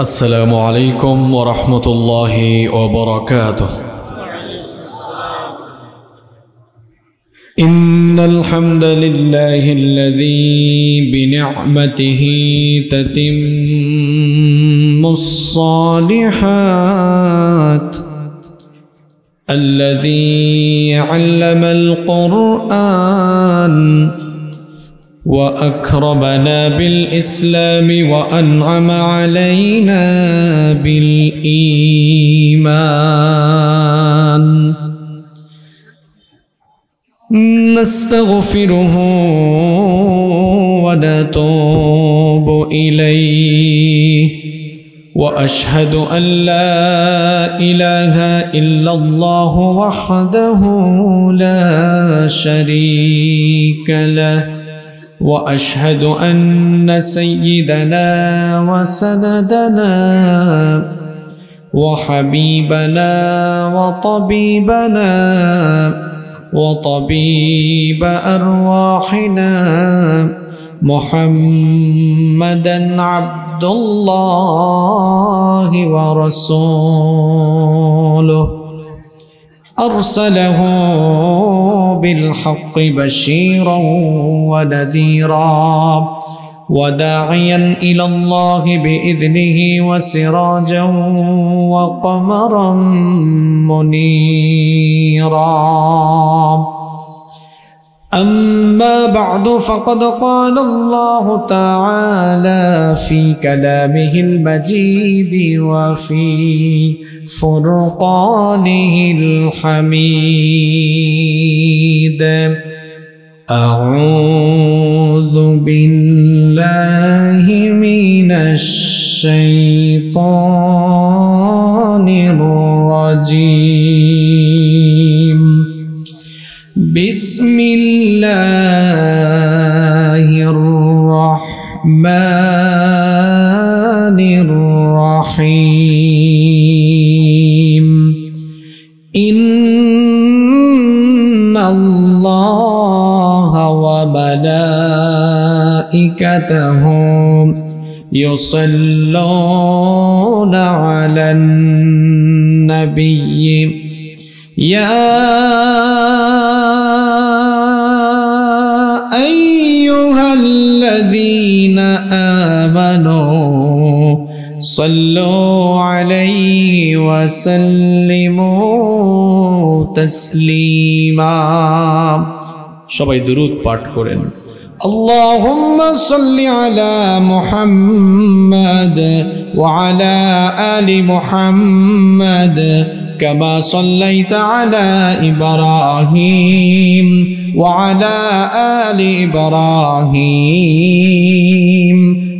السلام عليكم ورحمة الله وبركاته. إن الحمد لله الذي بنعمته تتم الصالحات الذي علم القرآن وأكرمنا بالإسلام وأنعم علينا بالإيمان. نستغفره ونتوب إليه. وأشهد أن لا إله إلا الله وحده لا شريك له. وأشهد أن سيدنا وسندنا وحبيبنا وطبيبنا وطبيب أرواحنا محمدا عبد الله ورسوله. أرسله بالحق بشيرا ونذيرا وداعيا إلى الله بإذنه وسراجا وقمرا منيرا أما بعد فقد قال الله تعالى في كلامه المجيد وفي فرقانه الحميد. أعوذ بالله من الشيطان الرجيم. بسم الله الرحمن الرحيم. إن الله وملائكته يصلون على النبي. يا صلوا عليه وسلموا تسليما. সবাই দুরুদ পাঠ করেন। اللهم صل على محمد وعلى آل محمد كما صليت على إبراهيم وعلى آل إبراهيم.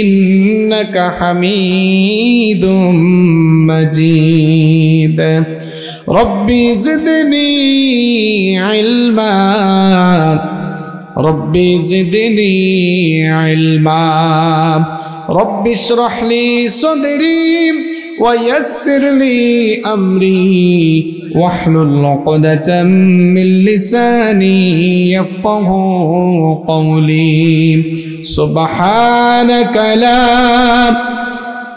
إنك حميد مجيد. ربي زدني علما. ربي زدني علما. رب اشرح لي صدري ويسر لي أمري. واحلل عقدة من لساني يفقه قولي. سبحانك لا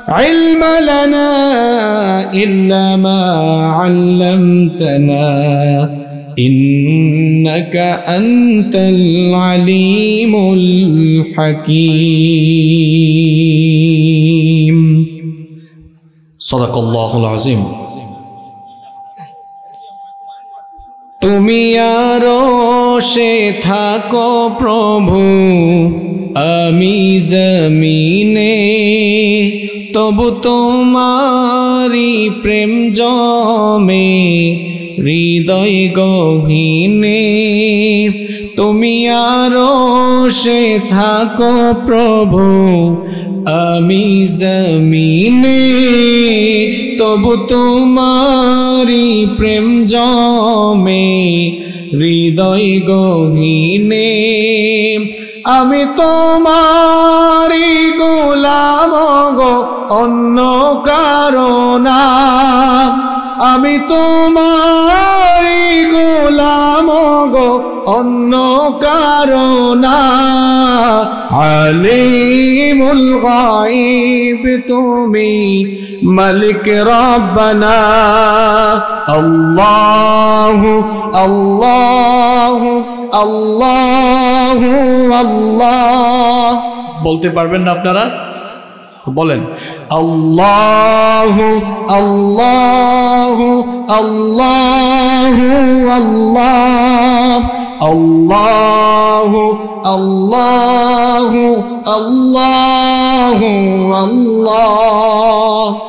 علم لنا إلا ما علمتنا إنك أنت العليم الحكيم صدق الله العظيم তুমি আরো সে থাকো প্রভু, আমি জমিনে। তবু তোমারি প্রেম জমে, হৃদয় গহীনে। তুমি আরও সে থাকো প্রভু, আমি জমিনে। তবু তোমারি প্রেম জমে হৃদয় গহীনে আমি তোমারি গোলাম গো অন্য কারণা আমি তোমারি গোলাম গো, অন্য কারণা আলিমুল গাইব তুমি মালিক রব্বানা। আল্লাহ আল্লাহ আল্লাহ আল্লাহ। বলতে পারবেন না আপনারা? বলেন আল্লাহ আল্লাহ আল্লাহ আল্লাহ আল্লাহ আল্লাহ আল্লাহ আল্লাহ।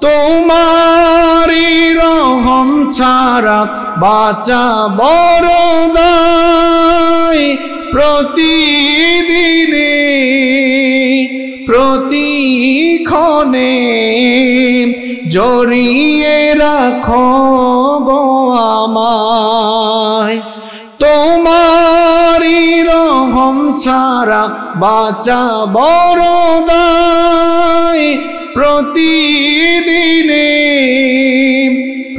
তোমারি রহম ছাড়া বাঁচা বড় দায়। প্রতিদিনে, প্রতিক্ষণে জড়িয়ে রাখো গো আমায়। তোমারি রহম ছাড়া বাঁচা বড় দায়। প্রতিদিনে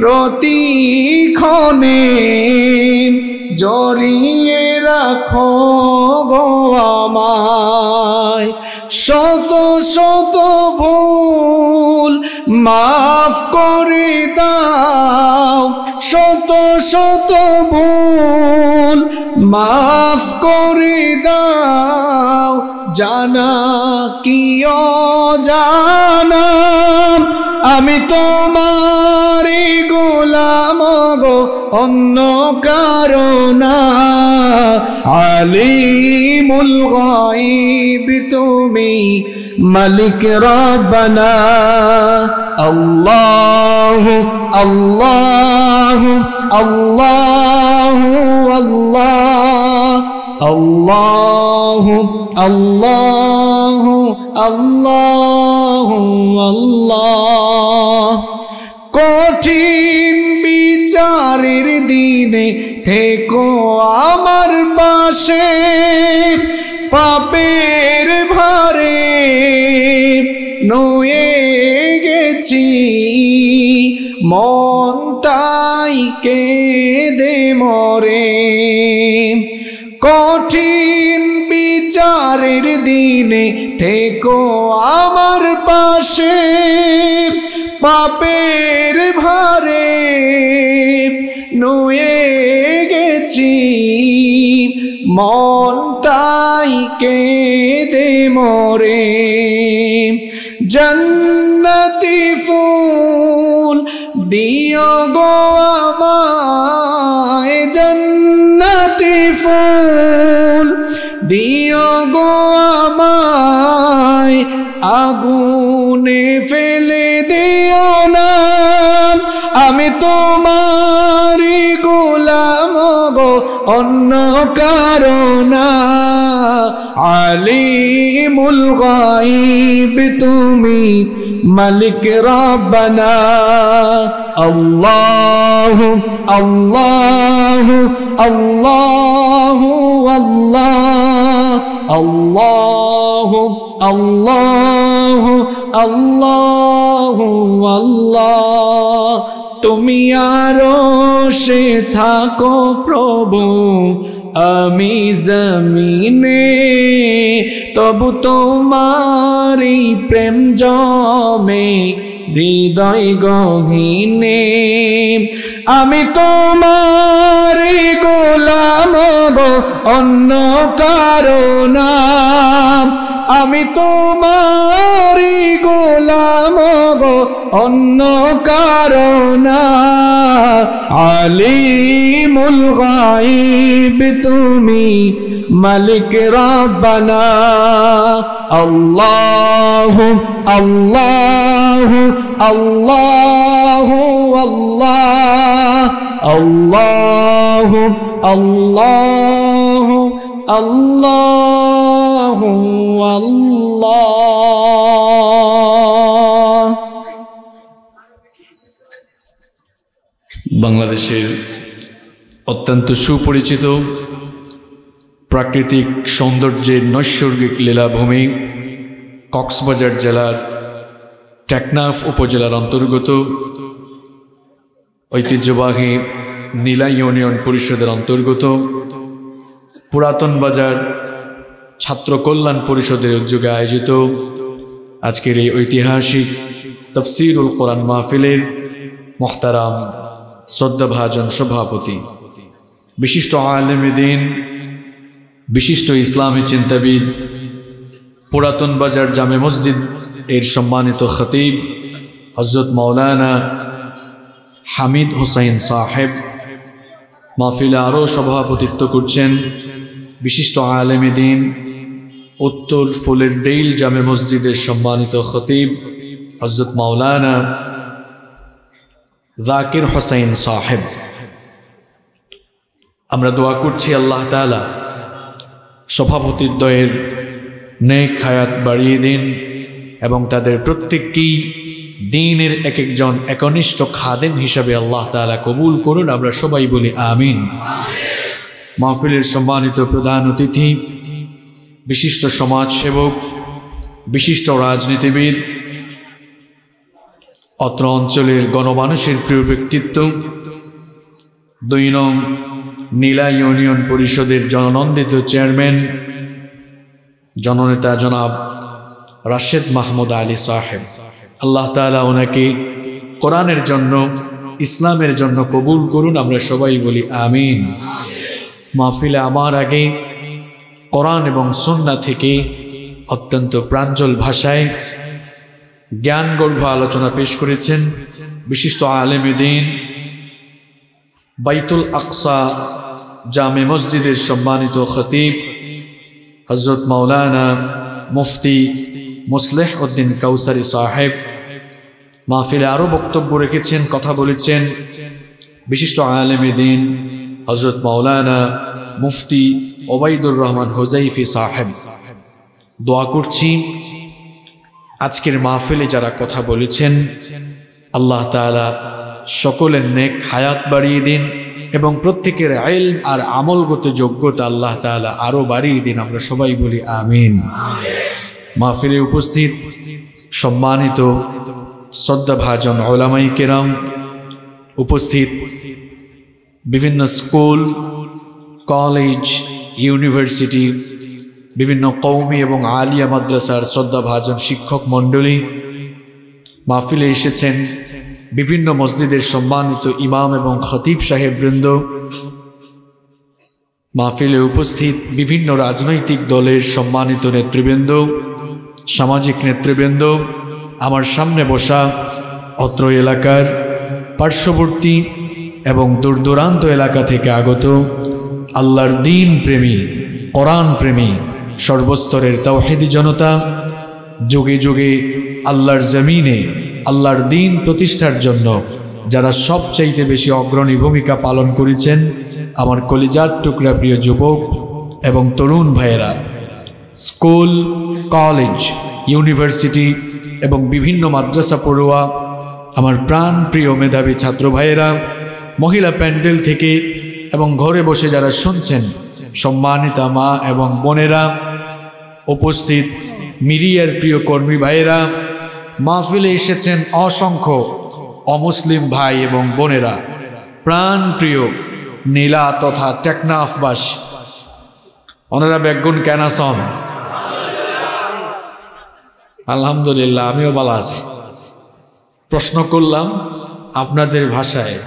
প্রতিক্ষণে জড়িয়ে রাখো গো আমায়। শত শত ভুল মাফ করে দাও। শত শত ভুল মাফ করে দাও। জানা কি জানা আমি তোমারি গোলাম গো, অন্য কারণা আলিমুল গাইব তুমি মালিক রব্বানা। আল্লাহ আল্লাহ আল্লাহ আল্লাহ। আল্লাহ আল্লাহ আল্লাহ আল্লাহ কঠিন বিচারের দিনে থেকো আমার পাশে, পাপের ভারে নুয়ে গেছি। মন তাই কেঁদে মরে। কঠিন বিচারের দিনে থেকো আমার পাশে, পাপের ভারে নুয়ে গেছি। মন তাই কেঁদে মরে। জন্নতি ফুল দিও গো আমায়। ফুল দিও গো আমায়, আগুনে ফেলে দিও না। আমি তোমারি গোলাম গো, অন্য কারণা আলিমুল গাইব তুমি মালিক রব্বানা আল্লাহ আল্লাহ আল্লাহ আল্লাহ আল্লাহ আল্লাহ আল্লাহ আল্লাহ তুমি আরও সে থাকো প্রভু আমি জমিনে তবু তোমারি প্রেম জমে হৃদয় গহীনে। আমি তোমারি গোলাম অন্য কারণা আমি তোমারি গোলাম গো, অন্য কারণা। আলিমুল গাইব তুমি মালিক রব্বানা। আল্লাহ আল্লাহ আল্লাহ আল্লাহ। আল্লাহ আল্লাহ। আল্লাহ বাংলাদেশের অত্যন্ত সুপরিচিত প্রাকৃতিক সৌন্দর্যের নৈসর্গিক লীলাভূমি কক্সবাজার জেলার টেকনাফ উপজেলার অন্তর্গত ঐতিহ্যবাহী নীলা ইউনিয়ন পরিষদের অন্তর্গত। পুরাতন বাজার ছাত্র কল্যাণ পরিষদের উদ্যোগে আয়োজিত আজকের এই ঐতিহাসিক তফসিরুল কোরআন মাহফিলের মোহতারাম শ্রদ্ধাভাজন সভাপতি। বিশিষ্ট আলেম দিন বিশিষ্ট ইসলামী চিন্তাবিদ, পুরাতন বাজার জামে মসজিদ এর সম্মানিত খতিব হজরত মৌলানা হামিদ হোসাইন সাহেব মাহফিলে আরও সভাপতিত্ব করছেন। বিশিষ্ট আলেম দিন, উত্তর ফুলের ডেইল জামে মসজিদের সম্মানিত খতিব হজরত মাওলানা জাকির হোসাইন সাহেব। আমরা দোয়া করছি আল্লাহ তালা সভাপতিদ্বয়ের নেক হায়াত বাড়িয়ে দিন এবং তাদের প্রত্যেককেই দিনের এক একজন একনিষ্ঠ খাদেম হিসাবে আল্লাহ তালা কবুল করুন। আমরা সবাই বলি আমিন। মাহফিলের সম্মানিত প্রধান অতিথি, বিশিষ্ট সমাজসেবক, বিশিষ্ট রাজনীতিবিদ, অত্র অঞ্চলের গণমানুষের প্রিয় ব্যক্তিত্ব, দুই নং নীলা ইউনিয়ন পরিষদের জননন্দিত চেয়ারম্যান, জননেতা জনাব রাশেদ মাহমুদ আলী সাহেব। আল্লাহ তালা ওনাকে কোরআনের জন্য, ইসলামের জন্য কবুল করুন, আমরা সবাই বলি আমিন। মাহফিলে আমার আগে কোরআন এবং সন্না থেকে অত্যন্ত প্রাঞ্জল ভাষায় জ্ঞানগর্ভ আলোচনা পেশ করেছেন বিশিষ্ট আলেমেদিন বাইতুল আকসা জামে মসজিদের সম্মানিত খতিব হজরত মৌলানা মুফতি মুসলেহ উদ্দিন কৌসারি সাহেব। মাহফিলে আরও বক্তব্য রেখেছেন, কথা বলেছেন বিশিষ্ট আলেম দিন হজরত মৌলানা মুফতি ওবাইদুর রহমান হোজাইফি সাহেব। দোয়া করছি, আজকের মাহফিলে যারা কথা বলেছেন, আল্লাহ তালা সকলের নেক হায়াত বাড়িয়ে দিন এবং প্রত্যেকের আইল আর আমলগত যোগ্যতা আল্লাহ তালা আরও বাড়িয়ে দিন, আমরা সবাই বলি আমিন। মাহফিলে উপস্থিত সম্মানিত শ্রদ্ধাভাজন ওলামাই কেরাম উপস্থিত বিভিন্ন স্কুল, কলেজ, ইউনিভার্সিটি, বিভিন্ন কৌমি এবং আলিয়া মাদ্রাসার শ্রদ্ধাভাজন শিক্ষক মণ্ডলী মাহফিলে এসেছেন। বিভিন্ন মসজিদের সম্মানিত ইমাম এবং খতিব সাহেব বৃন্দ মাহফিলে উপস্থিত বিভিন্ন রাজনৈতিক দলের সম্মানিত নেতৃবৃন্দ, সামাজিক নেতৃবৃন্দ, আমার সামনে বসা অত্র এলাকার পার্শ্ববর্তী এবং দূরদূরান্ত এলাকা থেকে আগত আল্লাহর দিন প্রেমী, কোরআন প্রেমী, সর্বস্তরের তাওহেদি জনতা যুগে যুগে আল্লাহর জমিনে আল্লাহর দিন প্রতিষ্ঠার জন্য যারা সবচাইতে বেশি অগ্রণী ভূমিকা পালন করেছেন আমার কলিজার টুকরা প্রিয় যুবক এবং তরুণ ভাইয়েরা, স্কুল, কলেজ, ইউনিভার্সিটি এবং বিভিন্ন মাদ্রাসা পড়ুয়া, আমার প্রাণ প্রিয় মেধাবী ছাত্র ভাইয়েরা মহিলা প্যান্ডেল থেকে এবং ঘরে বসে যারা শুনছেন, সম্মানিতা মা এবং বোনেরা, উপস্থিত মিডিয়ার প্রিয় কর্মী ভাইয়েরা, মাহফিলে এসেছেন অসংখ্য অমুসলিম ভাই এবং বোনেরা। প্রাণ প্রিয় নীলা তথা টেকনাফবাস ওনারা বেগুন কেনাসন আলহামদুলিল্লাহ, আমিও ভালো আছি। প্রশ্ন করলাম, আপনাদের ভাষায়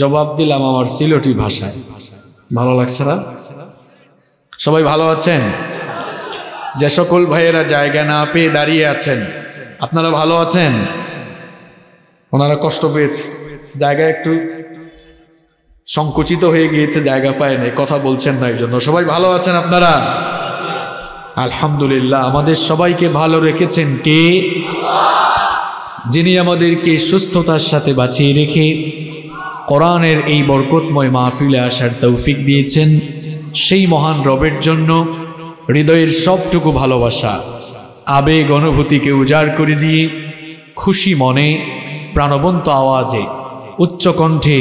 জবাব দিলাম আমার সিলটি ভাষায়। ভালো লাগছে না? সবাই ভালো আছেন? যে সকল ভাইয়েরা জায়গা না পেয়ে দাঁড়িয়ে আছেন, আপনারা ভালো আছেন? ওনারা কষ্ট পেয়েছে। জায়গা একটু সংকুচিত হয়ে গিয়েছে, জায়গা পায় নাই, কথা বলছেন না এই জন্য সবাই ভালো আছেন আপনারা? আলহামদুলিল্লাহ, আমাদের সবাইকে ভালো রেখেছেন কে? যিনি আমাদেরকে সুস্থতার সাথে বাঁচিয়ে রেখে কোরআনের এই বরকতময় মাহফিলে আসার তৌফিক দিয়েছেন সেই মহান রবের জন্য হৃদয়ের সবটুকু ভালোবাসা, আবেগ, অনুভূতিকে উজাড় করে দিয়ে খুশি মনে, প্রাণবন্ত আওয়াজে, উচ্চ কণ্ঠে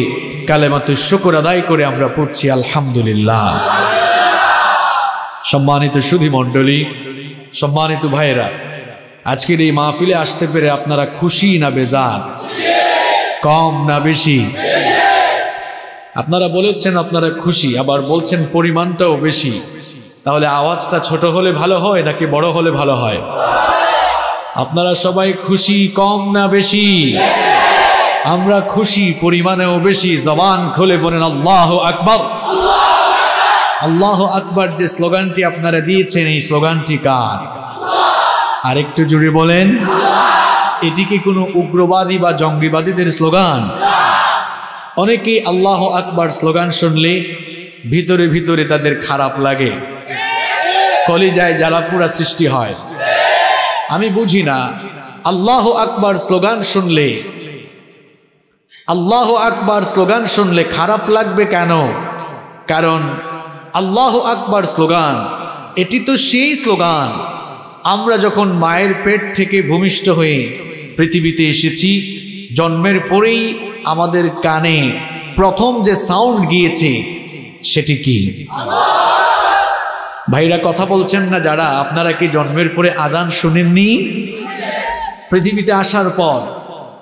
কালেমাতু শুকর আদায় করে আমরা পড়ছি আলহামদুলিল্লাহ। সম্মানিত সুধী মণ্ডলী, সম্মানিত ভাইয়েরা, আজকের এই মাহফিলে আসতে পেরে আপনারা খুশি না বেজার? কম না বেশি? আপনারা বলেছেন আপনারা খুশি, আবার বলছেন পরিমাণটাও বেশি। তাহলে আওয়াজটা ছোট হলে ভালো হয়, নাকি বড় হলে ভালো হয়? আপনারা সবাই খুশি কম না বেশি? আমরা খুশি, পরিমাণেও বেশি। জবান খুলে বলেন, আল্লাহ আকবর। আল্লাহ আকবর যে স্লোগানটি আপনারা দিয়েছেন, এই স্লোগানটি কার? আরেকটু জুড়ে বলেন, এটি কি কোনো উগ্রবাদী বা জঙ্গিবাদীদের স্লোগান? অনেকেই আল্লাহ আকবার স্লোগান শুনলে ভিতরে ভিতরে তাদের খারাপ লাগে। কলিজায় জ্বালাপুরা সৃষ্টি হয়। আমি বুঝি না, আল্লাহ আকবার স্লোগান শুনলে, আল্লাহ আকবার স্লোগান শুনলে খারাপ লাগবে কেন? কারণ আল্লাহ আকবার স্লোগান, এটি তো সেই স্লোগান। আমরা যখন মায়ের পেট থেকে ভূমিষ্ঠ হয়ে পৃথিবীতে এসেছি, জন্মের পরেই আমাদের কানে প্রথম যে সাউন্ড গিয়েছে, সেটি কি? ভাইরা কথা বলছেন না যারা, আপনারা কি জন্মের পরে আদান শুনেননি? পৃথিবীতে আসার পর,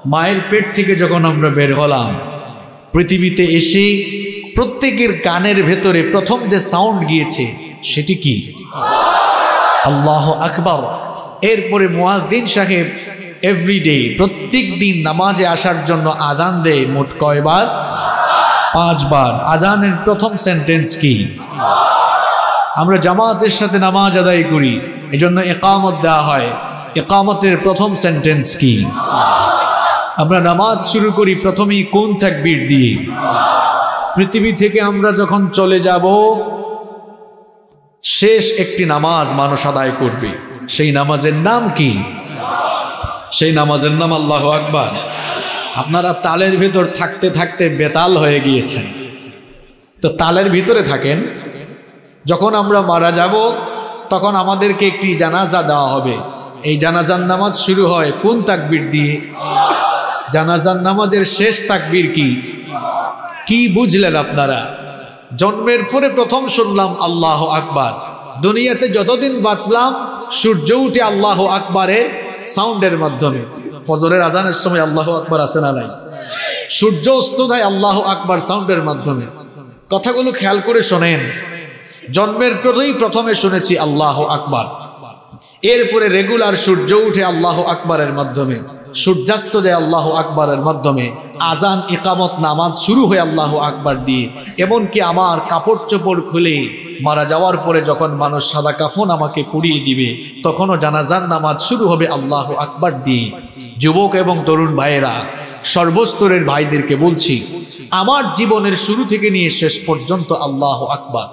মায়ের পেট থেকে যখন আমরা বের হলাম, পৃথিবীতে এসে প্রত্যেকের কানের ভেতরে প্রথম যে সাউন্ড গিয়েছে, সেটি কি? আল্লাহ আকবর। এরপরে মুয়াদ্দিন সাহেব এভরিডে প্রত্যেক দিন নামাজে আসার জন্য আজান দেয় মোট কয়বার? পাঁচবার। আজানের প্রথম সেন্টেন্স কি? আমরা জামাতের সাথে নামাজ আদায় করি, এজন্য একামত দেওয়া হয়। একামতের প্রথম সেন্টেন্স কি? আমরা নামাজ শুরু করি প্রথমেই কোন তাকবীর দিয়ে? পৃথিবী থেকে আমরা যখন চলে যাব, শেষ একটি নামাজ মানুষ আদায় করবে। সেই নামাজের নাম কি? সেই নামাজের নাম আল্লাহ আকবার। আপনারা তালের ভিতর থাকতে থাকতে বেতাল হয়ে গিয়েছেন। তো তালের ভিতরে থাকেন, যখন আমরা মারা যাব, তখন আমাদেরকে একটি জানাজা দেওয়া হবে। এই জানাজার নামাজ শুরু হয় কোন তাকবির দিয়ে? জানাজার নামাজের শেষ তাকবির কি? কি বুঝলেন আপনারা? জন্মের পরে প্রথম শুনলাম আল্লাহ আকবার। দুনিয়াতে যতদিন বাঁচলাম, সূর্য উঠে আল্লাহ আকবারের সাউন্ডের মাধ্যমে। ফজরের আজানের সময় আল্লাহ আকবর আসে না নাই? সূর্য অস্ত দেয় আল্লাহ আকবার সাউন্ডের মাধ্যমে। কথাগুলো খেয়াল করে শোনেন। জন্মের পরেই প্রথমে শুনেছি আল্লাহ আকবার। এরপরে রেগুলার সূর্য উঠে আল্লাহ আকবরের মাধ্যমে। সূর্যাস্ত যায় আল্লাহ আকবরের মাধ্যমে। আজান ইকামত, নামাজ শুরু হয়ে আল্লাহ আকবার দিয়ে। এমনকি আমার কাপড় চোপড় খুলে মারা যাওয়ার পরে যখন মানুষ সাদা কাফন আমাকে পুড়িয়ে দিবে, তখনও জানাজান নামাজ শুরু হবে আল্লাহ আকবার দিয়ে। যুবক এবং তরুণ ভাইয়েরা, সর্বস্তরের ভাইদেরকে বলছি, আমার জীবনের শুরু থেকে নিয়ে শেষ পর্যন্ত আল্লাহ আকবার।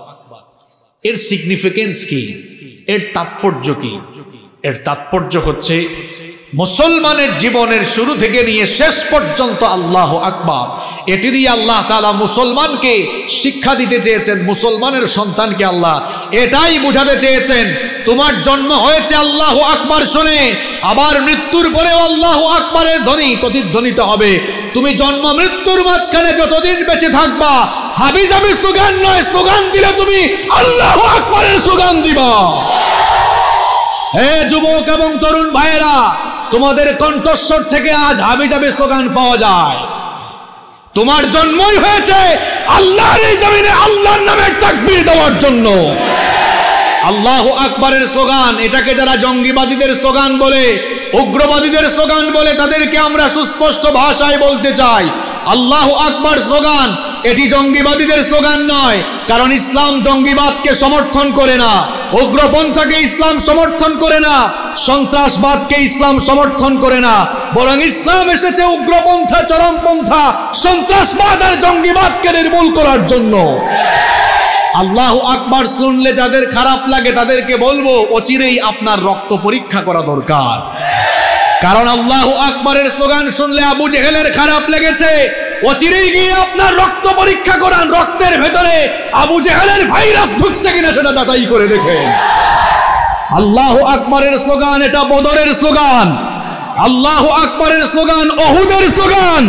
এর সিগনিফিকেন্স কি? এর তাৎপর্য কি? এর তাৎপর্য হচ্ছে মুসলমানের জীবনের শুরু থেকে নিয়ে শেষ পর্যন্ত আল্লাহ আকবার। এটি দিয়ে আল্লাহ তালা মুসলমানকে শিক্ষা দিতে চেয়েছেন, মুসলমানের সন্তানকে আল্লাহ এটাই বুঝাতে চেয়েছেন, তোমার জন্ম হয়েছে আল্লাহ আকবার শুনে, আবার মৃত্যুর পরেও আল্লাহ আকবরের ধ্বনি প্রতিধ্বনিত হবে। তুমি জন্ম মৃত্যুর মাঝখানে যতদিন বেঁচে থাকবা, হাবিজ হাবি স্লোগান নয়, স্লোগান দিলে তুমি আল্লাহ আকবরের স্লোগান দিবা। হে যুবক এবং তরুণ ভাইয়েরা তোমাদের কণ্ঠস্বর থেকে আজ হাবি জাবি স্লোগান পাওয়া যায়। তোমার জন্মই হয়েছে আল্লাহর এই জমিনে, আল্লাহর নামের তাকবি দেওয়ার জন্য। আল্লাহ আকবরের স্লোগান, এটাকে যারা জঙ্গিবাদীদের স্লোগান বলে উগ্রবাদীদের স্লোগান বলে তাদেরকে আমরা সুস্পষ্ট ভাষায় বলতে চাই। আল্লাহ আকবর স্লোগান, এটি জঙ্গিবাদীদের স্লোগান নয়, কারণ ইসলাম জঙ্গিবাদকে সমর্থন করে না। উগ্রপন্থাকে ইসলাম সমর্থন করে না, সন্ত্রাসবাদকে ইসলাম সমর্থন করে না। বরং ইসলাম এসেছে উগ্রপন্থা, চরমপন্থা, সন্ত্রাসবাদ আর জঙ্গিবাদকে নির্মূল করার জন্য। আল্লাহ আকবার শুনলে যাদের খারাপ লাগে তাদেরকে বলব, অচিরেই আপনার রক্ত পরীক্ষা করা দরকার। কারণ আল্লাহ আকবরের স্লোগান শুনলে আবু জেহেলের খারাপ লেগেছে, অচিরেই গিয়ে আপনার রক্ত পরীক্ষা করান, রক্তের ভেতরে আবু জেহেলের ভাইরাস ঢুকছে কিনা সেটা যাচাই করে দেখেন। আল্লাহ আকবরের স্লোগান এটা বদরের স্লোগান, আল্লাহ আকবরের স্লোগান অহুদের স্লোগান।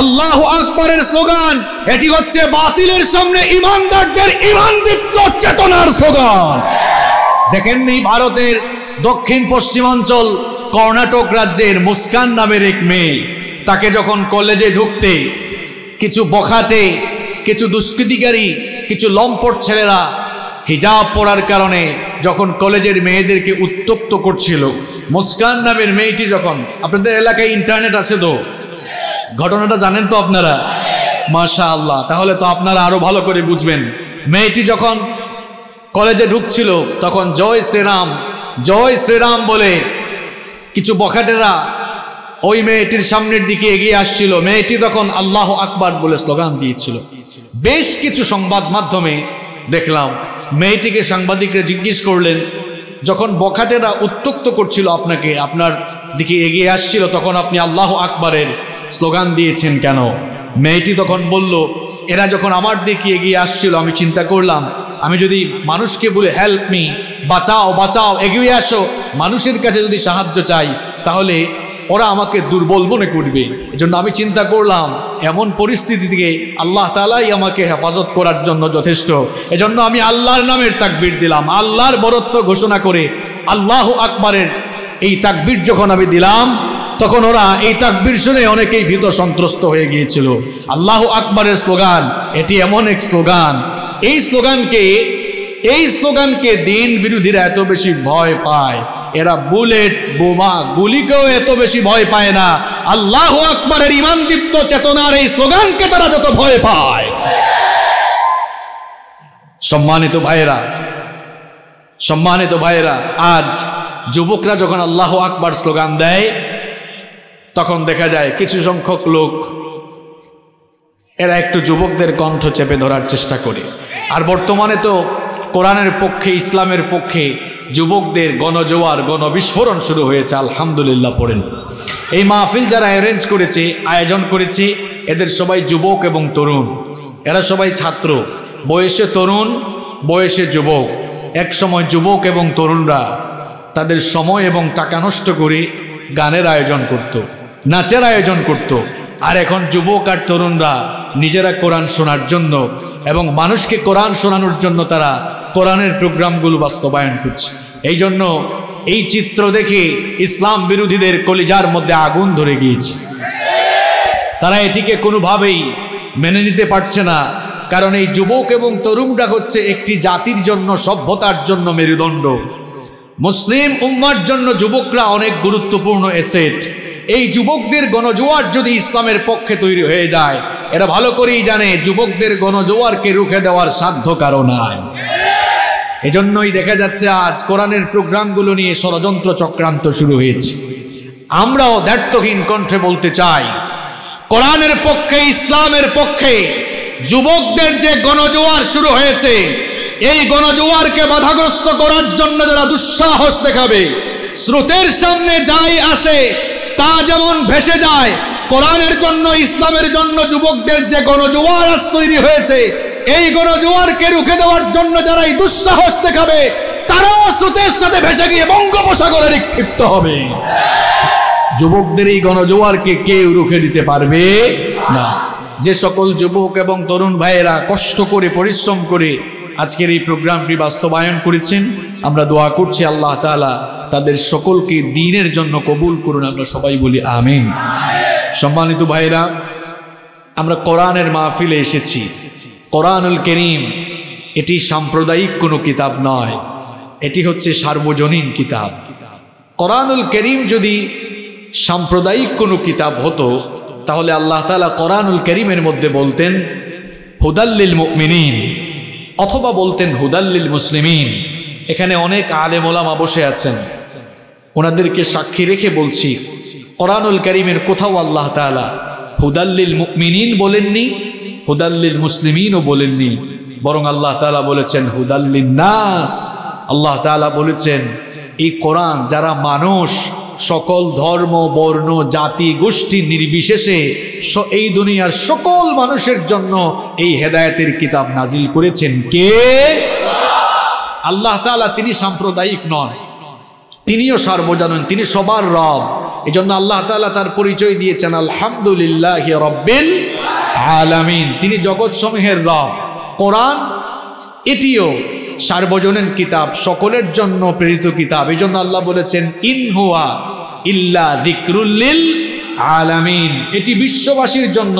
আল্লাহ আকবরের স্লোগান, এটি হচ্ছে বাতিলের সামনে ইমানদারদের ইমানদীপ্ত চেতনার স্লোগান। দেখেননি ভারতের দক্ষিণ পশ্চিমাঞ্চল কর্ণাটক রাজ্যের মুস্কান নামের এক মেয়ে, তাকে যখন কলেজে ঢুকতে কিছু বখাটে, কিছু দুষ্কৃতিকারী, কিছু লম্পট ছেলেরা হিজাব পরার কারণে যখন কলেজের মেয়েদেরকে উত্তপ্ত করছিল, মুস্কান নামের মেয়েটি যখন, আপনাদের এলাকায় ইন্টারনেট আছে তো ঘটনাটা জানেন তো আপনারা? মাশা আল্লাহ তাহলে তো আপনারা আরও ভালো করে বুঝবেন। মেয়েটি যখন কলেজে ঢুকছিল, তখন জয় শ্রীরাম জয় শ্রীরাম বলে কিছু বখাটেরা ওই মেয়েটির সামনের দিকে এগিয়ে আসছিল। মেয়েটি তখন আল্লাহ আকবার বলে স্লোগান দিয়েছিল। বেশ কিছু সংবাদ মাধ্যমে দেখলাম, মেয়েটিকে সাংবাদিকরা জিজ্ঞেস করলেন, যখন বখাটেরা উত্তক্ত করছিল আপনাকে, আপনার দিকে এগিয়ে আসছিল, তখন আপনি আল্লাহ আকবারের স্লোগান দিয়েছেন কেন? মেয়েটি তখন বলল, এরা যখন আমার দিকে এগিয়ে আসছিল, আমি চিন্তা করলাম, আমি যদি মানুষকে বলে হেল্প মি বাঁচাও বাঁচাও, এগিয়ে আসো মানুষের কাছে যদি সাহায্য চাই, তাহলে ওরা আমাকে দুর্বল মনে করবে। এজন্য আমি চিন্তা করলাম, এমন পরিস্থিতি থেকে আল্লাহ তালাই আমাকে হেফাজত করার জন্য যথেষ্ট। এজন্য আমি আল্লাহর নামের তাকবির দিলাম, আল্লাহর বরত্ব ঘোষণা করে আল্লাহ আকবরের এই তাকবির যখন আমি দিলাম তখন ওরা এই তাকবির শুনে অনেকেই ভীত সন্ত্রস্ত হয়ে গিয়েছিল। আল্লাহ আকবরের স্লোগান, এটি এমন এক স্লোগান। এই স্লোগানকে এই স্লোগানকে দিন বিরোধীরা এত বেশি ভয় পায়। এরা বুলেট, বোমা গুলিকেও এত বেশি ভয় পায় না। আল্লাহ আকবরের ইমানদীপ্ত চেতনার এই স্লোগানকে তারা যত ভয় পায়। সম্মানিত ভাইয়েরা সম্মানিত ভাইয়েরা, আজ যুবকরা যখন আল্লাহ আকবার স্লোগান দেয় তখন দেখা যায় কিছু সংখ্যক লোক, এরা একটু যুবকদের কণ্ঠ চেপে ধরার চেষ্টা করে। আর বর্তমানে তো কোরআনের পক্ষে, ইসলামের পক্ষে যুবকদের গণজোয়ার, গণবিস্ফোরণ শুরু হয়েছে, আলহামদুলিল্লাহ পড়েন। এই মাহফিল যারা অ্যারেঞ্জ করেছে, আয়োজন করেছে, এদের সবাই যুবক এবং তরুণ। এরা সবাই ছাত্র। বয়সে তরুণ, বয়সে যুবক। এক সময় যুবক এবং তরুণরা তাদের সময় এবং টাকা নষ্ট করে গানের আয়োজন করত। নাচের আয়োজন করত। আর এখন যুবক আর তরুণরা নিজেরা কোরআন শোনার জন্য এবং মানুষকে কোরআন শোনানোর জন্য তারা কোরআনের প্রোগ্রামগুলো বাস্তবায়ন করছে। এই জন্য এই চিত্র দেখে ইসলাম বিরোধীদের কলিজার মধ্যে আগুন ধরে গিয়েছে। তারা এটিকে কোনোভাবেই মেনে নিতে পারছে না, কারণ এই যুবক এবং তরুণরা হচ্ছে একটি জাতির জন্য, সভ্যতার জন্য মেরুদণ্ড। মুসলিম উম্মার জন্য যুবকরা অনেক গুরুত্বপূর্ণ এসেট এই যুবকদের গণজোয়ার যদি ইসলামের পক্ষে তৈরি হয়ে যায়, এরা ভালো করেই জানে যুবকদের গণজোয়ারকে রুখে দেওয়ার সাধ্য কারও নাই। এজন্যই দেখা যাচ্ছে আজ কোরআনের প্রোগ্রামগুলো নিয়ে ষড়যন্ত্র চক্রান্ত শুরু হয়েছে। আমরাও দ্ব্যর্থহীন কণ্ঠে বলতে চাই, কোরআনের পক্ষে, ইসলামের পক্ষে যুবকদের যে গণজোয়ার শুরু হয়েছে, এই গণজোয়ারকে বাধাগ্রস্ত করার জন্য যারা দুঃসাহস দেখাবে, স্রোতের সামনে যাই আসে তা যেমন ভেসে যায়, কোরআনের জন্য, ইসলামের জন্য যুবকদের যে গণজোয়ার আজ তৈরি হয়েছে, এই গণজোয়ারকে রুখে দেওয়ার জন্য যারা এই দুঃসাহস দেখাবে, তারাও স্রোতের সাথে ভেসে গিয়ে বঙ্গোপসাগরে নিক্ষিপ্ত হবে। যুবকদের এই গণজোয়ারকে কেউ রুখে দিতে পারবে না। যে সকল যুবক এবং তরুণ ভাইয়েরা কষ্ট করে, পরিশ্রম করে আজকের এই প্রোগ্রামটি বাস্তবায়ন করেছেন, আমরা দোয়া করছি আল্লাহ তাআলা তাদের সকলকে দিনের জন্য কবুল করুন, আমরা সবাই বলি আমিন। সম্মানিত ভাইয়েরা, আমরা কোরআনের মাহফিলে এসেছি। কোরআনুল করিম, এটি সাম্প্রদায়িক কোনো কিতাব নয়। এটি হচ্ছে সার্বজনীন কিতাব। কোরআনুল করিম যদি সাম্প্রদায়িক কোনো কিতাব হতো, তাহলে আল্লাহ তালা কোরআনুল করিমের মধ্যে বলতেন হুদাল্লিল মুমিনিন অথবা বলতেন হুদাল্লিল মুসলিমিন এখানে অনেক আলেম ওলামা বসে আছেন। ওনাদেরকে সাক্ষী রেখে বলছি, কোরআনুল করিমের কোথাও আল্লাহ তালা হুদাল্লিল মুমিনিন বলেননি, হুদাল্লিল মুসলিমিনও বলেননি। বরং আল্লাহ তালা বলেছেন, হুদাল্লিন নাস। আল্লাহ তালা বলেছেন, এই কোরআন যারা মানুষ, সকল ধর্ম, বর্ণ, জাতি, গোষ্ঠী নির্বিশেষে এই দুনিয়ার সকল মানুষের জন্য এই হেদায়েতের কিতাব নাজিল করেছেন কে? আল্লাহ তাআলা তিনি সাম্প্রদায়িক নয়। তিনিও সার্বজনীন, তিনি সবার রব। এই জন্য আল্লাহ তাআলা তার পরিচয় দিয়েছেন, আলহামদুলিল্লাহ রব্বিল আলামিন। তিনি জগৎ সমূহের রব। কোরআন এটিও সার্বজনীন কিতাব, সকলের জন্য প্রেরিত কিতাব। এই জন্য আল্লাহ বলেছেন ইনহুয়া ইল্লা দিক্রুল্লিল আলামিন। এটি বিশ্ববাসীর জন্য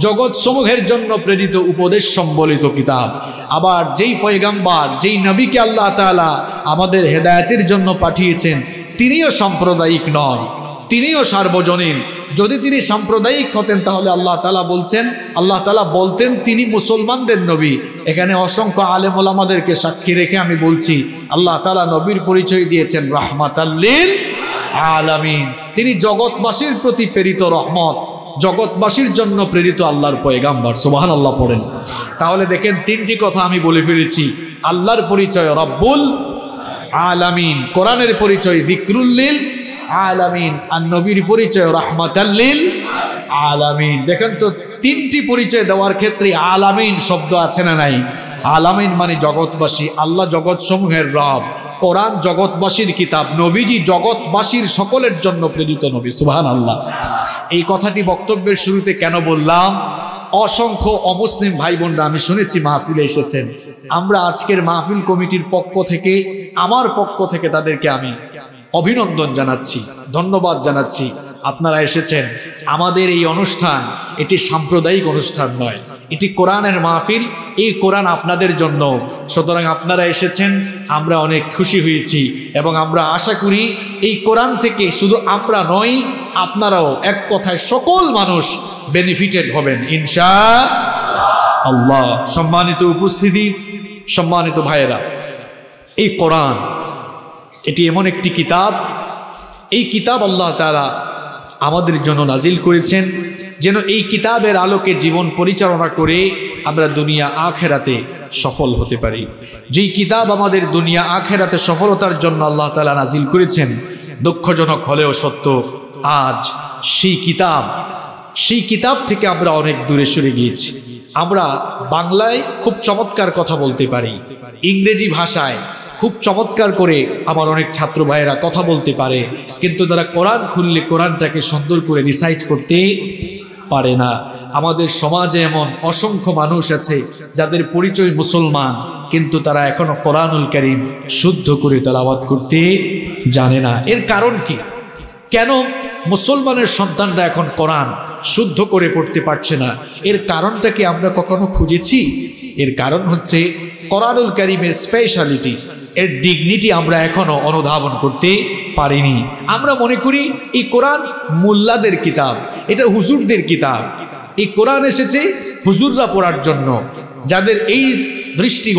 জগৎ সমূহের জন্য প্রেরিত উপদেশ সম্বলিত কিতাব। আবার যেই পয়গাম্বার, যেই নবীকে আল্লাহ তাআলা আমাদের হেদায়েতের জন্য পাঠিয়েছেন, তিনিও সাম্প্রদায়িক নন তিনিও সার্বজনীন। যদি তিনি সাম্প্রদায়িক হতেন, তাহলে আল্লাহ তালা বলছেন, আল্লাহ তালা বলতেন তিনি মুসলমানদের নবী। এখানে অসংখ্য আলেম ওলামাদেরকে সাক্ষী রেখে আমি বলছি, আল্লাহ তালা নবীর পরিচয় দিয়েছেন রাহমাতাল্লিল আলামিন। তিনি জগৎবাসীর প্রতি প্রেরিত রহমত। জগৎবাসীর জন্য প্রেরিত আল্লাহর পয়গাম্বার সুবাহান আল্লাহ পড়েন। তাহলে দেখেন তিনটি কথা আমি বলে ফেলেছি। আল্লাহর পরিচয় রব্বুল আলামিন, কোরআনের পরিচয় দিকরুল্লিল আলামিন, আর নবীর পরিচয় রাহমাতাল্লিল আলামিন। দেখেন তো, তিনটি পরিচয় দেওয়ার ক্ষেত্রে আলামিন শব্দ আছে না নাই? আলামিন মানে জগৎবাসী, আল্লাহ জগৎ সমূহের রব, কোরআন জগৎবাসীর কিতাব, নবীজি জগৎবাসীর সকলের জন্য প্রেরিত নবী সুবহান আল্লাহ এই কথাটি বক্তব্যের শুরুতে কেন বললাম? অসংখ্য অমুসলিম ভাই বোনরা আমি শুনেছি মাহফিলে এসেছেন। আমরা আজকের মাহফিল কমিটির পক্ষ থেকে, আমার পক্ষ থেকে তাদেরকে আমি অভিনন্দন জানাচ্ছি, ধন্যবাদ জানাচ্ছি। আপনারা এসেছেন। আমাদের এই অনুষ্ঠান, এটি সাম্প্রদায়িক অনুষ্ঠান নয়। এটি কোরআনের মাহফিল, এই কোরআন আপনাদের জন্য। সুতরাং আপনারা এসেছেন, আমরা অনেক খুশি হয়েছি এবং আমরা আশা করি এই কোরআন থেকে শুধু আমরা নই, আপনারাও এক কথায় সকল মানুষ বেনিফিটেড হবেন ইনশা আল্লাহ, সম্মানিত উপস্থিতি, সম্মানিত ভাইয়েরা, এই কোরআন, এটি এমন একটি কিতাব, এই কিতাব আল্লাহ তাআলা আমাদের জন্য নাজিল করেছেন, যেন এই কিতাবের আলোকে জীবন পরিচালনা করে আমরা দুনিয়া আখেরাতে সফল হতে পারি। যেই কিতাব আমাদের দুনিয়া আখেরাতে সফলতার জন্য আল্লাহ তাআলা নাজিল করেছেন, দুঃখজনক হলেও সত্য, আজ সেই কিতাব সেই কিতাব থেকে আমরা অনেক দূরে সরে গিয়েছি। আমরা বাংলায় খুব চমৎকার কথা বলতে পারি, ইংরেজি ভাষায় খুব চমৎকার করে আমার অনেক ছাত্র ভাইয়েরা কথা বলতে পারে, কিন্তু তারা কোরআন খুললে কোরআনটাকে সুন্দর করে রিসাইট করতে পারে না। আমাদের সমাজে এমন অসংখ্য মানুষ আছে যাদের পরিচয় মুসলমান, কিন্তু তারা এখনও কোরআনুল করিম শুদ্ধ করে তালাবাদ করতে জানে না। এর কারণ কি? কেন মুসলমানের সন্তানরা এখন কোরআন শুদ্ধ করে পড়তে পারছে না? এর কারণটা কি আমরা কখনো খুঁজেছি? এর কারণ হচ্ছে কোরআনুল করিমের স্পেশালিটি এর ডিগনিটি আমরা এখনও অনুধাবন করতে পারিনি। আমরা মনে করি, এই কোরআন মোল্লাদের কিতাব, এটা হুজুরদের কিতাব। এই কোরআন এসেছে হুজুররা পড়ার জন্য। যাদের এই দৃষ্টি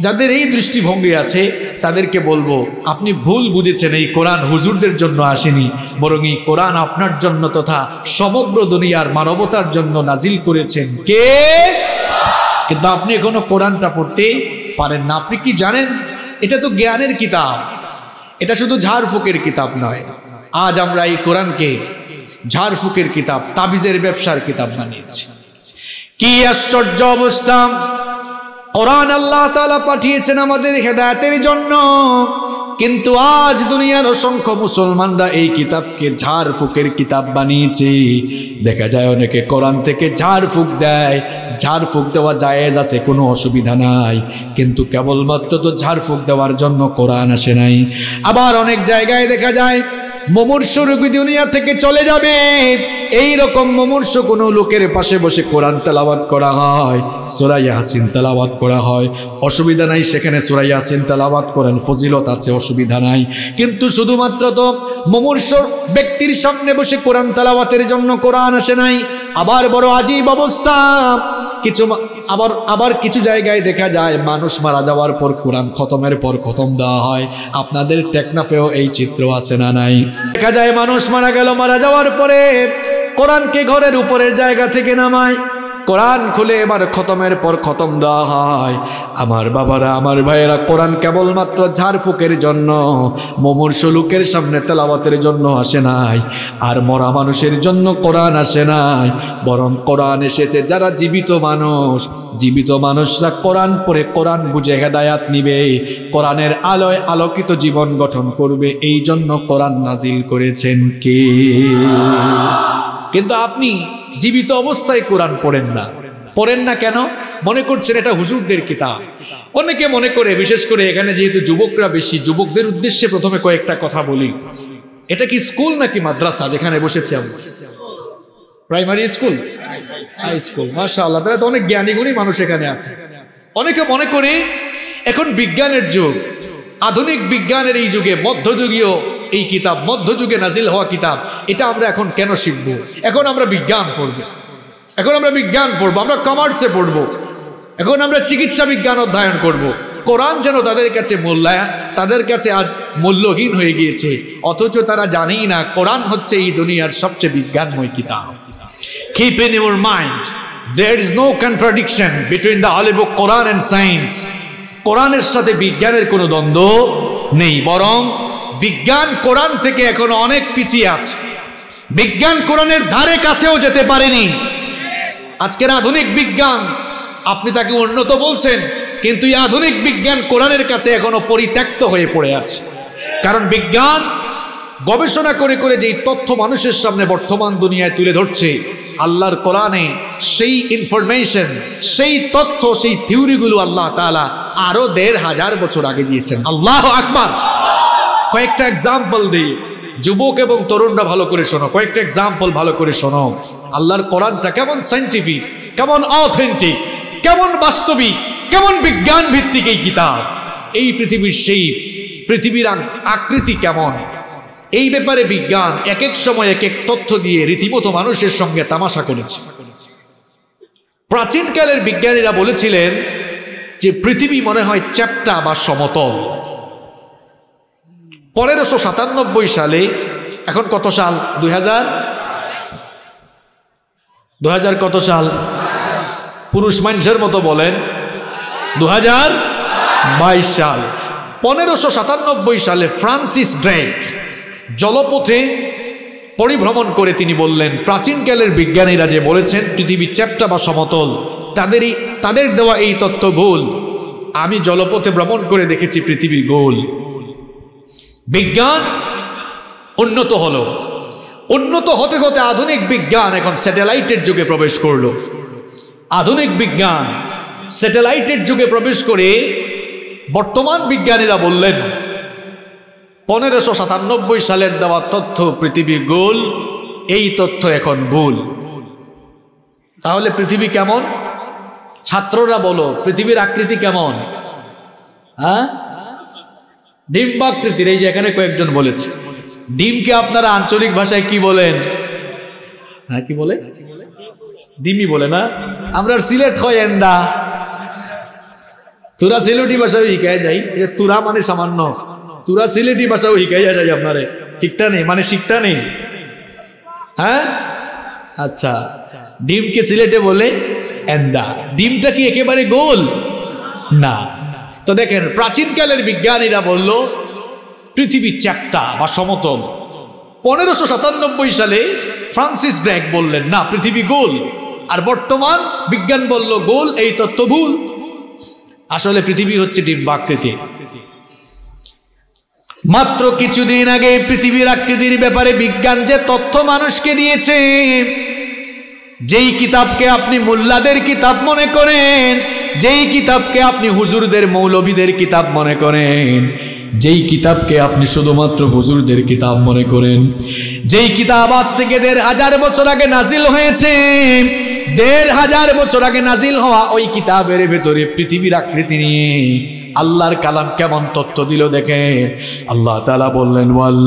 যাদের এই দৃষ্টিভঙ্গি আছে, তাদেরকে বলব, আপনি ভুল বুঝেছেন, এই কোরআন হুজুরদের জন্য আসেনি। বরং এই কোরআন আপনার জন্য তথা সমগ্র দুনিয়ার মানবতার জন্য নাজিল করেছেন। কে? কিন্তু আপনি এখনও কোরআনটা পড়তে পারেন না। আপনি কি জানেন এটা তো জ্ঞানের কিতাব। এটা শুধু ঝাড়ফুকের কিতাব নয়। আজ আমরা এই কোরআনকে ঝাড়ফুকের কিতাব, তাবিজের ব্যবসার কিতাব বানিয়েছি। কি আশ্চর্য অবস্থা। কোরআন আল্লাহ তালা পাঠিয়েছেন আমাদের হেদায়তের জন্য। কিন্তু আজ দুনিয়ার অসংখ্য মুসলমানরা এই কিতাবকে ঝাড় ফুকের কিতাব বানিয়েছে। দেখা যায় অনেকে কোরআন থেকে ঝাড় ফুক দেয়। ঝাড় ফুক দেওয়া জায়েজ আছে, কোনো অসুবিধা নাই। কিন্তু কেবলমাত্র তো ঝাড় ফুক দেওয়ার জন্য কোরআন আসে নাই। আবার অনেক জায়গায় দেখা যায় মুমূর্ষ রোগী দুনিয়া থেকে চলে যাবে। এই রকম মুমূর্ষ কোনো লোকের পাশে বসে কোরআন তেলাওয়াত করা হয় সুরাই হাসিন তেলাওয়াত করা হয়। অসুবিধা নাই, সেখানে সুরাই হাসিন তেলাওয়াত করেন, ফজিলত আছে, অসুবিধা নাই। কিন্তু শুধুমাত্র তো মুমূর্ষ ব্যক্তির সামনে বসে কোরআন তেলাওয়াতের জন্য কোরআন আসে নাই। আবার বড় আজীব অবস্থা। কিছু আবার আবার কিছু জায়গায় দেখা যায়, মানুষ মারা যাওয়ার পর কোরআন খতমের পর খতম দেওয়া হয়। আপনাদের টেকনাফেও এই চিত্র আছে না নাই? দেখা যায়, মানুষ মারা গেল, মারা যাওয়ার পরে কোরআনকে ঘরের উপরের জায়গা থেকে নামায়। কোরআন খুলে এবার খতমের পর খতম দেওয়া হয়। আমার বাবারা, আমার ভাইয়েরা, কোরআন কেবলমাত্র ঝাড়ফুকের জন্য, মোমূর্ষ লোকের সামনে তেলাওয়াতের জন্য আসে নাই। আর মরা মানুষের জন্য কোরআন আসে নাই। বরং কোরআন এসেছে যারা জীবিত মানুষ। জীবিত মানুষরা কোরআন পড়ে কোরআন বুঝে হেদায়াত নিবে। কোরআনের আলোয় আলোকিত জীবন গঠন করবে। এই জন্য কোরআন নাজিল করেছেন কে? কিন্তু আপনি জীবিত অবস্থায় কোরআন পড়েন না। পড়েন না কেন? মনে করছেন এটা হুজুরদের কিতাব। অনেকে মনে করে, বিশেষ করে এখানে যেহেতু যুবকরা বেশি, যুবকদের উদ্দেশ্যে প্রথমে কয়েকটা কথা বলি। এটা কি স্কুল নাকি মাদ্রাসা, যেখানে বসেছি আমরা? প্রাইমারি স্কুল হাই স্কুল মাসা আল্লাহ তাহলে তো অনেক জ্ঞানী গুণী মানুষ এখানে আছে। অনেকে মনে করে, এখন বিজ্ঞানের যুগ, আধুনিক বিজ্ঞানের এই যুগে, মধ্যযুগীয় এই কিতাব, মধ্যযুগে নাজিল হওয়া কিতাব, এটা আমরা এখন কেন শিখব এখন আমরা বিজ্ঞান পড়ব এখন আমরা বিজ্ঞান পড়ব, আমরা কমার্সে পড়ব এখন আমরা চিকিৎসা বিজ্ঞান অধ্যয়ন করব। কোরআন যেন তাদের কাছে মূল্যায়ন তাদের কাছে আজ মূল্যহীন হয়ে গিয়েছে, অথচ তারা জানেই না, কোরআন হচ্ছে এই দুনিয়ার সবচেয়ে বিজ্ঞানময় কিতাব Keep in your mind is no contradiction between the Holy Book Quran and science. কোরআনের সাথে বিজ্ঞানের কোনো দ্বন্দ্ব নেই, বরং বিজ্ঞান কোরআন থেকে এখনও অনেক পিছিয়ে আছে। বিজ্ঞান কোরআনের ধারে কাছেও যেতে পারেনি। আজকের আধুনিক বিজ্ঞান, আপনি তাকে উন্নত বলছেন, কিন্তু এই আধুনিক বিজ্ঞান কোরআনের কাছে এখনও পরিত্যক্ত হয়ে পড়ে আছে। কারণ বিজ্ঞান গবেষণা করে করে যেই তথ্য মানুষের সামনে বর্তমান দুনিয়ায় তুলে ধরছে, আল্লাহর কোরআনে সেই ইনফরমেশন সেই তথ্য, সেই থিওরিগুলো আল্লাহ তাআলা আরও দেড় হাজার বছর আগে দিয়েছেন। আল্লাহ আকবার। কয়েকটা এক্সাম্পল দিই। যুবক এবং তরুণরা ভালো করে শোনো। কয়েকটা এক্সাম্পল ভালো করে শোনো। আল্লাহর কোরআনটা কেমন সাইন্টিফিক কেমন অথেন্টিক কেমন বাস্তবিক, কেমন বিজ্ঞান ভিত্তিক এই কিতাব? এই পৃথিবীর সেই পৃথিবীর আকৃতি কেমন? এই ব্যাপারে বিজ্ঞান এক এক সময় এক এক তথ্য দিয়ে রীতিমতো মানুষের সঙ্গে তামাশা করেছে। প্রাচীনকালের বিজ্ঞানীরা বলেছিলেন যে পৃথিবী মনে হয় চ্যাপ্টা বা সমতল। পনেরোশো সাতানব্বই সালে, এখন কত সাল? দুই হাজার? দু হাজার কত সাল? পুরুষ মানুষের মতো বলেন। দু হাজার বাইশ সাল। পনেরোশো সাতানব্বই সালে ফ্রান্সিস ড্রেক জলপথে পরিভ্রমণ করে তিনি বললেন প্রাচীনকালের বিজ্ঞানীরা যে বলেছেন পৃথিবী চ্যাপ্টা বা সমতল, তাদেরই, তাদের দেওয়া এই তত্ত্ব ভুল আমি জলপথে ভ্রমণ করে দেখেছি পৃথিবী গোল। বিজ্ঞান উন্নত হলো। উন্নত হতে হতে আধুনিক বিজ্ঞান এখন স্যাটেলাইটের যুগে প্রবেশ করল। আধুনিক বিজ্ঞান স্যাটেলাইটের যুগে প্রবেশ করে বর্তমান বিজ্ঞানীরা বললেন, পনেরোশো সাতানব্বই সালের দেওয়া তথ্য পৃথিবী গোল, এই তথ্য এখন ভুল। তাহলে পৃথিবী কেমন? ছাত্ররা বলো, পৃথিবীর আকৃতি কেমন? হ্যাঁ? ডিম্বাকৃতির, এই যে এখানে কয়েকজন বলেছে। ডিমকে আপনারা আঞ্চলিক ভাষায় কি বলেন? হ্যাঁ কি বলে? ডিমি বলে না? আমরা সিলেট হয় এন্দা। তুরা সিলেটি ভাষাও শিখাই যাই। এটা তুরা মানে সামান্য। তুরা সিলেটি ভাষাও শিখাইয়া যায় আপনারে। শিখতা নেই মানে শিখতা নেই। হ্যাঁ? আচ্ছা। ডিমকে সিলেটে বলে এন্দা। ডিমটা কি একেবারে গোল? না। তো দেখেন প্রাচীনকালের বিজ্ঞানীরা বলল, পৃথিবী চ্যাপ্টা বা সমতল। পনেরোশো সাতানব্বই সালে ফ্রান্সিস ড্র্যাক বললেন, না, পৃথিবী গোল। আর বর্তমান বিজ্ঞান বলল, গোল, এই তত্ত্ব ভুল। আসলে পৃথিবী হচ্ছে ডিম্বাকৃতি। মাত্র কিছুদিন আগে পৃথিবীর আকৃতির ব্যাপারে বিজ্ঞান যে তথ্য মানুষকে দিয়েছে, যেই কিতাবকে আপনি মোল্লাদের কিতাব মনে করেন যেই কিতাবকে আপনি হুজুরদের মৌলভীদের কিতাব মনে করেন, যেই কিতাবকে আপনি শুধুমাত্র হুজুরদের কিতাব মনে করেন, যেই কিতাব আজ থেকে দেড় হাজার বছর আগে নাজিল হয়েছে, দেড় হাজার বছর আগে নাজিল হওয়া ওই কিতাবের ভেতরে পৃথিবীর আকৃতি নিয়ে আল্লাহর কালাম কেমন তথ্য দিল দেখে আল্লাহ তালা বললেন, ওয়াল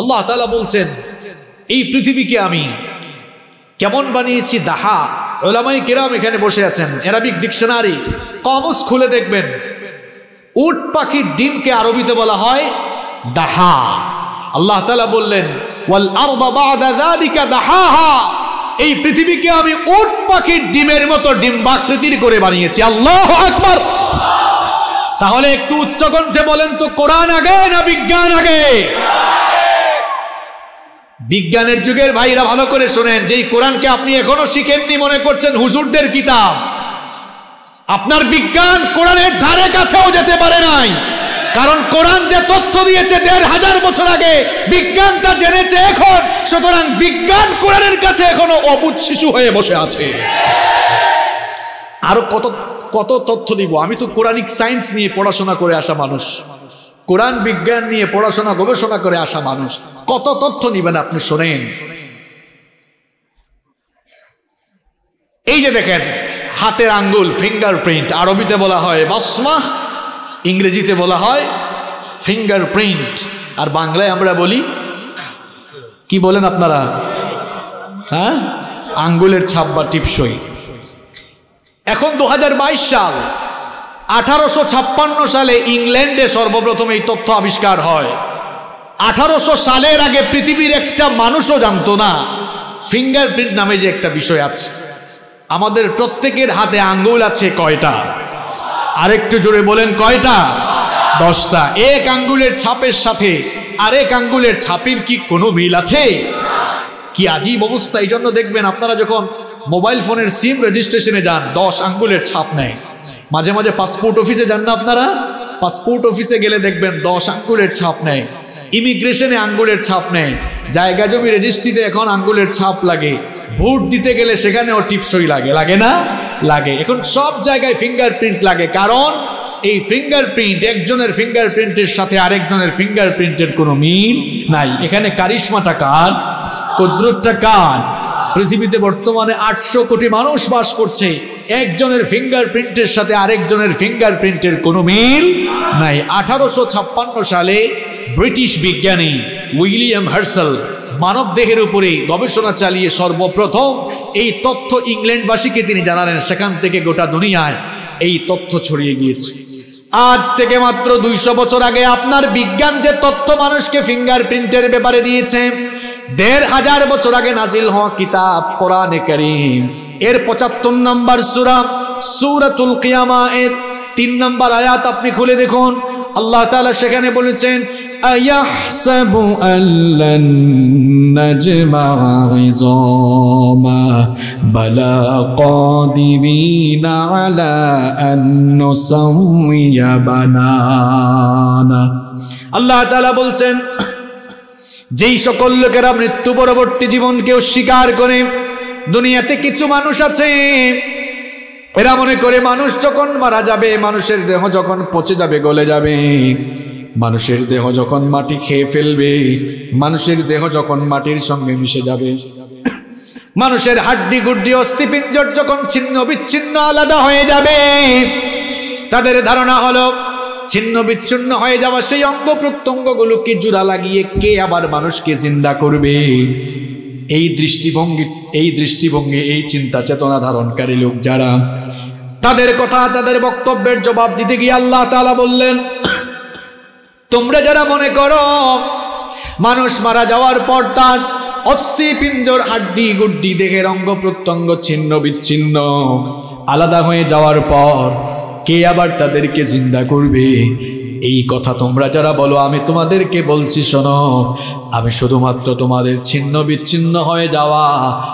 আল্লাহ তালা বলছেন এই পৃথিবীকে আমি কেমন বানিয়েছি? দাহা। ওলামাই কেরাম এখানে বসে আছেন। Arabic dictionary. কমস খুলে দেখবেন। উট পাখির ডিমকে আরবিতে বলা হয় দাহা। আল্লাহ তালা বললেন এই পৃথিবীকে আমি উট পাখির ডিমের মতো ডিম্বাকৃতির করে বানিয়েছি। আল্লাহ আকবার। তাহলে একটু উচ্চকণ্ঠে বলেন তো, কোরআন আগে না বিজ্ঞান আগে? বিজ্ঞানের যুগের ভাইরা ভালো করে শোনেন, যেই কোরআনকে আপনি এখনও শিখেননি মনে করছেন হুজুরদের কিতাব। আপনার বিজ্ঞান কোরআনের ধারে কাছেও যেতে পারে নাই। কারণ কোরআন যে তথ্য দিয়েছে দেড় হাজার বছর আগে বিজ্ঞান তা জেনেছে এখন, সুতরাং বিজ্ঞান কোরআনের কাছে এখনও অবুধ শিশু হয়ে বসে আছে। আরও কত কত তথ্য দিব? আমি তো কোরআনিক সায়েন্স নিয়ে পড়াশোনা করে আসা মানুষ। কোরআন বিজ্ঞান নিয়ে পড়াশোনা, গবেষণা করে আসা মানুষ, কত তথ্য নিবেন আপনি শোনেন? এই যে দেখেন, হাতের আঙ্গুল ফিঙ্গারপ্রিন্ট আরবিতে বলা হয় বাসমা, ইংরেজিতে বলা হয় ফিঙ্গারপ্রিন্ট আর বাংলায় আমরা বলি, কি বলেন আপনারা? হ্যাঁ? আঙ্গুলের ছাপ বা টিপসই। এখন দু হাজার বাইশ সাল আঠারোশো ছাপ্পান্ন সালে ইংল্যান্ডে সর্বপ্রথম এই তথ্য আবিষ্কার হয়। আঠারোশো সালের আগে পৃথিবীর একটা মানুষও জানতো না। ফিঙ্গারপ্রিন্ট নামে যে একটা বিষয় আছে। আমাদের প্রত্যেকের হাতে আঙ্গুল আছে কয়টা? আরেকটু জোরে বলেন, কয়টা? দশটা। এক আঙ্গুলের ছাপের সাথে আরেক আঙ্গুলের ছাপের কি কোনো মিল আছে? কি আজীব অবস্থা? এই জন্য দেখবেন আপনারা যখন মোবাইল ফোনের সিম রেজিস্ট্রেশনে যান, দশ আঙ্গুলের ছাপ নেয়। মাঝে মাঝে পাসপোর্ট অফিসে যান না আপনারা? পাসপোর্ট অফিসে গেলে দেখবেন দশ আঙ্গুলের ছাপ নেয়। ইমিগ্রেশনে আঙ্গুলের ছাপ নেয়। জায়গা জমি রেজিস্ট্রিতে এখন আঙ্গুলের ছাপ লাগে। ভোট দিতে গেলে সেখানেও টিপসই লাগে। লাগে না? লাগে। এখন সব জায়গায় ফিঙ্গারপ্রিন্ট লাগে। কারণ এই ফিঙ্গারপ্রিন্ট একজনের ফিঙ্গারপ্রিন্টের সাথে আরেকজনের ফিঙ্গারপ্রিন্টের কোনো মিল নাই। এখানে কারিশমাটা কার? কুদরতটা কার? পৃথিবীতে বর্তমানে আটশো কোটি মানুষ বাস করছে। একজনের ফিঙ্গারপ্রিন্টের সাথে আরেকজনের ফিঙ্গারপ্রিন্টের কোনো মিল নাই। আঠারোশো ছাপ্পান্ন সালে ব্রিটিশ বিজ্ঞানী উইলিয়াম হার্সেল মানব দেহের উপরে গবেষণা চালিয়ে সর্বপ্রথম এই তথ্য ইংল্যান্ডবাসীকে তিনি জানালেন, সেখান থেকে গোটা দুনিয়ায় এই তথ্য ছড়িয়ে গিয়েছে। আজ থেকে মাত্র দুইশো বছর আগে আপনার বিজ্ঞান যে তথ্য মানুষকে ফিঙ্গারপ্রিন্টের ব্যাপারে দিয়েছে, দেড় হাজার বছর আগে নাজিল হওয়া কিতাব কোরআনে করিম। এর পঁচাত্তর নম্বর সুরা সুরাতুল কিয়ামা এর তিন নম্বর আয়াত আপনি খুলে দেখুন আল্লাহ তাআলা সেখানে বলেছেন أيحسب أن لن نجمع عظاما بلى قادرين على أن نسوي بنانا আল্লাহ তাআলা বলছেন যেই সকল লোকেরা মৃত্যু পরবর্তী জীবনকে অস্বীকার করে দুনিয়াতে কিছু মানুষ আছে। এরা মনে করে মানুষ যখন মারা যাবে, মানুষের দেহ যখন পচে যাবে, গলে যাবে। মানুষের দেহ যখন মাটি খেয়ে ফেলবে, মানুষের দেহ যখন মাটির সঙ্গে মিশে যাবে। মানুষের হাড্ডি গুড্ডি অস্থিপিঞ্জর যখন ছিন্ন বিচ্ছিন্ন আলাদা হয়ে যাবে। তাদের ধারণা হলো, ছিন্ন বিচ্ছিন্ন হয়ে যাওয়া সেই অঙ্গ প্রত্যঙ্গগুলোকে জোড়া লাগিয়ে কে আবার মানুষকে জিন্দা করবে? এই দৃষ্টিভঙ্গি এই দৃষ্টিভঙ্গি, এই চিন্তা চেতনা ধারণকারী লোক যারা, তাদের কথা, তাদের বক্তব্যের জবাব দিতে গিয়ে আল্লাহ তাআলা বললেন, তোমরা যারা মনে করো, মানুষ মারা যাওয়ার পর তার অস্থি পিঞ্জর, হাড্ডি, গুড্ডি, দেহের অঙ্গ প্রত্যঙ্গ ছিন্ন, বিচ্ছিন্ন, আলাদা হয়ে যাওয়ার পর কে আবার তাদেরকে জিন্দা করবে? এই কথা তোমরা যারা বলো, আমি তোমাদেরকে বলছি, শোনো। আমি শুধুমাত্র তোমাদের ছিন্ন বিচ্ছিন্ন হয়ে যাওয়া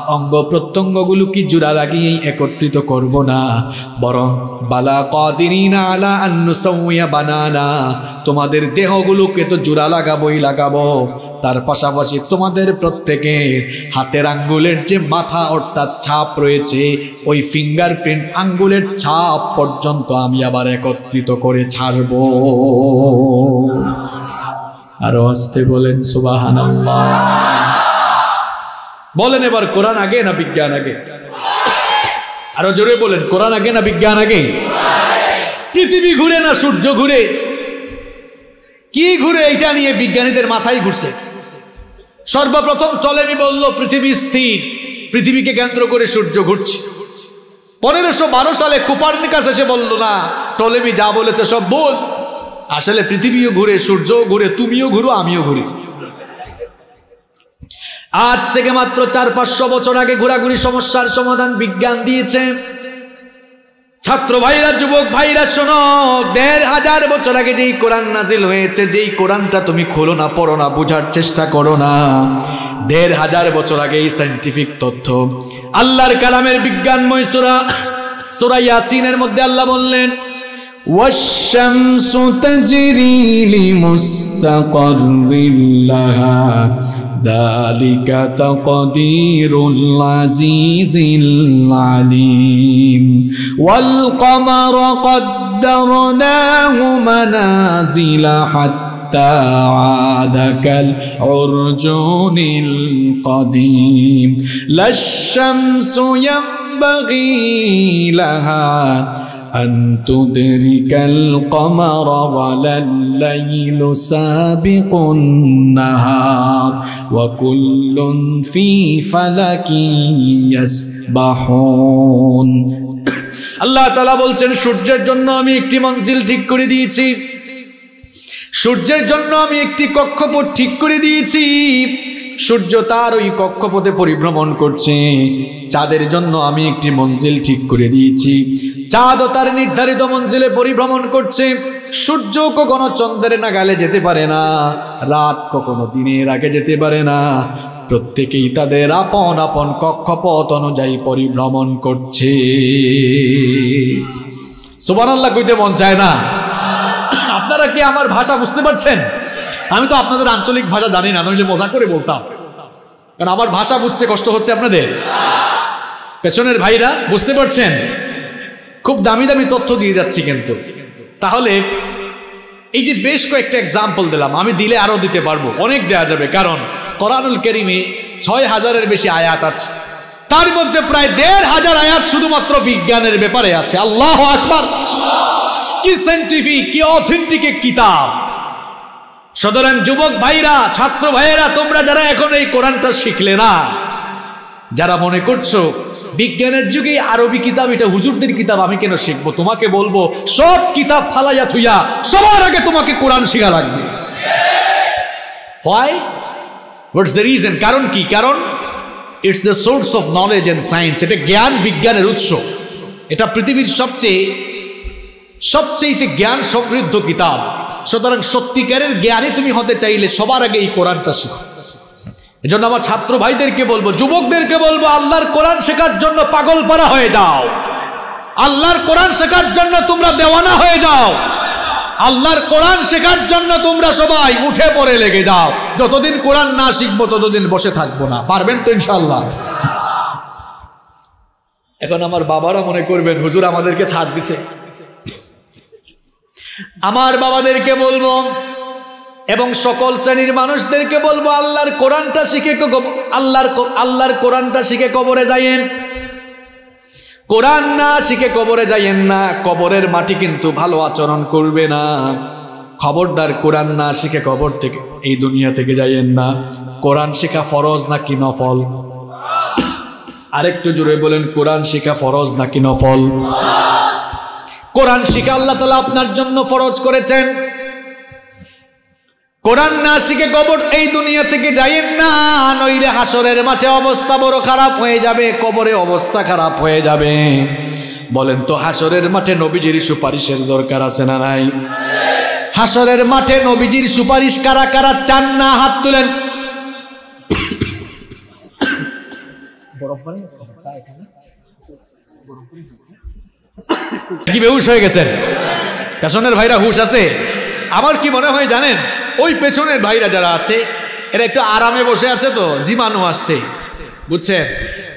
অঙ্গ প্রত্যঙ্গগুলো কি জোড়া লাগিয়েই একত্রিত করব না। বরং, বালা কদিনই না আলা আন্নুসাউয়া বানানা। তোমাদের দেহগুলোকে তো জোড়া লাগাবোই লাগাবো। তার পাশাপাশি তোমাদের প্রত্যেকের হাতের আঙ্গুলের যে মাথা অর্থাৎ ছাপ রয়েছে, ওই ফিঙ্গারপ্রিন্ট আঙ্গুলের ছাপ পর্যন্ত আমি আবার একত্রিত করে ছাড়ব। আরও আসতে বলেন সুবাহান বলেন এবার কোরআন আগে না বিজ্ঞান আগে? আরও জোরে বলেন, কোরআন আগে না বিজ্ঞান আগে? পৃথিবী ঘুরে না সূর্য ঘুরে? কি ঘুরে এটা নিয়ে বিজ্ঞানীদের মাথায় ঘুরছে? সর্বপ্রথম টলেমি বলল, পৃথিবী স্থির। পৃথিবীকে কেন্দ্র করে সূর্য ঘুরছে। পনেরোশো বারো সালে কুপারনিকাস এসে বলল, না, টলেমি যা বলেছে সব বোঝ। আসলে পৃথিবীও ঘুরে, সূর্যও ঘুরে, তুমিও ঘুরো, আমিও ঘুরি। আজ থেকে মাত্র চার পাঁচশো বছর আগে ঘোরাঘুরি সমস্যার সমাধান বিজ্ঞান দিয়েছে ছাত্র ভাইরা যুবক ভাইরা শোনো দেড় হাজার বছর আগে যেই কোরআন নাজিল হয়েছে যেই কোরআনটা তুমি খোলো না পড়ো না বোঝার চেষ্টা করো না দেড় হাজার বছর আগে এই সাইন্টিফিক তথ্য আল্লাহর কালামের বিজ্ঞানময় সোরা সোরা ইয়াসিনের মধ্যে আল্লাহ বললেন والشمس تجري لمستقر لها ذلك تقدير العزيز العليم. والقمر قدرناه منازل حتى عاد كالعرجون القديم. لا الشمس ينبغي لها أن تدرك القمر ولا الليل سابق النهار وكل في فلك يسبحون আল্লাহ তালা বলছেন সূর্যের জন্য আমি একটি মঞ্জিল ঠিক করে দিয়েছি সূর্যের জন্য আমি একটি কক্ষপথ ঠিক করে দিয়েছি সূর্য তার ওই কক্ষপথে পরিভ্রমণ করছে। চাঁদের জন্য আমি একটি মঞ্জিল ঠিক করে দিয়েছি। চাঁদও তার নির্ধারিত মঞ্জিলে পরিভ্রমণ করছে। সূর্য কখনো চন্দ্রের নাগালে যেতে পারে না। রাত কখনো দিনের আগে যেতে পারে না। প্রত্যেকেই তাদের আপন আপন কক্ষপথ অনুযায়ী পরিভ্রমণ করছে। সুবান আল্লাহ কইতে মন চায় না। আপনারা কি আমার ভাষা বুঝতে পারছেন? আমি তো আপনাদের আঞ্চলিক ভাষা জানি না আমি নইলে মজা করে বলতাম। কারণ আমার ভাষা বুঝতে কষ্ট হচ্ছে আপনাদের। পেছনের ভাইরা, বুঝতে পারছেন? খুব দামি দামি তথ্য দিয়ে যাচ্ছি কিন্তু। তাহলে, এই যে বেশ কয়েকটা এক্সাম্পল দিলাম, আমি দিলে আরও দিতে পারব। অনেক দেয়া যাবে, কারণ করানুল কেরিমে ছয় হাজারের বেশি আয়াত আছে। তার মধ্যে প্রায় দেড় হাজার আয়াত শুধুমাত্র বিজ্ঞানের ব্যাপারে আছে। আল্লাহ আকবার! কি সাইন্টিফিক কি অথেন্টিক কিতাব। সুতরাং যুবক ভাইরা, ছাত্র ভাইয়েরা, তোমরা যারা এখন এই কোরআনটা শিখলে না, যারা মনে করছ বিজ্ঞানের যুগে আরবি কিতাব, এটা হুজুরদের কিতাব, আমি কেন শিখব? তোমাকে বলব, সব কিতাব ফালাইয়া থুইয়া সবার আগে তোমাকে কোরআন শিখা লাগবে। হয় হোয়াটস দ্য রিজন কারণ কি? কারণ it's the source of knowledge and science এটা জ্ঞান বিজ্ঞানের উৎস। এটা পৃথিবীর সবচেয়ে সবচেয়ে জ্ঞান সমৃদ্ধ কিতাব। সুতরাং সত্যিকারের জ্ঞানী তুমি হতে চাইলে সবার আগে এই কোরআনটা শিখো। এজন্য আমার ছাত্র ভাইদেরকে বলব, যুবকদেরকে বলব, আল্লাহর কোরআন শেখার জন্য পাগল পারা হয়ে যাও। আল্লাহর কোরআন শেখার জন্য তোমরা দেওয়ানা হয়ে যাও। আল্লাহর কোরআন শেখার জন্য তোমরা সবাই উঠে পড়ে লেগে যাও। যতদিন কোরআন না শিখব, ততদিন বসে থাকব না। পারবেন তো ইনশাল্লাহ এখন আমার বাবারা মনে করবেন, হুজুর আমাদেরকে ছাড় দিছে। আমার বাবাদেরকে বলব এবং সকল শ্রেণির মানুষদেরকে বলব, আল্লাহর কোরআনটা শিখে আল্লাহর আল্লাহর কোরআনটা শিখে কবরে যাইয়েন। কোরআন না শিখে কবরে যাইয়েন না, কবরের মাটি কিন্তু ভালো আচরণ করবে না। খবরদার কোরআন না শিখে কবর থেকে, এই দুনিয়া থেকে যাইয়েন না। কোরআন শিখা ফরজ নাকি নফল? আরেকটু জোরে বলেন, কোরআন শিখা ফরজ নাকি নফল? কোরআন শিখা আল্লাহ তালা আপনার জন্য ফরজ করেছেন। কোরআন না শিখে কবর এই দুনিয়া থেকে যাইয়েন না, নইলে হাসরের মাঠে অবস্থা বড় খারাপ হয়ে যাবে, কবরে অবস্থা খারাপ হয়ে যাবে। বলেন তো, হাসরের মাঠে নবীজির সুপারিশের দরকার আছে না নাই? হাসরের মাঠে নবীজির সুপারিশ কারা কারা চান না, হাত তুলেন। কি বেহুশ হয়ে গেছেন? পেছনের ভাইরা হুশ আছে? আমার কি মনে হয় জানেন? ওই পেছনের ভাইরা যারা আছে, এরা একটু আরামে বসে আছে তো জীবাণু আসছে। বুঝছেন?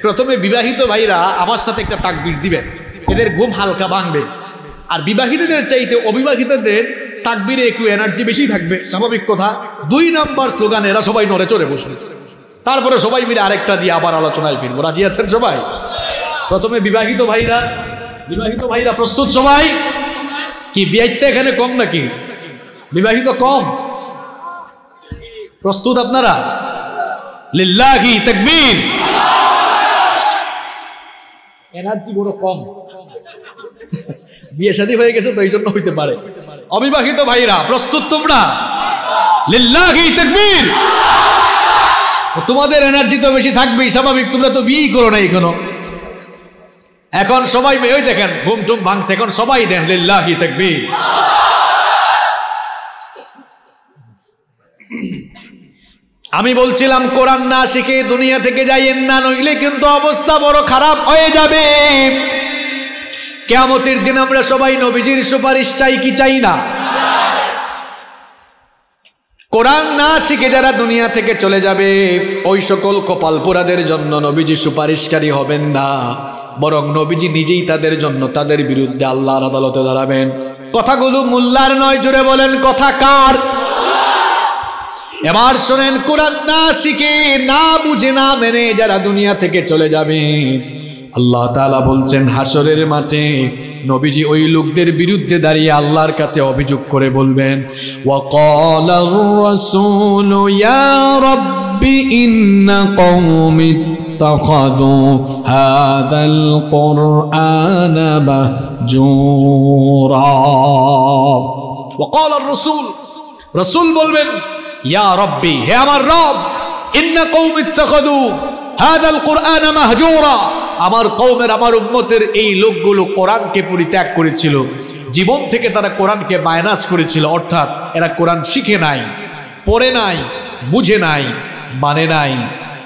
প্রথমে বিবাহিত ভাইরা আমার সাথে একটা তাকবির দিবেন। এদের ঘুম হালকা ভাঙবে। আর বিবাহিতদের চাইতে অবিবাহিতদের তাকবিরে একটু এনার্জি বেশি থাকবে, স্বাভাবিক কথা। দুই নাম্বার স্লোগান এরা সবাই নড়ে চড়ে বসবে। তারপরে সবাই মিলে আরেকটা দিয়ে আবার আলোচনায় ফিরবো। রাজি আছেন সবাই? প্রথমে বিবাহিত ভাইরা বিবাহিত ভাইরা প্রস্তুত সবাই? কি বিয়াইতে এখানে কম নাকি? বিবাহিত কম? প্রস্তুত আপনারা? লিল্লাহি তাকবীর। এনার্জি বড় কম। বিয়ে শাদী হয়ে গেছে তো এই জন্য হইতে পারে। অবিবাহিত ভাইরা, প্রস্তুত তোমরা? লিল্লাহি তাকবীর। তোমাদের এনার্জি তো বেশি থাকবেই, স্বাভাবিক, তোমরা তো বিয়েই করো না এখনও। এখন সবাই ওই দেখেন, ঘুম টুম ভাঙছে, এখন সবাই দেন, লিল্লাহি তাকবীর। আমি বলছিলাম, কোরআন না শিখে দুনিয়া থেকে যাইয়েন না, নইলে কিন্তু অবস্থা বড় খারাপ হয়ে যাবে। কেয়ামতের দিন আমরা সবাই নবীজির সুপারিশ চাই, কি চাই না? কোরআন না শিখে যারা দুনিয়া থেকে চলে যাবে, ওই সকল কপালপুরাদের জন্য নবীজি সুপারিশকারী হবেন না। বরং নবীজি নিজেই তাদের জন্য তাদের বিরুদ্ধে আল্লাহর আদালতে দাঁড়াবেন। কথাগুলো মুল্লার নয় জুড়ে বলেন, কথা কার? এবার শোনেন, কোরআন না শিখে, না বুঝে, না মেনে যারা দুনিয়া থেকে চলে যাবে। আল্লাহ তালা বলছেন হাসরের মাঠে নবীজি ওই লোকদের বিরুদ্ধে দাঁড়িয়ে আল্লাহর কাছে অভিযোগ করে বলবেন রসুল রসুল বলবেন, ইয়া রব্বি, হে আমার রব, ইন্না কৌমিত কুরআন আমার কৌমের আমার উম্মতের এই লোকগুলো কোরআনকে পরিত্যাগ করেছিল। জীবন থেকে তারা কোরআনকে মাইনাস করেছিল। অর্থাৎ এরা কোরআন শিখে নাই, পড়ে নাই, বুঝে নাই মানে নাই।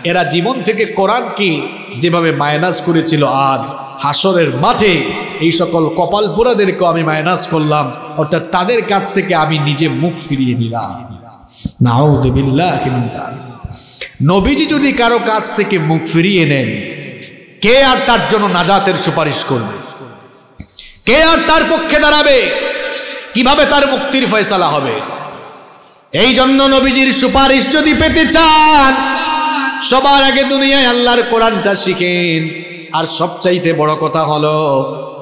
এরা জীবন থেকে কোরআনকে যেভাবে মাইনাস করেছিল আজ হাসরের মাঠে, এই সকল কপাল পোড়াদেরকেও আমি মাইনাস করলাম। অর্থাৎ তাদের কাছ থেকে আমি নিজে মুখ ফিরিয়ে নিলাম। নাউদুবিল্লাহি যালিক। নবীজি যদি কারও কাছ থেকে মুখ ফিরিয়ে নেন, কে আর তার জন্য নাজাতের সুপারিশ করবে? কে আর তার পক্ষে দাঁড়াবে? কীভাবে তার মুক্তির ফয়সালা হবে? এই জন্য নবীজির সুপারিশ যদি পেতে চান, সবার আগে দুনিয়ায় আল্লাহর কোরআনটা শিখেন। আর সবচাইতে বড় কথা হলো,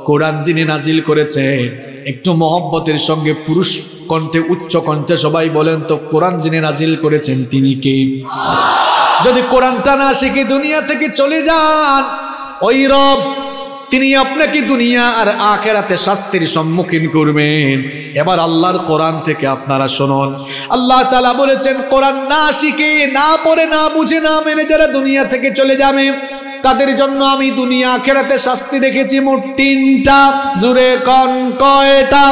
কোরআন যিনি নাজিল করেছেন, একটু মহব্বতের সঙ্গে পুরুষ কণ্ঠে, উচ্চ কণ্ঠে সবাই বলেন তো, কোরআন যিনি নাজিল করেছেন তিনি কে? যদি কোরআনটা না শিখে দুনিয়া থেকে চলে যান, ওই রব, তিনি আপনাকে দুনিয়া আর আখেরাতে শাস্তির সম্মুখীন করবেন। এবার আল্লাহর কোরআন থেকে আপনারা শুনুন। আল্লাহ তালা বলেছেন, কোরআন না শিখে, না পড়ে, না বুঝে, না মেনে যারা দুনিয়া থেকে চলে যাবে, তাদের জন্য আমি দুনিয়া আখেরাতে শাস্তি দেখেছি। মোট তিনটা, জুড়ে কন কয়টা?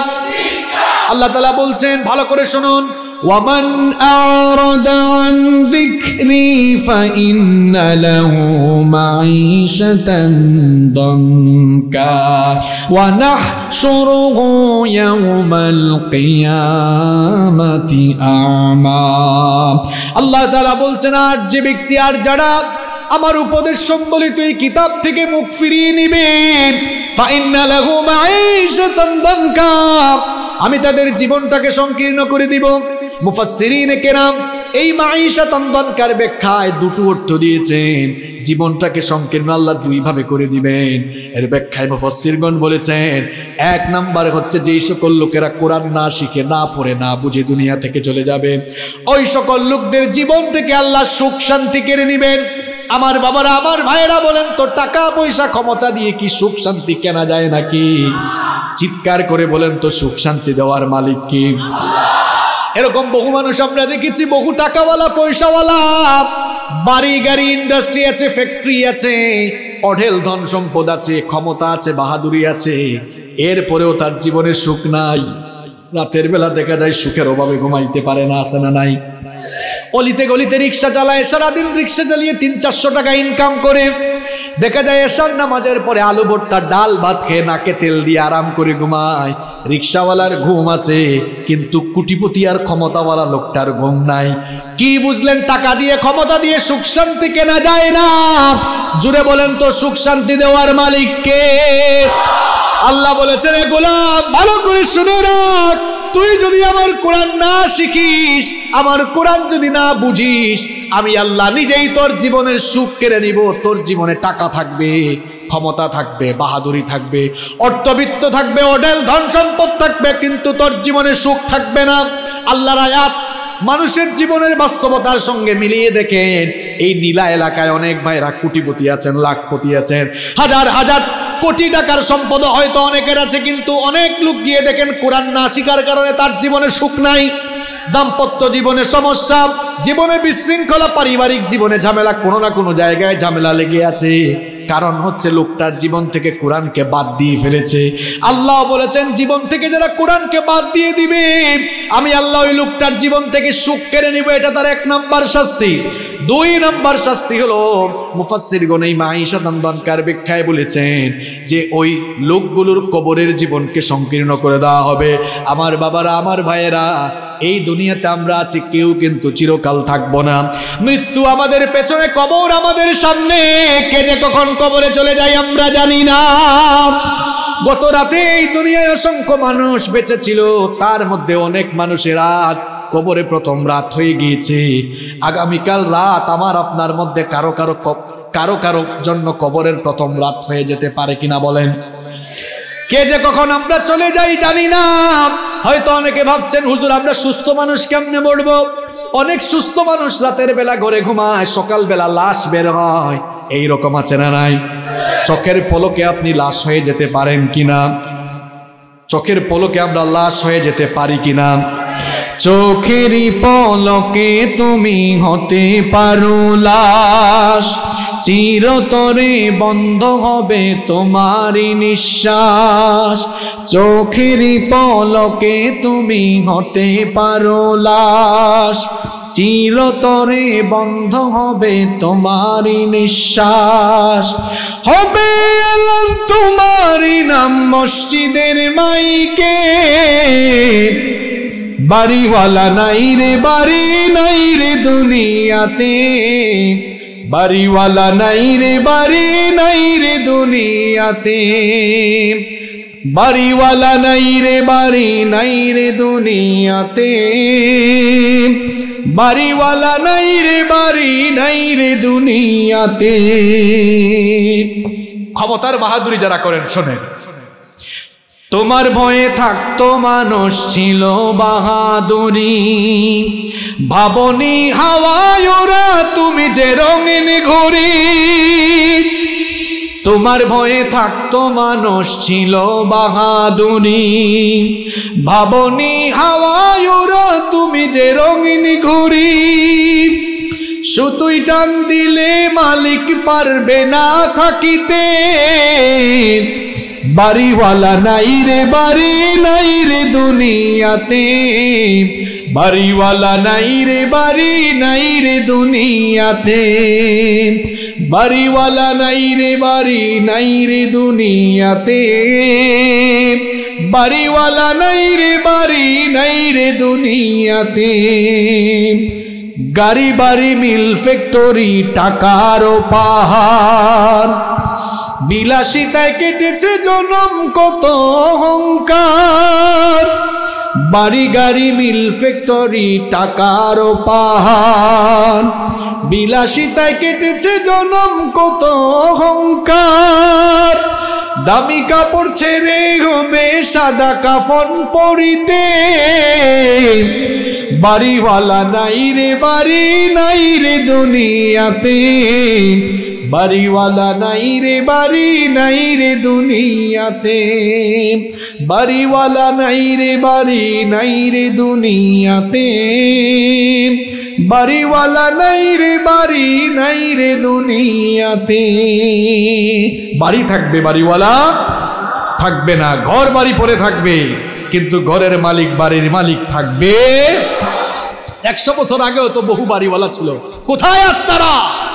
আল্লাহ তালা বলছেন ভালো করে শুনুন ومن أعرض عن ذكري فإن له معيشة ضنكا ونحشره يوم القيامة أعمى আল্লাহ তালা বলছেন আর যে ব্যক্তি আর যারা আমার উপদেশ সম্বলিত এই কিতাব থেকে মুখ ফিরিয়ে নিবে। আমি তাদের জীবনটাকে সংকীর্ণ করে দিব। মুফাসসিরিন কেরাম এই মাঈশা তন্দনকার ব্যাখ্যায় দুটো অর্থ দিয়েছেন। জীবনটাকে সংকীর্ণ আল্লাহ দুই ভাবে করে দিবেন। এর ব্যাখ্যায় মুফাসসিরগণ বলেছেন, এক নাম্বার হচ্ছে যেই সকল লোকেরা কোরআন না শিখে, না পড়ে, না বুঝে দুনিয়া থেকে চলে যাবে, ওই সকল লোকদের জীবন থেকে আল্লাহ সুখ শান্তি কেড়ে নিবেন। আমার বাবারা, আমার ভাইয়েরা বলেন তো, টাকা পয়সা ক্ষমতা দিয়ে কি সুখ শান্তি কেনা যায় নাকি? চিৎকার করে বলেন তো, সুখ শান্তি দেওয়ার মালিক কি? এরকম বহু মানুষ আমরা দেখেছি, বহু টাকাওয়ালা, পয়সাওয়ালা। বাড়ি, গাড়ি ইন্ডাস্ট্রি আছে ফ্যাক্টরি আছে, অঢেল ধন সম্পদ আছে, ক্ষমতা আছে, বাহাদুরি আছে। এরপরেও তার জীবনে সুখ নাই। রাতের বেলা দেখা যায় সুখের অভাবে ঘুমাইতে পারে না আসে না নাই? অলিতে গলিতে রিক্সা চালায়, সারাদিন রিক্সা চালিয়ে তিন চারশো টাকা ইনকাম করে। দেখা যায় এসার নামাজের পরে আলু ভর্তা, ডাল ভাত খেয়ে নাকে তেল দিয়ে আরাম করে ঘুমায়। রিক্সাওয়ালার ঘুম আছে, কিন্তু কুটিপতি আর ক্ষমতাওয়ালা লোকটার ঘুম নাই। কি বুঝলেন, টাকা দিয়ে, ক্ষমতা দিয়ে সুখ শান্তি কেনা যায় না? জুড়ে বলেন তো, সুখ শান্তি দেওয়ার মালিককে আল্লাহ বলেছে রে গোলাম, ভালো করে শুনে রাখ। তুই যদি আমার কোরআন না শিখিস, আমার কোরআন যদি না বুঝিস, আমি আল্লাহ নিজেই তোর জীবনের সুখ কেড়ে নিব, তোর জীবনে টাকা থাকবে, ক্ষমতা থাকবে, বাহাদুরি থাকবে, অর্থবিত্ত থাকবে, অডেল ধন সম্পদ থাকবে, কিন্তু তোর জীবনে সুখ থাকবে না। আল্লাহর আয়াত মানুষের জীবনের বাস্তবতার সঙ্গে মিলিয়ে দেখেন, এই নীলা এলাকায় অনেক ভাইরা কোটিপতি আছেন, লাখপতি আছেন, হাজার হাজার কোটি টাকার সম্পদ হয়তো অনেকের আছে, কিন্তু অনেক লোক গিয়ে দেখেন কোরআন না শিকার কারণে তার জীবনে সুখ নাই, দাম্পত্য জীবনে সমস্যা, জীবনে বিশৃঙ্খলা, পারিবারিক জীবনে ঝামেলা, কোনো না কোনো জায়গায় ঝামেলা লেগে আছে। কারণ হচ্ছে লোকটার জীবন থেকে কোরআনকে বাদ দিয়ে ফেলেছে। আল্লাহ বলেছেন, জীবন থেকে যারা কোরআনকে বাদ দিয়ে দিবে, আমি আল্লাহ ওই লোকটার জীবন থেকে সুখ কেড়ে নিব, এটা তার এক নাম্বার শাস্তি। দুই নম্বর শাস্তি হলো মুফাসির গনেই মাইশা নন্দনকার ব্যাখ্যায় বলেছেন যে ওই লোকগুলোর কবরের জীবনকে সংকীর্ণ করে দেওয়া হবে। আমার বাবারা, আমার ভাইয়েরা, এই দুনিয়াতে আমরা আছি, কেউ কিন্তু চিরকাল থাকব না। মৃত্যু আমাদের পেছনে, কবর আমাদের সামনে। কে যে কখন কবরে চলে যায় আমরা জানি না। গত রাতে এই দুনিয়ায় অসংখ্য মানুষ বেঁচে ছিল, তার মধ্যে অনেক মানুষের আজ কবরে প্রথম রাত হয়ে গিয়েছে। আগামীকাল রাত আমার আপনার মধ্যে কারও কারও কারও কারও জন্য কবরের প্রথম রাত হয়ে যেতে পারে কিনা বলেন। কে যে কখন আমরা চলে যাই জানি না। হয়তো অনেকে ভাবছেন, হুজুর, আমরা সুস্থ মানুষ কেমনে মরবো? অনেক সুস্থ মানুষ রাতের বেলা ঘরে ঘুমায় সকাল বেলা লাশ বের হয়। এই রকম আছে না নাই? চোখের পলকে আপনি লাশ হয়ে যেতে পারেন কিনা? চোখের পলকে আমরা লাশ হয়ে যেতে পারি কিনা? চোখেরই পলকে তুমি হতে পারো লাশ। চিরতরে বন্ধ হবে তোমারই নিঃশ্বাস। চোখেরই পলকে তুমি হতে পারো লাশ। চিরতরে বন্ধ হবে তোমারই নিঃশ্বাস। হবে এলান তোমারই নাম মসজিদের মাইকে। বাড়িওয়ালা নাই রে, বাড়ি নাই রে দুনিয়াতে। বাড়িওয়ালা নাই রে, বাড়ি নাই রে দুনিয়াতে। বাড়িওয়ালা নাই রে, বাড়ি নাই রে দুনিয়াতে। বাড়িওয়ালা নাই রে, বাড়ি নাই রে দুনিয়াতে। ক্ষমতার বাহাদুরি যারা করেন, শোনেন। তোমার ভয়ে থাকতো মানুষ ছিল বাহাদুরি। ভাবনি হাওয়ায় ওরা, তুমি যে রঙিন ঘুরি তোমার ভয়ে থাকতো মানুষ ছিল বাহাদুরি। ভাবনি হাওয়ায় ওরা, তুমি যে রঙিন ঘুরি সুতুই টান দিলে মালিক পারবে না থাকিতে। বাড়িওয়ালা নাই রে, বাড়ি নাই রে দুনিয়াতে। বাড়িওয়ালা নাই রে, বাড়ি নাই রে দুনিয়াতে। বাড়িওয়ালা নাই রে, বাড়ি নাই রে দুনিয়াতে। বাড়িওয়ালা নাই রে, বাড়ি নাই রে দুনিয়াতে। গাড়ি বাড়ি মিল ফ্যাক্টরি টাকারও পাহাড়। বিলাসিতায় কেটেছে জনম কত অহংকার। বাড়ি গাড়ি মিল ফ্যাক্টরি টাকার পাহাড় বিলাসিতায় কেটেছে জনম কত অহংকার। দামি কাপড় ছেড়ে হবে সাদা কাফন পরিতে। বাড়িওয়ালা নাই রে, বাড়ি নাই রে দুনিয়াতে। বাড়িওয়ালা নাই রে, বাড়ি নাই রে দুনিয়াতে। বাড়িওয়ালা নাই রে, বাড়ি নাই রে দুনিয়াতে। বাড়িওয়ালা নাই রে, বাড়ি নাই রে দুনিয়াতে। বাড়ি থাকবে বাড়িওয়ালা, থাকবে না, ঘর বাড়ি পরে থাকবে। কিন্তু ঘরের মালিক, বাড়ির মালিক থাকবে। একশো বছর আগেও তো বহু বাড়িওয়ালা ছিল। কোথায় আজ তারা?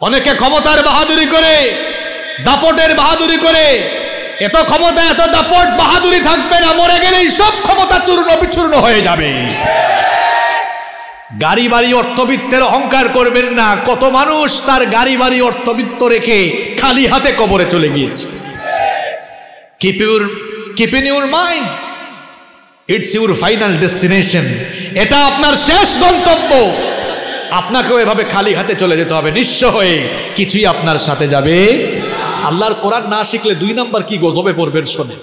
অনেকে ক্ষমতার বাহাদুরি করে, দাপটের বাহাদুরি করে। এত ক্ষমতা, এত দাপট, বাহাদুরি থাকবে না, মরে গেলেই সব ক্ষমতা চূর্ণ বিচূর্ণ হয়ে যাবে। গাড়ি বাড়ি অর্থবিত্তের অহংকার করবেন না, কত মানুষ তার গাড়ি বাড়ি অর্থবিত্ত রেখে খালি হাতে কবরে চলে গিয়েছে। Keep your keep in your mind it's your final destination এটা আপনার শেষ গন্তব্য। আপনাকেও এভাবে খালি হাতে চলে যেতে হবে, নিঃস্ব হয়ে। কিছুই আপনার সাথে যাবে আল্লাহর কোরআন না শিখলে দুই নাম্বার কি গজবে পড়বেন শোনে।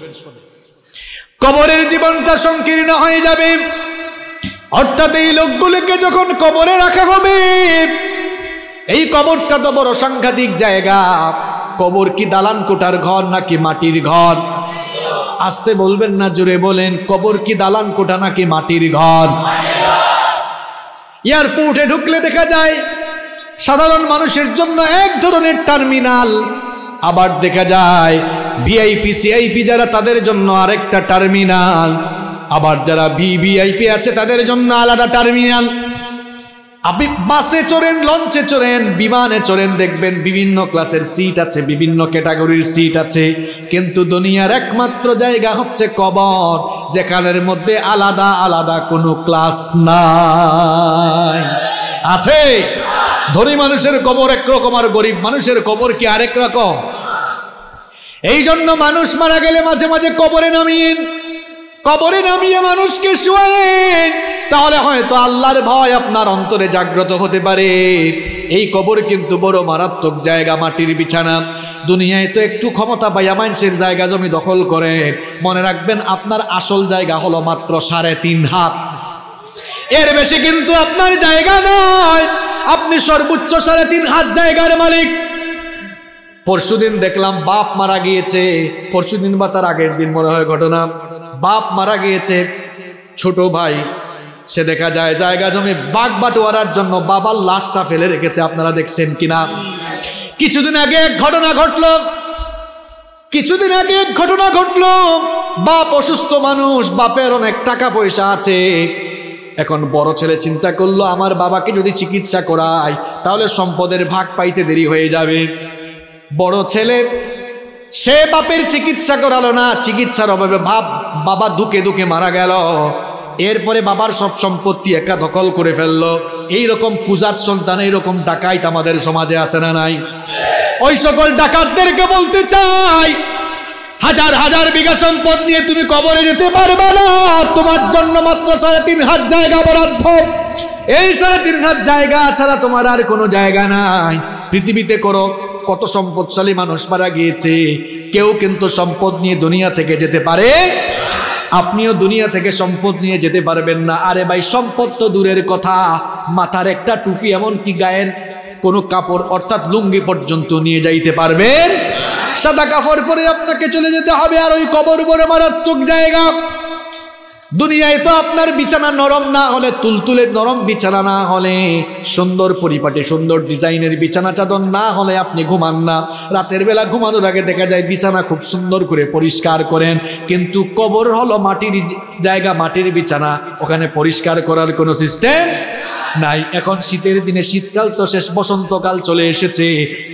কবরের জীবনটা সংকীর্ণ হয়ে যাবে। অর্থাৎ এই লোকগুলিকে যখন কবরে রাখা হবে, এই কবরটা তো বড় সাংঘাতিক জায়গা। কবর কি দালান কোটার ঘর নাকি মাটির ঘর? আসতে বলবেন না জুড়ে বলেন, কবর কি দালান কোটা নাকি মাটির ঘর? এয়ারপোর্টে ঢুকলে দেখা যায়, সাধারণ মানুষের জন্য এক ধরনের টার্মিনাল। আবার দেখা যায়, ভিআইপি, সিআইপি যারা তাদের জন্য আরেকটা টার্মিনাল। আবার যারা ভিভিআইপি আছে তাদের জন্য আলাদা টার্মিনাল। আপনি বাসে চড়েন, লঞ্চে চড়েন, বিমানে চড়েন, দেখবেন বিভিন্ন ক্লাসের সিট আছে, বিভিন্ন ক্যাটাগরির সিট আছে। কিন্তু দুনিয়ার একমাত্র জায়গা হচ্ছে কবর, যেখানের মধ্যে আলাদা আলাদা কোনো ক্লাস নাই। আছে? ধনী মানুষের কবর একরকম আর গরিব মানুষের কবর কি আরেক রকম? এই জন্য মানুষ মারা গেলে মাঝে মাঝে কবরে নামিয়েন কবরে নামিয়ে মানুষকে শোয়েন। তাহলে হয়তো আল্লাহর ভয় আপনার অন্তরে জাগ্রত হতে পারে। এই কবর কিন্তু বড় মারাত্মক জায়গা, মাটির বিছানা। দুনিয়ায় তো একটু ক্ষমতা পাইয়া মানুষের জায়গা জমি দখল করে। মনে রাখবেন, আপনার আসল জায়গা হলো মাত্র সাড়ে তিন হাত। এর বেশি কিন্তু আপনার জায়গা নয়। আপনি সর্বোচ্চ সাড়ে তিন হাত জায়গার মালিক। পরশুদিন দেখলাম বাপ মারা গিয়েছে। পরশুদিন বা তার আগের দিন মনে হয় ঘটনা। বাপ মারা গিয়েছে। ছোট ভাই, সে দেখা যায় জায়গা জমি বাঘ বাটোয়ারার জন্য বাবার লাশটা ফেলে রেখেছে। আপনারা দেখছেন কিনা? কিছুদিন আগে এক ঘটনা ঘটলো। কিছুদিন আগে এক ঘটনা ঘটলো। বাপ অসুস্থ মানুষ, বাপের অনেক টাকা পয়সা আছে। এখন বড় ছেলে চিন্তা করল, আমার বাবাকে যদি চিকিৎসা করায়, তাহলে সম্পদের ভাগ পাইতে দেরি হয়ে যাবে। বড় ছেলে, সে বাপের চিকিৎসা করালো না, চিকিৎসার অভাবে ভাব, বাবা দুকে দুকে মারা গেল। এরপরে বাবার সব সম্পত্তি একা দখল করে ফেলল। এই রকম পূজার সন্তান, এইরকম ডাকাইত আমাদের সমাজে আছে না নাই? ওই সকল ডাকাতদেরকে বলতে চাই, হাজার হাজার বিঘা সম্পদ নিয়ে তুমি কবরে যেতে পারবে না। তোমার জন্য মাত্র সাড়ে তিন হাত জায়গা বরাদ্দ। এই সাড়ে তিন হাত জায়গা ছাড়া তোমার আর কোনো জায়গা নাই। পৃথিবীতে করো কত সম্পদশালী মানুষ মারা গিয়েছে? কেউ কিন্তু সম্পদ নিয়ে দুনিয়া থেকে যেতে পারে? আপনিও দুনিয়া থেকে সম্পদ নিয়ে যেতে পারবেন না। আরে ভাই, সম্পদ তো দূরের কথা। মাথার একটা টুপি এমনকি গায়ের? কোনো কাপড়, অর্থাৎ লুঙ্গি পর্যন্ত নিয়ে যাইতে পারবেন? সাদা কাপড় পরে আপনাকে চলে যেতে হবে আর ওই কবর বড় মারাত্মক জায়গা। দুনিয়ায় তো আপনার বিছানা নরম না হলে তুলতুলের নরম বিছানা না হলে, সুন্দর পরিপাটি, সুন্দর ডিজাইনের বিছানা চাদর না হলে আপনি ঘুমান না। রাতের বেলা ঘুমানোর আগে দেখা যায় বিছানা খুব সুন্দর করে পরিষ্কার করেন, কিন্তু কবর হলো মাটির জায়গা, মাটির বিছানা, ওখানে পরিষ্কার করার কোনো সিস্টেম নাই, এখন শীতের দিনে শীতকাল তো শেষ, বসন্তকাল চলে এসেছে।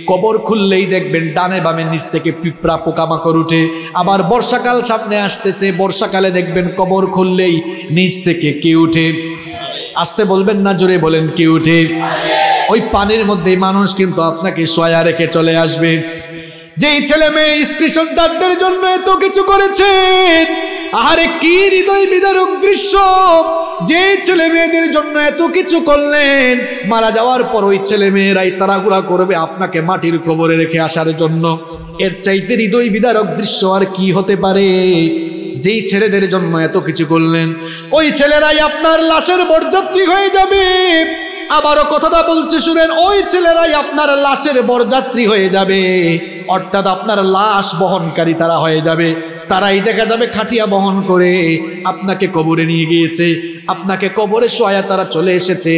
কবর খুললেই দেখবেন ডানে বামের নিচ থেকে পিঁপড়া পোকামাকড় উঠে। আবার বর্ষাকাল সামনে আসতেছে, বর্ষাকালে দেখবেন কবর খুললেই নিচ থেকে কে উঠে? আসতে বলবেন না, জোরে বলেন, কে উঠে? ওই পানির মধ্যে মানুষ কিন্তু আপনাকে সয়া রেখে চলে আসবে। যেই ছেলে মেয়ে স্ত্রী সন্তানদের জন্য এত কিছু করেছেন আরে কি হৃদয় বিদারক দৃশ্য! যে ছেলে মেয়েদের জন্য এত কিছু করলেন, মারা যাওয়ার পর ওই ছেলে মেয়েরাই তাড়াহুড়া করবে আপনাকে মাটির কবরে রেখে আসার জন্য। এর চাইতে হৃদয় বিদারক দৃশ্য আর কি হতে পারে? যেই ছেলেদের জন্য এত কিছু করলেন, ওই ছেলেরাই আপনার লাশের বরযাত্রী হয়ে যাবে। আবারও কথাটা বলছে শুনেন, ওই ছেলেরাই আপনার লাশের বরযাত্রী হয়ে যাবে। অর্থাৎ আপনার লাশ বহনকারী তারা হয়ে যাবে। তারাই দেখা যাবে খাটিয়া বহন করে। আপনাকে কবরে নিয়ে গিয়েছে। আপনাকে কবরে শোয়া তারা চলে এসেছে।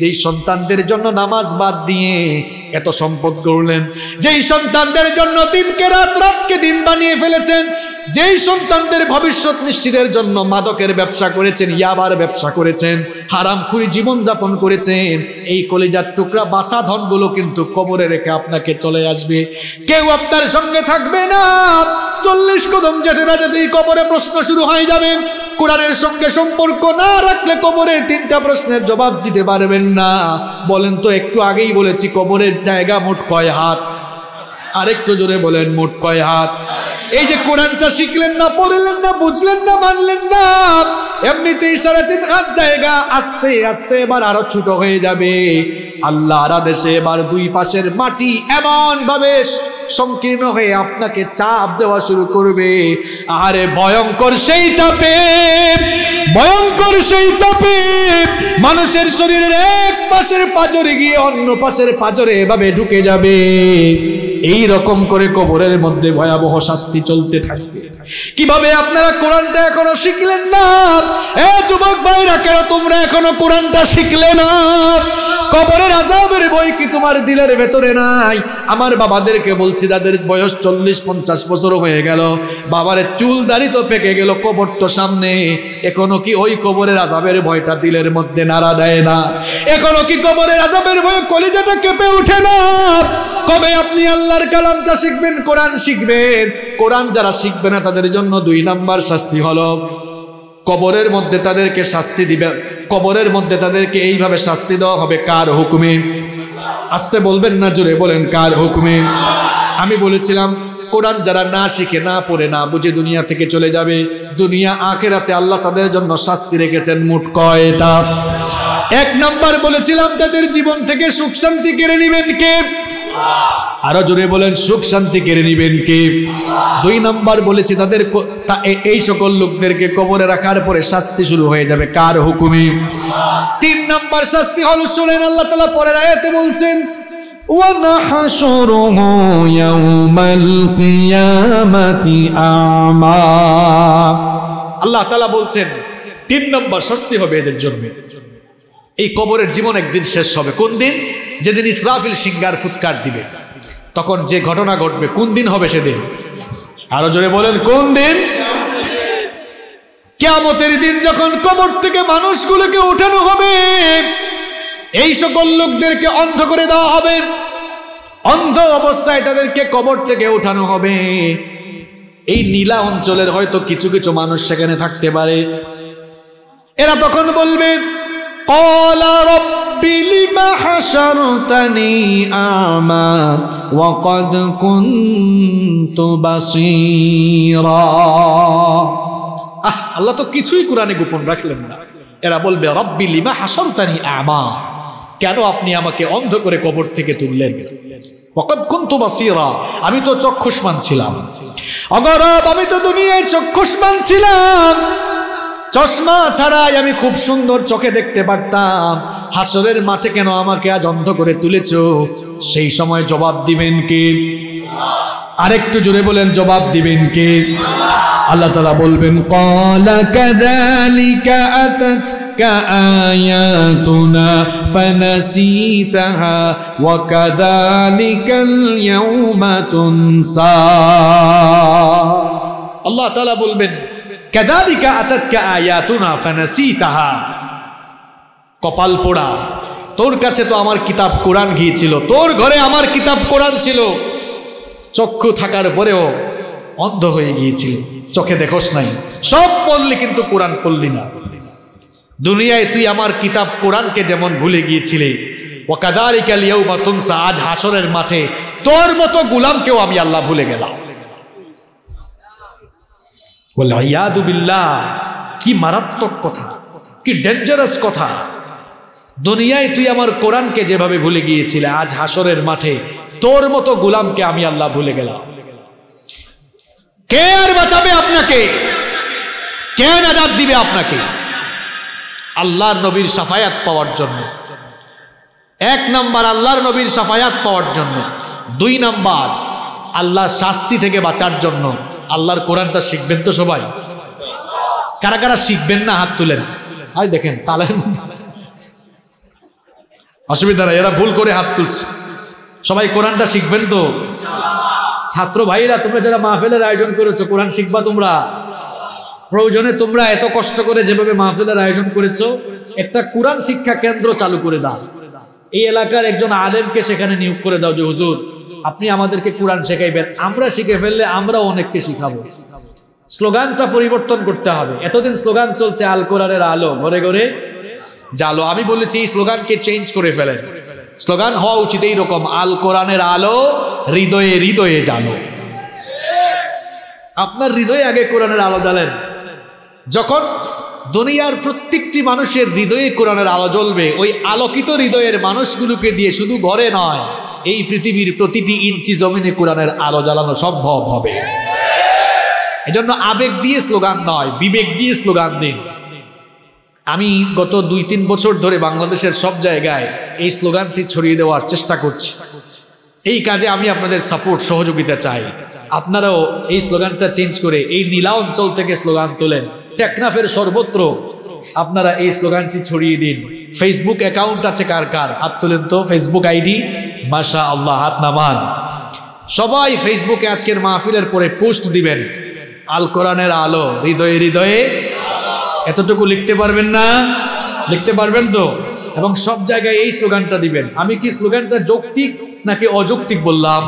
যেই সন্তানদের জন্য নামাজ বাদ দিয়ে এত সম্পদ করলেন যেই সন্তানদের জন্য দিনকে রাত রাতকে দিন বানিয়ে ফেলেছেন যেই সন্তানদের ভবিষ্যৎ নিশ্চিতের জন্য মাদকের ব্যবসা করেছেন, ইয়াবার ব্যবসা করেছেন, হারাম খুরি জীবনযাপন করেছেন, এই কলিজার টুকরা বাসা ধনগুলো কিন্তু কবরে রেখে আপনাকে চলে আসবে। কেউ আপনার সঙ্গে থাকবে না। চল্লিশ কদম যেতে না যেতেই কবরে প্রশ্ন শুরু হয়ে যাবে। কোরআনের সঙ্গে সম্পর্ক না রাখলে কবরের তিনটা প্রশ্নের জবাব দিতে পারবেন না। বলেন তো, একটু আগেই বলেছি, কবরের জায়গা মোট কয় হাত? আরেকটু জোরে বলেন, মোট কয় হাত? এই যে কোরআনটা শিখলেন না, পড়লেন না, বুঝলেন না, মানলেন না, এমনিতেই সাড়ে তিন হাত জায়গা, আস্তে আস্তে এবার আরও ছোট হয়ে যাবে। আল্লাহর আদেশে এবার দুই পাশের মাটি এমন ভাবে সংকীর্ণ হয়ে আপনাকে চাপ দেওয়া শুরু করবে। আরে ভয়ঙ্কর সেই চাপে, ভয়ঙ্কর সেই চাপে মানুষের শরীরের এক পাশের পাজরে গিয়ে অন্য পাশের পাজরে এভাবে ঢুকে যাবে। এই রকম করে কবরের মধ্যে ভয়াবহ শাস্তি চলতে থাকবে কীভাবে আপনারা কোরআনটা এখনও শিখলেন না? এ যুবক ভাইরা, কেন তোমরা এখনও কোরআনটা শিখলে না? কবরের আজাবের বই কি তোমার দিলের ভেতরে নাই? আমার বাবাদেরকে বলছি তাদের বয়স চল্লিশ পঞ্চাশ বছর হয়ে গেল বাবারের চুল দাড়ি তো পেকে গেল, কবর তো সামনে। এখনও কি ওই কবরের আজাবের ভয়টা দিলের মধ্যে নাড়া দেয় না? এখনও কি কবরের আজাবের ভয় কলিজাটা কেঁপে উঠে না? কবে আপনি আল্লাহর কালামটা শিখবেন, কোরআন শিখবেন? কোরআন যারা শিখবে না, তাদের জন্য দুই নাম্বার শাস্তি হলো, কবরের মধ্যে তাদেরকে শাস্তি দিবে। কবরের মধ্যে তাদেরকে এইভাবে শাস্তি দেওয়া হবে কার হুকুমে? আসতে বলবেন না জোরে বলেন কার হুকুমে? আমি বলেছিলাম, কোরআন যারা না শিখে, না পড়ে, না বুঝে দুনিয়া থেকে চলে যাবে, দুনিয়া আখেরাতে আল্লাহ তাদের জন্য শাস্তি রেখেছেন মুঠ কয়টা? এক নাম্বার বলেছিলাম, তাদের জীবন থেকে সুখ শান্তি কেড়ে নেবেন কে? আরো জোরে বলেন সুখ শান্তি কেড়ে নিবেন কে দুই নাম্বার বলেছি তাদের ক- তা- এ- এই সকল লোকদেরকে কবরে রাখার পরে শাস্তি শুরু হয়ে যাবে কার হুকুমে তিন নাম্বার শাস্তি হল শুনেন আল্লাহ তালা পরের আয়াতে বলছেন ونحشره يوم القيامة أعمى আল্লাহ তালা বলছেন তিন নম্বর শাস্তি হবে এদের জন্য এই কবরের জীবন একদিন শেষ হবে। কোন দিন? যেদিন ইসরাফিল সিঙ্গার ফুৎকার দিবে। তখন যে ঘটনা ঘটবে, কোন দিন হবে সেদিন? আরও জোরে বলেন, কোন দিন? কেয়ামতের দিন যখন কবর থেকে মানুষগুলোকে উঠানো হবে, এই সকল লোকদেরকে অন্ধ করে দেওয়া হবে। অন্ধ অবস্থায় তাদেরকে কবর থেকে উঠানো হবে। এই নীলা অঞ্চলের হয়তো কিছু কিছু মানুষ সেখানে থাকতে পারে। এরা তখন বলবে قال رب لم حشرتني أعمى وقد كنت بصيرا আহ আল্লাহ তো কিছুই কোরআনে গোপন রাখলেন না এরা বলবে রব্বি লিমা হাসরতানি আমা কেন আপনি আমাকে অন্ধ করে কবর থেকে তুললেন ওকদ কুন্তু বাসিরা আমি তো চক্ষুষ্মান ছিলাম অগরব আমি তো দুনিয়ায় চক্ষুষ্মান ছিলাম চশমা ছাড়াই আমি খুব সুন্দর চোখে দেখতে পারতাম হাসরের মাঠে কেন আমাকে আজ অন্ধ করে তুলেছ সেই সময় জবাব দিবেন কে আরেকটু জোরে বলেন জবাব দিবেন কে আল্লাহ তালা বলবেন কলা কাদালিকা আতাত آياتنا فنسيتها وكذلك اليوم تنسى আল্লাহ তাআলা বলবেন কাদালিকা আতাতকা আয়াতুনা ফানাসিতাহা কপাল পোড়া। তোর কাছে তো আমার কিতাব কোরআন গিয়েছিল। তোর ঘরে আমার কিতাব কোরআন ছিল। চক্ষু থাকার পরেও অন্ধ হয়ে গিয়েছিল। চোখে দেখোস নাই। সব পড়লি কিন্তু কোরআন পড়লি না। দুনিয়ায় তুই আমার কিতাব কোরআনকে যেমন ভুলে গিয়েছিলে ওকাদারিকাল ইয়াউমা তুনসা, আজ হাসরের মাঠে তোর মতো গুলামকেও আমি আল্লাহ ভুলে গেলাম। বিল্লাহ। কি মারাত্মক কথা, কি ডেঞ্জারাস কথা। দুনিয়ায় তুই আমার কোরআনকে যেভাবে ভুলে গিয়েছিলে, আজ হাসরের মাঠে তোর মতো গুলামকে আমি আল্লাহ ভুলে গেলাম। কে আর বাঁচাবে আপনাকে? কে নাজাদ দিবে আপনাকে? আল্লাহর নবীর সাফায়াত পাওয়ার জন্য। এক নাম্বার আল্লাহর নবীর সাফায়াত পাওয়ার জন্য। দুই নাম্বার, আল্লাহর শাস্তি থেকে বাঁচার জন্য। আল্লাহর কোরআনটা শিখবেন তো সবাই? কারা কারা শিখবেন না হাত তুলেন? আই দেখেন, তালের মধ্যে। অসুবিধা নাই, এরা ভুল করে হাত তুলছে। সবাই কোরআনটা শিখবেন তো? ছাত্র ভাইরা, তোমরা যারা মাহফিলের আয়োজন করেছ, কোরআন শিখবা তোমরা? প্রয়োজনে তোমরা এত কষ্ট করে যেভাবে মাহফিলের আয়োজন করেছ, একটা কোরআন শিক্ষা কেন্দ্র চালু করে দাও। এই এলাকার একজন আলেমকে সেখানে নিয়োগ করে দাও যে, হুজুর আপনি আমাদেরকে কোরআন শেখাইবেন, আমরা শিখে ফেললে আমরাও অনেককে শিখাবো। স্লোগানটা পরিবর্তন করতে হবে। এতদিন স্লোগান চলছে আল কোরআনের আলো, ঘরে ঘরে জালো। আমি বলেছি, এই স্লোগানকে চেঞ্জ করে ফেলেন। স্লোগান হওয়া উচিত এইরকম আল কোরআনের আলো হৃদয়ে হৃদয়ে জালো। আপনার হৃদয়ে আগে কোরআনের আলো জ্বালেন। যখন দুনিয়ার প্রত্যেকটি মানুষের হৃদয়ে কোরআনের আলো জ্বলবে, ওই আলোকিত হৃদয়ের মানুষগুলোকে দিয়ে শুধু ঘরে নয় এই পৃথিবীর প্রতিটি ইঞ্চি জমিনে কোরআনের আলো জ্বালানো সম্ভব হবে। এজন্য আবেগ দিয়ে স্লোগান নয়, বিবেক দিয়ে স্লোগান দিন। আমি গত দুই তিন বছর ধরে বাংলাদেশের সব জায়গায় এই স্লোগানটি ছড়িয়ে দেওয়ার চেষ্টা করছি। এই কাজে আমি আপনাদের সাপোর্ট, সহযোগিতা চাই। আপনারাও এই স্লোগানটা চেঞ্জ করে এই নীলা অঞ্চল থেকে স্লোগান তোলেন। টেকনাফের সর্বত্র আপনারা এই স্লোগানটি ছড়িয়ে দিন। ফেসবুক অ্যাকাউন্ট আছে কার কার? হাত তোলেন তো, ফেসবুক আইডি। মাশা আল্লাহ হাত নামান। সবাই ফেসবুকে আজকের মাহফিলের পরে পোস্ট দিবেন। আল কোরআনের আলো, হৃদয়ে হৃদয়ে। এতটুকু লিখতে পারবেন না? লিখতে পারবেন তো? এবং সব জায়গায় এই স্লোগানটা দিবেন। আমি কি স্লোগানটা যৌক্তিক নাকি অযৌক্তিক বললাম?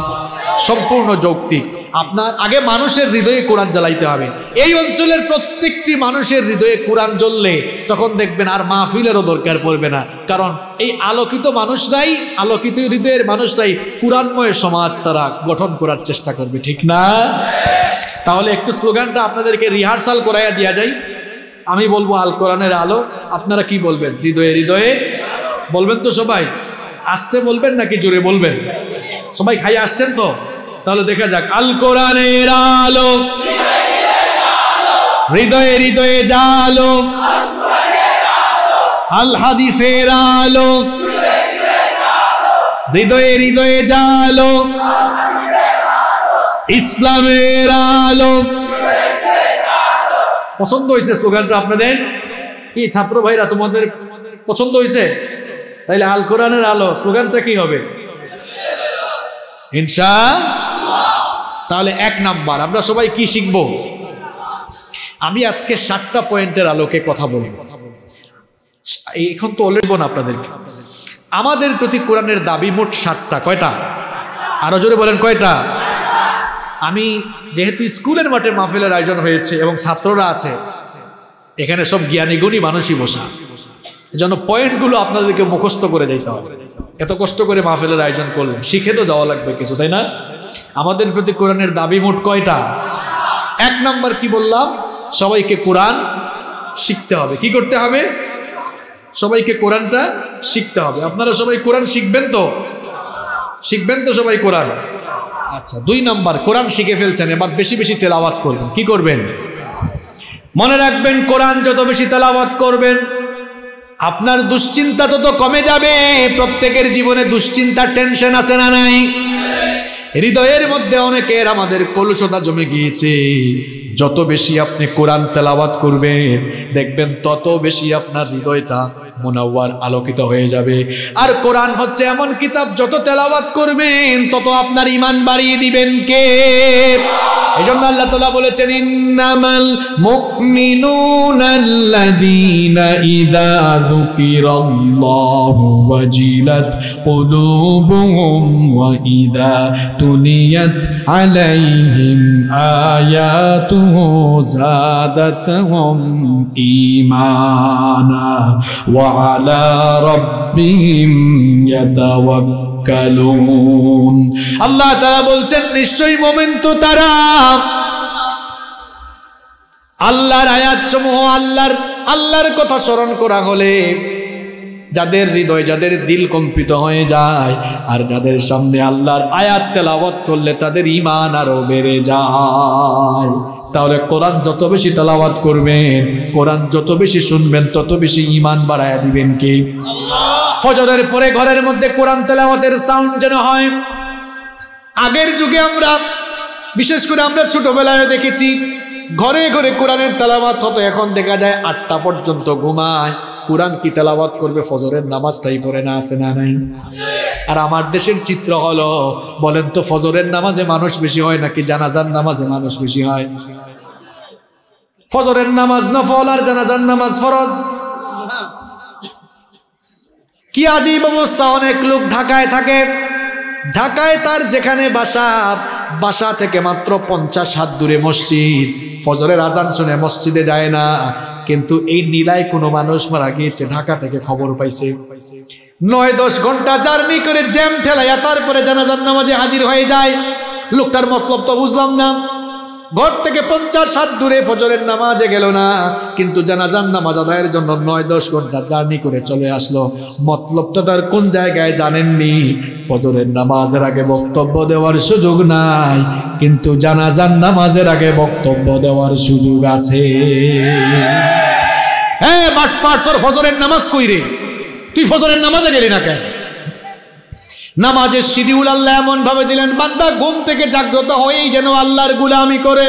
সম্পূর্ণ যৌক্তিক। আপনার আগে মানুষের হৃদয়ে কোরআন জ্বালাইতে হবে। এই অঞ্চলের প্রত্যেকটি মানুষের হৃদয়ে কোরআন জ্বললে তখন দেখবেন আর মাহফিলেরও দরকার পড়বে না। কারণ এই আলোকিত মানুষরাই, আলোকিত হৃদয়ের মানুষরাই কোরআনময় সমাজ তারা গঠন করার চেষ্টা করবে, ঠিক না? তাহলে একটু স্লোগানটা আপনাদেরকে রিহার্সাল করাইয়া দেওয়া যায় আমি বলব, আল কোরআনের আলো। আপনারা কি বলবেন? হৃদয়ে হৃদয়ে? বলবেন তো সবাই। আসতে বলবেন নাকি জোরে বলবেন? সবাই খাই আসছেন তো? তাহলে দেখা যাক। আল কোরআনের আলো। হৃদয়ে হৃদয়ে জালো। আল হাদিসের আলো। হৃদয়ে হৃদয়ে জালো। ইসলামের আলো। পছন্দ হয়েছে স্লোগানটা আপনাদের? কি ছাত্র ভাইরা তোমাদের পছন্দ হয়েছে? তাইলে আল কোরআনের আলো, স্লোগানটা কি হবে? ইনশা তাহলে এক নাম্বার, আমরা সবাই কি শিখব? আমি আজকে সাতটা পয়েন্টের আলোকে কথা বলব। এখন তো বলব না আপনাদেরকে। আমাদের প্রতি কোরআনের দাবি মোট সাতটা, কয়টা? আরও জোরে বলেন, কয়টা? আমি যেহেতু স্কুলের মাঠে মাহফিলের আয়োজন হয়েছে এবং ছাত্ররা আছে, এখানে সব জ্ঞানী গুণী মানুষই বসা। যেন পয়েন্টগুলো আপনাদেরকে মুখস্থ করে যেতে হবে। এত কষ্ট করে মাহফিলের আয়োজন করলেন শিখে তো যাওয়া লাগবে কিছু, তাই না? আমাদের প্রতি কোরআনের দাবি মোট কয়টা? এক নাম্বার কি বললাম? সবাইকে কোরআন শিখতে হবে। কি করতে হবে? সবাইকে কোরআনটা শিখতে হবে। আপনারা সবাই কোরআন শিখবেন তো? শিখবেন তো সবাই কোরআন? আচ্ছা দুই নাম্বার, কোরআন শিখে ফেলছেন, এবার বেশি বেশি তেলাওয়াত করবেন। কি করবেন? মনে রাখবেন, কোরআন যত বেশি তেলাওয়াত করবেন, আপনার দুশ্চিন্তা তত কমে যাবে। প্রত্যেকের জীবনে দুশ্চিন্তা টেনশন আছে না নাই? হৃদয়ের মধ্যে অনেকের আমাদের কলুষতা জমে গিয়েছে। যত বেশি আপনি কোরআন তেলাওয়াত করবেন, দেখবেন তত বেশি আপনার হৃদয়টা মোনাওয়ার আলোকিত হয়ে যাবে। আর কোরআন হচ্ছে এমন কিতাব, যত তেলাওয়াত করবেন, তত আপনার ইমান বাড়িয়ে দিবেন কে? এই জন্য আল্লাহ তালা বলেছেন, ইন্নামাল মুমিনুনাল্লাযীনা ইযা যুকিরাল্লাহু ওয়াজিলাত কুলুবুহুম ওয়া ইযা তুলিয়াত আলাইহিম আয়াতুহু আলা রাব্বিহিম ইয়াতাওয়াক্কালুন আল্লাহ তাআলা বলছেন, নিশ্চয়ই তো তারা। আল্লাহর আয়াত সমূহ আল্লাহর আল্লাহর কথা স্মরণ করা হলে যাদের হৃদয়, যাদের দিল কম্পিত হয়ে যায়, আর যাদের সামনে আল্লাহর আয়াত তেলাওয়াত করলে তাদের ইমান আরও বেড়ে যায়। তাহলে কোরআন যত বেশি তালাওয়াত করবেন কোরআন যত বেশি শুনবেন, তত বেশি ইমান বাড়ায়া দিবেন কি? ফজরের পরে ঘরের মধ্যে কোরআন তেলাওয়াতের সাউন্ড যেন হয়। আগের যুগে আমরা, বিশেষ করে আমরা ছোটবেলায় দেখেছি, ঘরে ঘরে কোরআনের তেলাওয়াত হতো, এখন দেখা যায় আটটা পর্যন্ত ঘুমায়। কোরআন কি তেলাওয়াত করবে, ফজরের নামাজটাই পড়ে না, আছে না নাই? আর আমার দেশের চিত্র হলো, বলেন তো ফজরের নামাজে মানুষ বেশি হয় নাকি জানাজার নামাজে মানুষ বেশি হয়? ফজরের নামাজ নফল আর জানাজার নামাজ ফরজ? কি আজীব অবস্থা, অনেক লোক ঢাকায় থাকে। ঢাকায় তার যেখানে বাসা বাসা থেকে মাত্র পঞ্চাশ হাত দূরে মসজিদ। ফজরের আজান শুনে মসজিদে যায় না, কিন্তু এই নীলায় কোনো মানুষ মারা গিয়েছে, ঢাকা থেকে খবর পাইছে। নয়, দশ ঘণ্টা জার্নি করে জ্যাম ঠেলাইয়া তারপরে জানাজার নামাজে হাজির হয়ে যায়। লোকটার মতলব তো বুঝলাম না। ঘর থেকে পঞ্চাশ সাত দূরে ফজরের নামাজে গেল না। কিন্তু জানাজান নামাজ আদায়ের জন্য নয়, দশ ঘণ্টা জার্নি করে চলে আসলো। মতলবটা তার কোন জায়গায় জানেননি? ফজরের নামাজের আগে বক্তব্য দেওয়ার সুযোগ নাই, কিন্তু জানাজান নামাজের আগে বক্তব্য দেওয়ার সুযোগ আছে। হ্যাঁ মাঠ পাঠ তোর ফজরের নামাজ কই রে? তুই ফজরের নামাজে গেলি না কেন? নামাজের শিডিউল আল্লাহ এমন ভাবে দিলেন, বান্দা ঘুম থেকে জাগ্রত হয়েই যেন আল্লাহর গুলামি করে।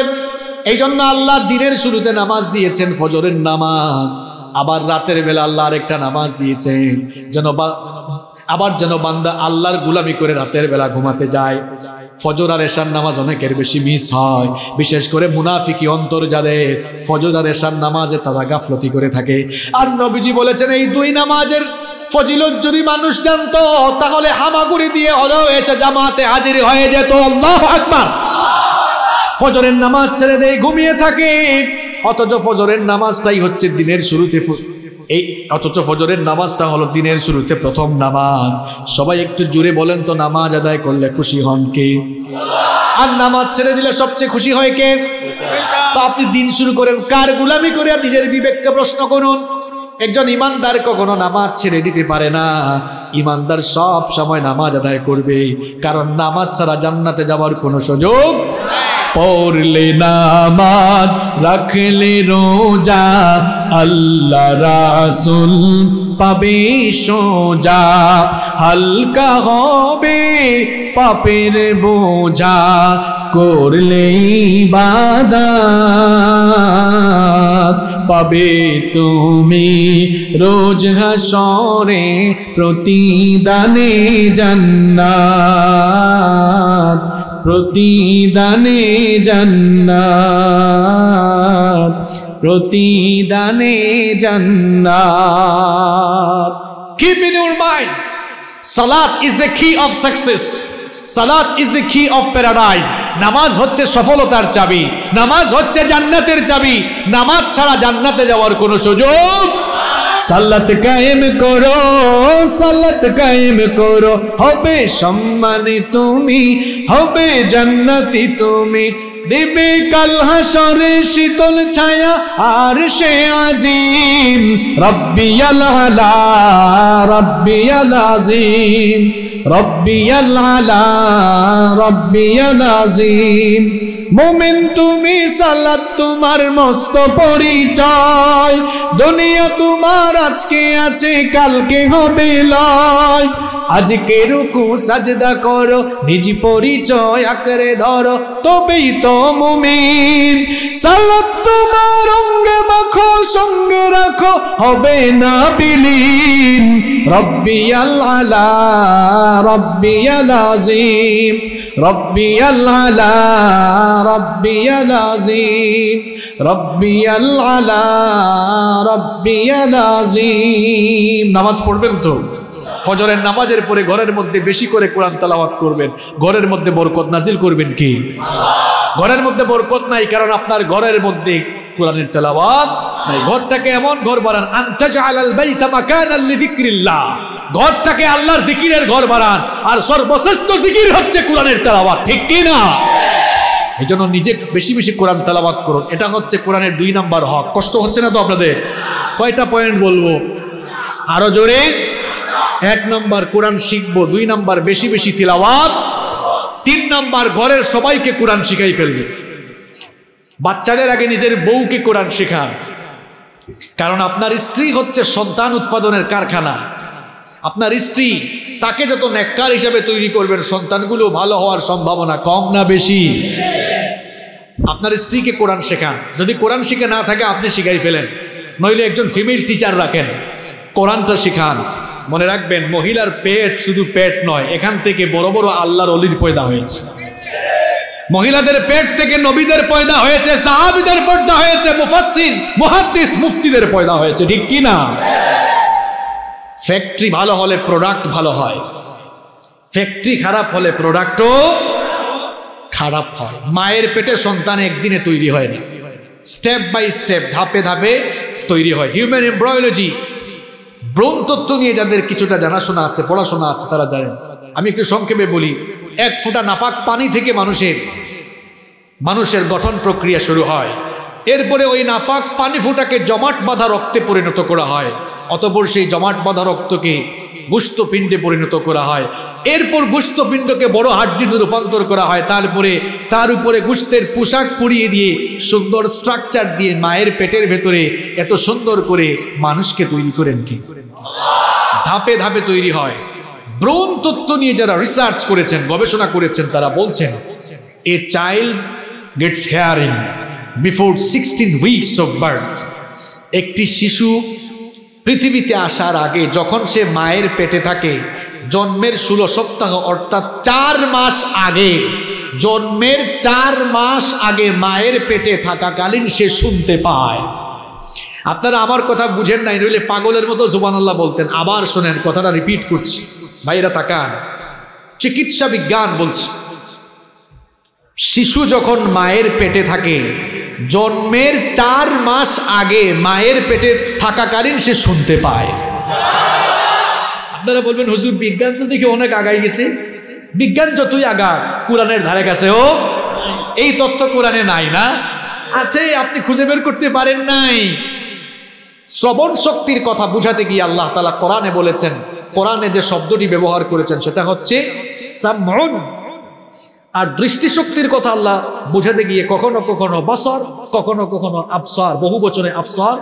এই জন্য আল্লাহ দিনের শুরুতে নামাজ দিয়েছেন, ফজরের নামাজ। আবার রাতের বেলা আল্লাহ আরেকটা নামাজ দিয়েছেন, যেন আবার যেন বান্দা আল্লাহর গুলামি করে রাতের বেলা ঘুমাতে যায়। ফজর আর এশার নামাজ অনেকের বেশি মিস হয়, বিশেষ করে মুনাফিকি অন্তর যাদের, ফজর আর এশার নামাজে তারা গাফলতি করে থাকে। আর নবীজি বলেছেন, এই দুই নামাজের ফজিলত যদি মানুষ জানতো, তাহলে হামাগুড়ি দিয়ে হলেও এসে জামাতে হাজির হয়ে যেত। আল্লাহ আকবার। ফজরের নামাজ ছেড়ে দেয় ঘুমিয়ে থাকে। অথচ ফজরের নামাজটাই হচ্ছে দিনের শুরুতে এই অথচ ফজরের নামাজটা হলো দিনের শুরুতে প্রথম নামাজ। সবাই একটু জুড়ে বলেন তো, নামাজ আদায় করলে খুশি হন কে? আর নামাজ ছেড়ে দিলে সবচেয়ে খুশি হয় কে? তো আপনি দিন শুরু করেন। কার গুলামি করে নিজের বিবেককে প্রশ্ন করুন। একজন ইমানদার কখনো নামাজ ছেড়ে দিতে পারে না। ইমানদার সব সময় নামাজ আদায় করবে, কারণ নামাজ ছাড়া জান্নাতে যাওয়ার কোনো সুযোগ পড়লে নামাজ, রাখলে রোজা, আল্লাহ রাসুল পাবে সোজা। হালকা হবে পাপের বোঝা করলে বাদাত পাবে তুমি রোজ হাসরে প্রতিদানে জান্নাত প্রতিদানে জান্নাত প্রতিদানে জান্নাত Keep in your mind, Salat is the key of success. সালাত is the key of paradise নামাজ হচ্ছে সফলতার চাবি। নামাজ হচ্ছে জান্নাতের চাবি। নামাজ ছাড়া জান্নাতে যাওয়ার কোনো সুযোগ সাল্লাত কায়েম করো সাল্লাত কায়েম করো। হবে সম্মানী তুমি, হবে জান্নাতি তুমি। দেবে কাল হাসরে শীতল ছায়া, আর সে আজিম। রব্বিয়াল আলা রব্বিয়াল আজিম রব্বিয়াল আলা, রব্বিয়াল আজিম। মোমেন তুমি সালাত তোমার মস্ত দুনিয়া তোমার আজকে আছে, কালকে হবে লয়। আজকে রুকু, সাজদা করো, নিজ পরিচয় আকারে ধরো। তবেই তো মুমিন, সালাত তোমার অঙ্গে মাখো, সঙ্গে রাখো, হবে না বিলীন। রব্বি আল্লাহ রব্বি আজিম রব্বি আল্লাহ রব্বি আজিম রব্বি আল্লাহ রব্বি আজিম নামাজ পড়বেন তো? ফজরের নামাজের পরে ঘরের মধ্যে বেশি করে কোরআন তালাওয়াত করবেন। ঘরের মধ্যে বরকত নাজিল করবেন কি? ঘরের মধ্যে বরকত নাই কারণ আপনার ঘরের মধ্যে কোরআনের তেলাওয়াত নাই। ঘরটাকে এমন ঘর বানান আনতাজালাল বাইতা মাকানাল লিযিকরিল্লাহ। ঘরটাকে আল্লাহর জিকিরের ঘর বানান। আর সর্বশ্রেষ্ঠ জিকির হচ্ছে কোরআনের তেলাওয়াত, ঠিক কি না? এই জন্য নিজে বেশি বেশি কোরআন তেলাওয়াত করুন। এটা হচ্ছে কোরআনের দুই নাম্বার হক। কষ্ট হচ্ছে না তো আপনাদের? কয়টা পয়েন্ট বলব? আরও জোরে? এক নাম্বার কোরআন শিখব, দুই নাম্বার বেশি বেশি তিলাওয়াত, তিন নাম্বার ঘরের সবাইকে কোরআন শিখাই ফেলবে। বাচ্চাদের আগে নিজের বউকে কোরআন শেখান কারণ আপনার স্ত্রী হচ্ছে সন্তান উৎপাদনের কারখানা। আপনার স্ত্রী তাকে যত নেককার হিসাবে তৈরি করবেন, সন্তানগুলো ভালো হওয়ার সম্ভাবনা কম না বেশি। আপনার স্ত্রীকে কোরআন শেখান। যদি কোরআন শিখে না থাকে, আপনি শিখাই ফেলেন। নইলে একজন ফিমেল টিচার রাখেন। কোরআনটা শিখান। মনে রাখবেন, মহিলার পেট শুধু পেট নয়, এখান থেকে বড় বড় আল্লাহর অলির পয়দা হয়েছে। মহিলাদের পেট থেকে নবীদের পয়দা হয়েছে, সাহাবিদের পয়দা হয়েছে, মুফাসসির, মুহাদ্দিস, মুফতিদের পয়দা হয়েছে, ঠিক কি না? ফ্যাক্টরি ভালো হলে প্রোডাক্ট ভালো হয়, ফ্যাক্টরি খারাপ হলে প্রোডাক্টও খারাপ হয়। মায়ের পেটে সন্তান একদিনে তৈরি হয় না স্টেপ বাই স্টেপ ধাপে ধাপে তৈরি হয়। হিউম্যান এমব্রয়োলজি ব্রণ তত্ত্ব নিয়ে যাদের কিছুটা জানাশোনা আছে, পড়াশোনা আছে, তারা জানেন আমি একটু সংক্ষেপে বলি, এক ফোঁটা নাপাক পানি থেকে মানুষের মানুষের গঠন প্রক্রিয়া শুরু হয়। এরপরে ওই নাপাক পানি ফোঁটাকে জমাট বাঁধা রক্তে পরিণত করা হয়। অতপর সেই জমাট বাঁধা রক্তকে গুস্তপিণ্ডে পরিণত করা হয়। এরপর গুস্তপিণ্ডকে বড় হাড্ডিতে রূপান্তর করা হয়। তারপরে, তার উপরে গুস্তের পোশাক পরিয়ে দিয়ে সুন্দর স্ট্রাকচার দিয়ে মায়ের পেটের ভেতরে এত সুন্দর করে মানুষকে তৈরি করেন কি? ধাপে ধাপে তৈরি হয়। ব্রণ তত্ত্ব নিয়ে যারা রিসার্চ করেছেন, গবেষণা করেছেন, তারা বলছেন, a child gets hearing before sixteen weeks of birth একটি শিশু পৃথিবীতে আসার আগে যখন সে মায়ের পেটে থাকে, জন্মের ষোলো সপ্তাহ অর্থাৎ চার মাস আগে, জন্মের চার মাস আগে মায়ের পেটে থাকাকালীন সে শুনতে পায়। আপনারা আমার কথা বুঝেন নাই, নইলে পাগলের মতো জুবানাল্লাহ বলতেন। আবার শোনেন, কথাটা রিপিট করছি। ভাইরা তাকান। চিকিৎসা বিজ্ঞান বলছে, শিশু যখন মায়ের পেটে থাকে, জন্মের চার মাস আগে মায়ের পেটে থাকাকালীন সে শুনতে পায়। আপনারা বলবেন, হুজুর, বিজ্ঞান তো দেখে অনেক আগাই গেছে। বিজ্ঞান যতই আগা কোরআনের ধারে কাছে ও। এই তথ্য কোরআনে নাই না? আছে আপনি খুঁজে বের করতে পারেন নাই। শ্রবণ শক্তির কথা বুঝাতে গিয়ে আল্লাহ তালা কোরআনে বলেছেন, কোরআনে যে শব্দটি ব্যবহার করেছেন সেটা হচ্ছে আর দৃষ্টিশক্তির কথা আল্লাহ বুঝাতে গিয়ে কখনো কখনো বসর, কখনো কখনো আফসার বহু বচনে আফসার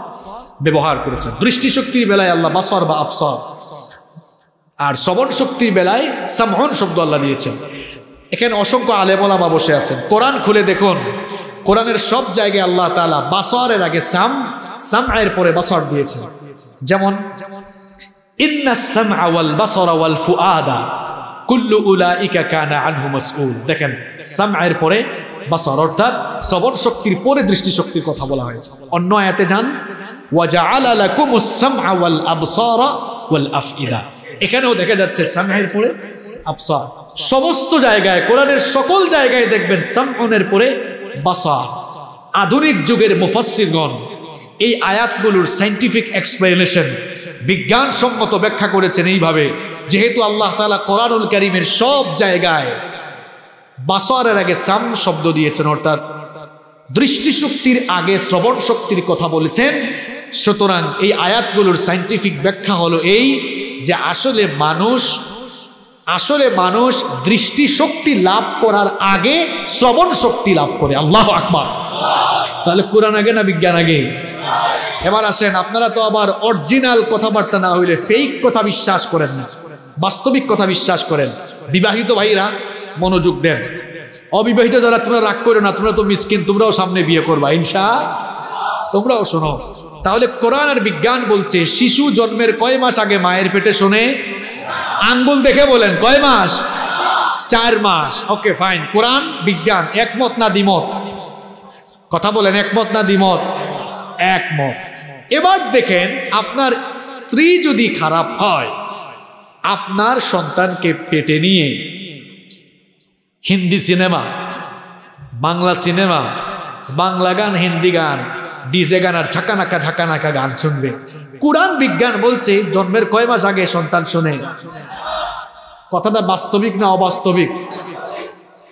ব্যবহার করেছেন। দৃষ্টিশক্তির বেলায় আল্লাহ বাসর বা আফসার আর শ্রবণ শক্তির বেলায় সামহন শব্দ আল্লাহ দিয়েছেন। এখানে অসংখ্য আলেমলামা বসে আছেন। কোরআন খুলে দেখুন। কোরআনের সব জায়গায় আল্লাহ তালা বাসরের আগে সাম সাম এর পরে বাসর দিয়েছেন। যেমন দেখেন পরে অর্থাৎ শ্রবণ শক্তির পরে দৃষ্টি শক্তির কথা বলা হয়েছে। অন্য যান এখানেও দেখা যাচ্ছে পরে সমস্ত জায়গায়, কোরআনের সকল জায়গায় দেখবেন সামউনের পরে বাসার আধুনিক যুগের মুফাসসিরগণ, এই আয়াতগুলোর সাইন্টিফিক এক্সপ্লেনেশন বিজ্ঞানসম্মত ব্যাখ্যা করেছেন এইভাবে, যেহেতু আল্লাহ তালা কোরআনুল করিমের সব জায়গায় বাসরের আগে সাম শব্দ দিয়েছেন, অর্থাৎ দৃষ্টিশক্তির আগে শ্রবণ শক্তির কথা বলেছেন। সুতরাং এই আয়াতগুলোর সাইন্টিফিক ব্যাখ্যা হলো এই যে আসলে মানুষ আসলে মানুষ দৃষ্টিশক্তি লাভ করার আগে শ্রবণ শক্তি লাভ করে। আল্লাহ আকবার। তাহলে কোরআন আগে না বিজ্ঞান আগে? এবার আসেন, আপনারা তো আবার অরিজিনাল কথাবার্তা না হইলে ফেক কথা বিশ্বাস করেন না, বাস্তবিক কথা বিশ্বাস করেন। বিবাহিত ভাইরা মনোযোগ দেন। অবিবাহিত যারা তোমরা রাগ করো না, তোমরা তো মিসকিন, তোমরাও সামনে বিয়ে করবা, ইনশা তোমরাও শোনো। তাহলে কোরআন আর বিজ্ঞান বলছে, শিশু জন্মের কয় মাস আগে মায়ের পেটে শোনে? আঙ্গুল দেখে বলেন, কয় মাস? চার মাস। ওকে, ফাইন। কোরআন, বিজ্ঞান, একমত না দ্বিমত? কথা বলেন, একমত না দ্বিমত? একমত। এবার দেখেন, আপনার স্ত্রী যদি খারাপ হয়, আপনার সন্তানকে পেটে নিয়ে হিন্দি সিনেমা, বাংলা সিনেমা, বাংলা গান, হিন্দি গান ডিজে গান আর ঝাঁকানাকা ঝাঁকানাকা গান শুনবে। কোরআন বিজ্ঞান বলছে, জন্মের কয় মাস আগে সন্তান শোনে? কথাটা বাস্তবিক না অবাস্তবিক?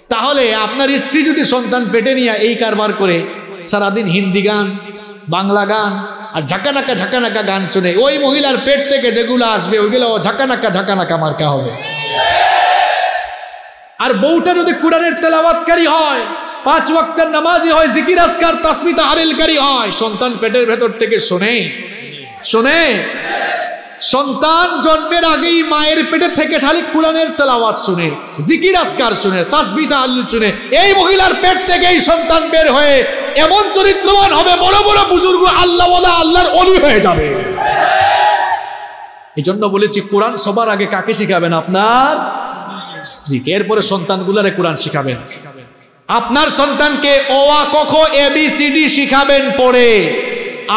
তাহলে আপনার স্ত্রী যদি সন্তান পেটে নিয়ে এই কারবার করে, সারাদিন হিন্দি গান, বাংলা গান আর ঝাঁকানাকা ঝাঁকানাকা গান শুনে, ওই মহিলার পেট থেকে যেগুলো আসবে, ওইগুলো ঝাঁকানাকা ঝাঁকানাকা মার্কা হবে। আর বউটা যদি কোরআনের তেলাওয়াতকারী হয় পাঁচ ওয়াক্তের নামাজি হয়, জিকির আসকার তাসমি তাহারিলকারী হয়। সন্তান পেটের ভেতর থেকে শোনে। শোনে? সন্তান জন্মের আগেই মায়ের পেটে থেকে শালিক কোরআনের তেলাওয়াত শুনে, জিকির আসকার শুনে তাসবি তাহাল্লুল শুনে, এই মহিলার পেট থেকে এই সন্তান বের হয়ে এমন চরিত্রবান হবে, বড় বড় বুজুর্গ আল্লাহ আল্লাহর অলি হয়ে যাবে। এই জন্য বলেছি, কোরআন সবার আগে কাকে শিখাবেন আপনার? স্ত্রীকে। এরপরে সন্তানগুলারে কোরআন শিখাবেন। আপনার সন্তানকে ওয়া কখ এবিসিডি শিখাবেন পড়ে।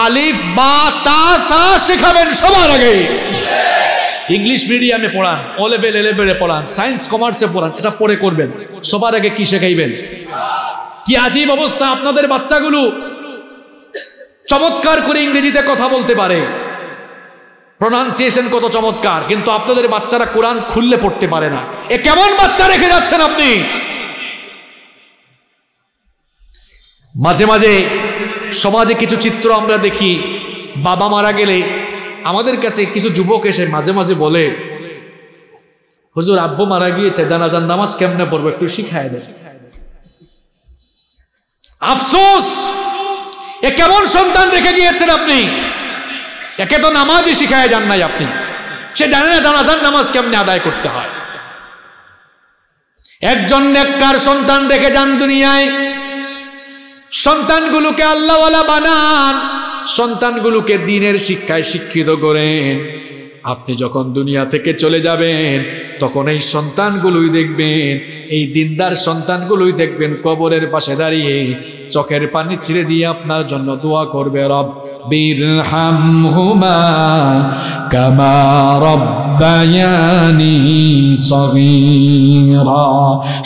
আলিফ, বা, তা তা শেখাবেন সবার আগে। ইংলিশ মিডিয়ামে পড়ান ও লেভেল এলেভেলে পড়ান সায়েন্স কমার্সে পড়ান, এটা পড়ে করবেন, সবার আগে কি শেখাইবেন? কি আজীব অবস্থা আপনাদের বাচ্চাগুলো চমৎকার করে ইংরেজিতে কথা বলতে পারে। প্রোনাউন্সিয়েশন কত চমৎকার, কিন্তু আপনাদের বাচ্চারা কোরআন খুললে পড়তে পারে না। এ কেমন বাচ্চা রেখে যাচ্ছেন আপনি? মাঝে মাঝে সমাজে কিছু চিত্র আমরা দেখি, বাবা মারা গেলে আমাদের কাছে কিছু যুবক এসে মাঝে মাঝে বলে, হুজুর, আব্বু মারা গিয়েছে জানাজান নামাজ কেমনে পড়ব একটু শিখায় দেয় আফসোস! এ কেমন সন্তান রেখে গিয়েছেন আপনি? একে তো নামাজই শিখায় যান নাই আপনি। সে জানে না জানাজান নামাজ কেমনে আদায় করতে হয়। একজন নেককার সন্তান রেখে যান দুনিয়ায় সন্তানগুলোকে আল্লাহওয়ালা বানান, সন্তানগুলোকে দিনের শিক্ষায় শিক্ষিত করেন। আপনি যখন দুনিয়া থেকে চলে যাবেন, তখন এই সন্তানগুলোই দেখবেন, এই দিনদার সন্তানগুলোই দেখবেন কবরের পাশে দাঁড়িয়ে, চোখের পানি ছিঁড়ে দিয়ে আপনার জন্য দোয়া করবে রব। বীর হামহুমা কামা রব্বায়ানি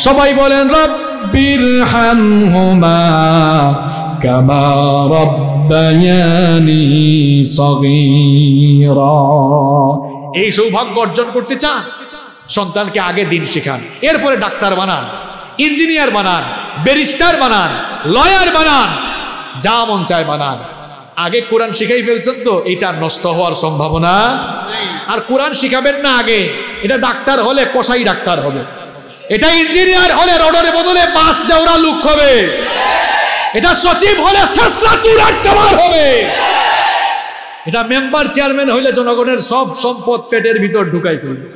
সবাই বলেন, রব হামহুমা কামা রব্বায়ানি সগীরা এই সৌভাগ্য অর্জন করতে চান? সন্তানকে আগে দিন শেখান, এরপরে ডাক্তার বানান, ইঞ্জিনিয়ার বানান, ব্যারিস্টার বানান, লয়ার বানান, যা মন চায় বানান। আগে কোরআন শিখাই ফেলছেন তো, এটা নষ্ট হওয়ার সম্ভাবনা। আর কোরআন শিখাবেন না আগে, এটা ডাক্তার হলে কষাই ডাক্তার হবে। এটা ইঞ্জিনিয়ার হলে রডের বদলে বাস দেওয়া লুক হবে। এটা সচিব হলে হবে। এটা মেম্বার চেয়ারম্যান হইলে জনগণের সব সম্পদ পেটের ভিতর ঢুকাই ফেলবে।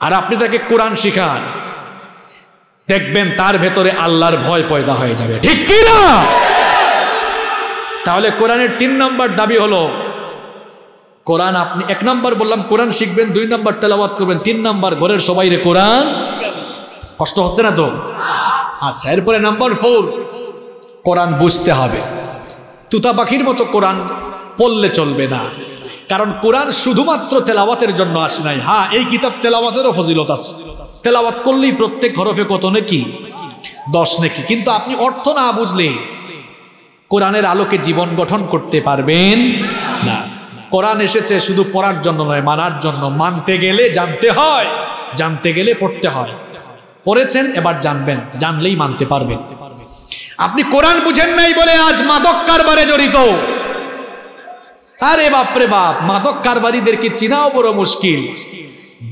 আর আপনি তাকে কোরআন শিখান। দেখবেন তার ভেতরে আল্লাহর ভয় পয়দা হয়ে যাবে। ঠিক কি না? তাহলে কোরআনের তিন নম্বর দাবি হলো কোরআন আপনি, এক নম্বর বললাম, কোরআন শিখবেন, দুই নম্বর তেলাওয়াত করবেন, তিন নম্বর ঘরের সবাই রে কোরআন কষ্ট হচ্ছে না তো? আচ্ছা এরপরে নাম্বার ফোর, কোরআন বুঝতে হবে। তুতা পাখির মতো কোরআন পড়লে চলবে না। কারণ কোরআন শুধুমাত্র তেলাওয়াতের জন্য আসে নাই। হ্যাঁ এই কিতাব তেলাওয়াতেরও ফজিলত আছে। তেলাওয়াত করলেই প্রত্যেক হরফে কত নাকি? দশ নাকি। কিন্তু আপনি অর্থ না বুঝলে কোরআনের আলোকে জীবন গঠন করতে পারবেন না। কোরআন এসেছে শুধু পড়ার জন্য নয়, মানার জন্য। মানতে গেলে জানতে হয়, জানতে গেলে পড়তে হয়। পড়েছেন, এবার জানবেন, জানলেই মানতে পারবেন। আপনি কোরআন বুঝেন নাই বলে আজ মাদক কারবারে জড়িত। আরে বাপরে বাপ, মাদক কারবারিদেরকে চিনাও বড় মুশকিল।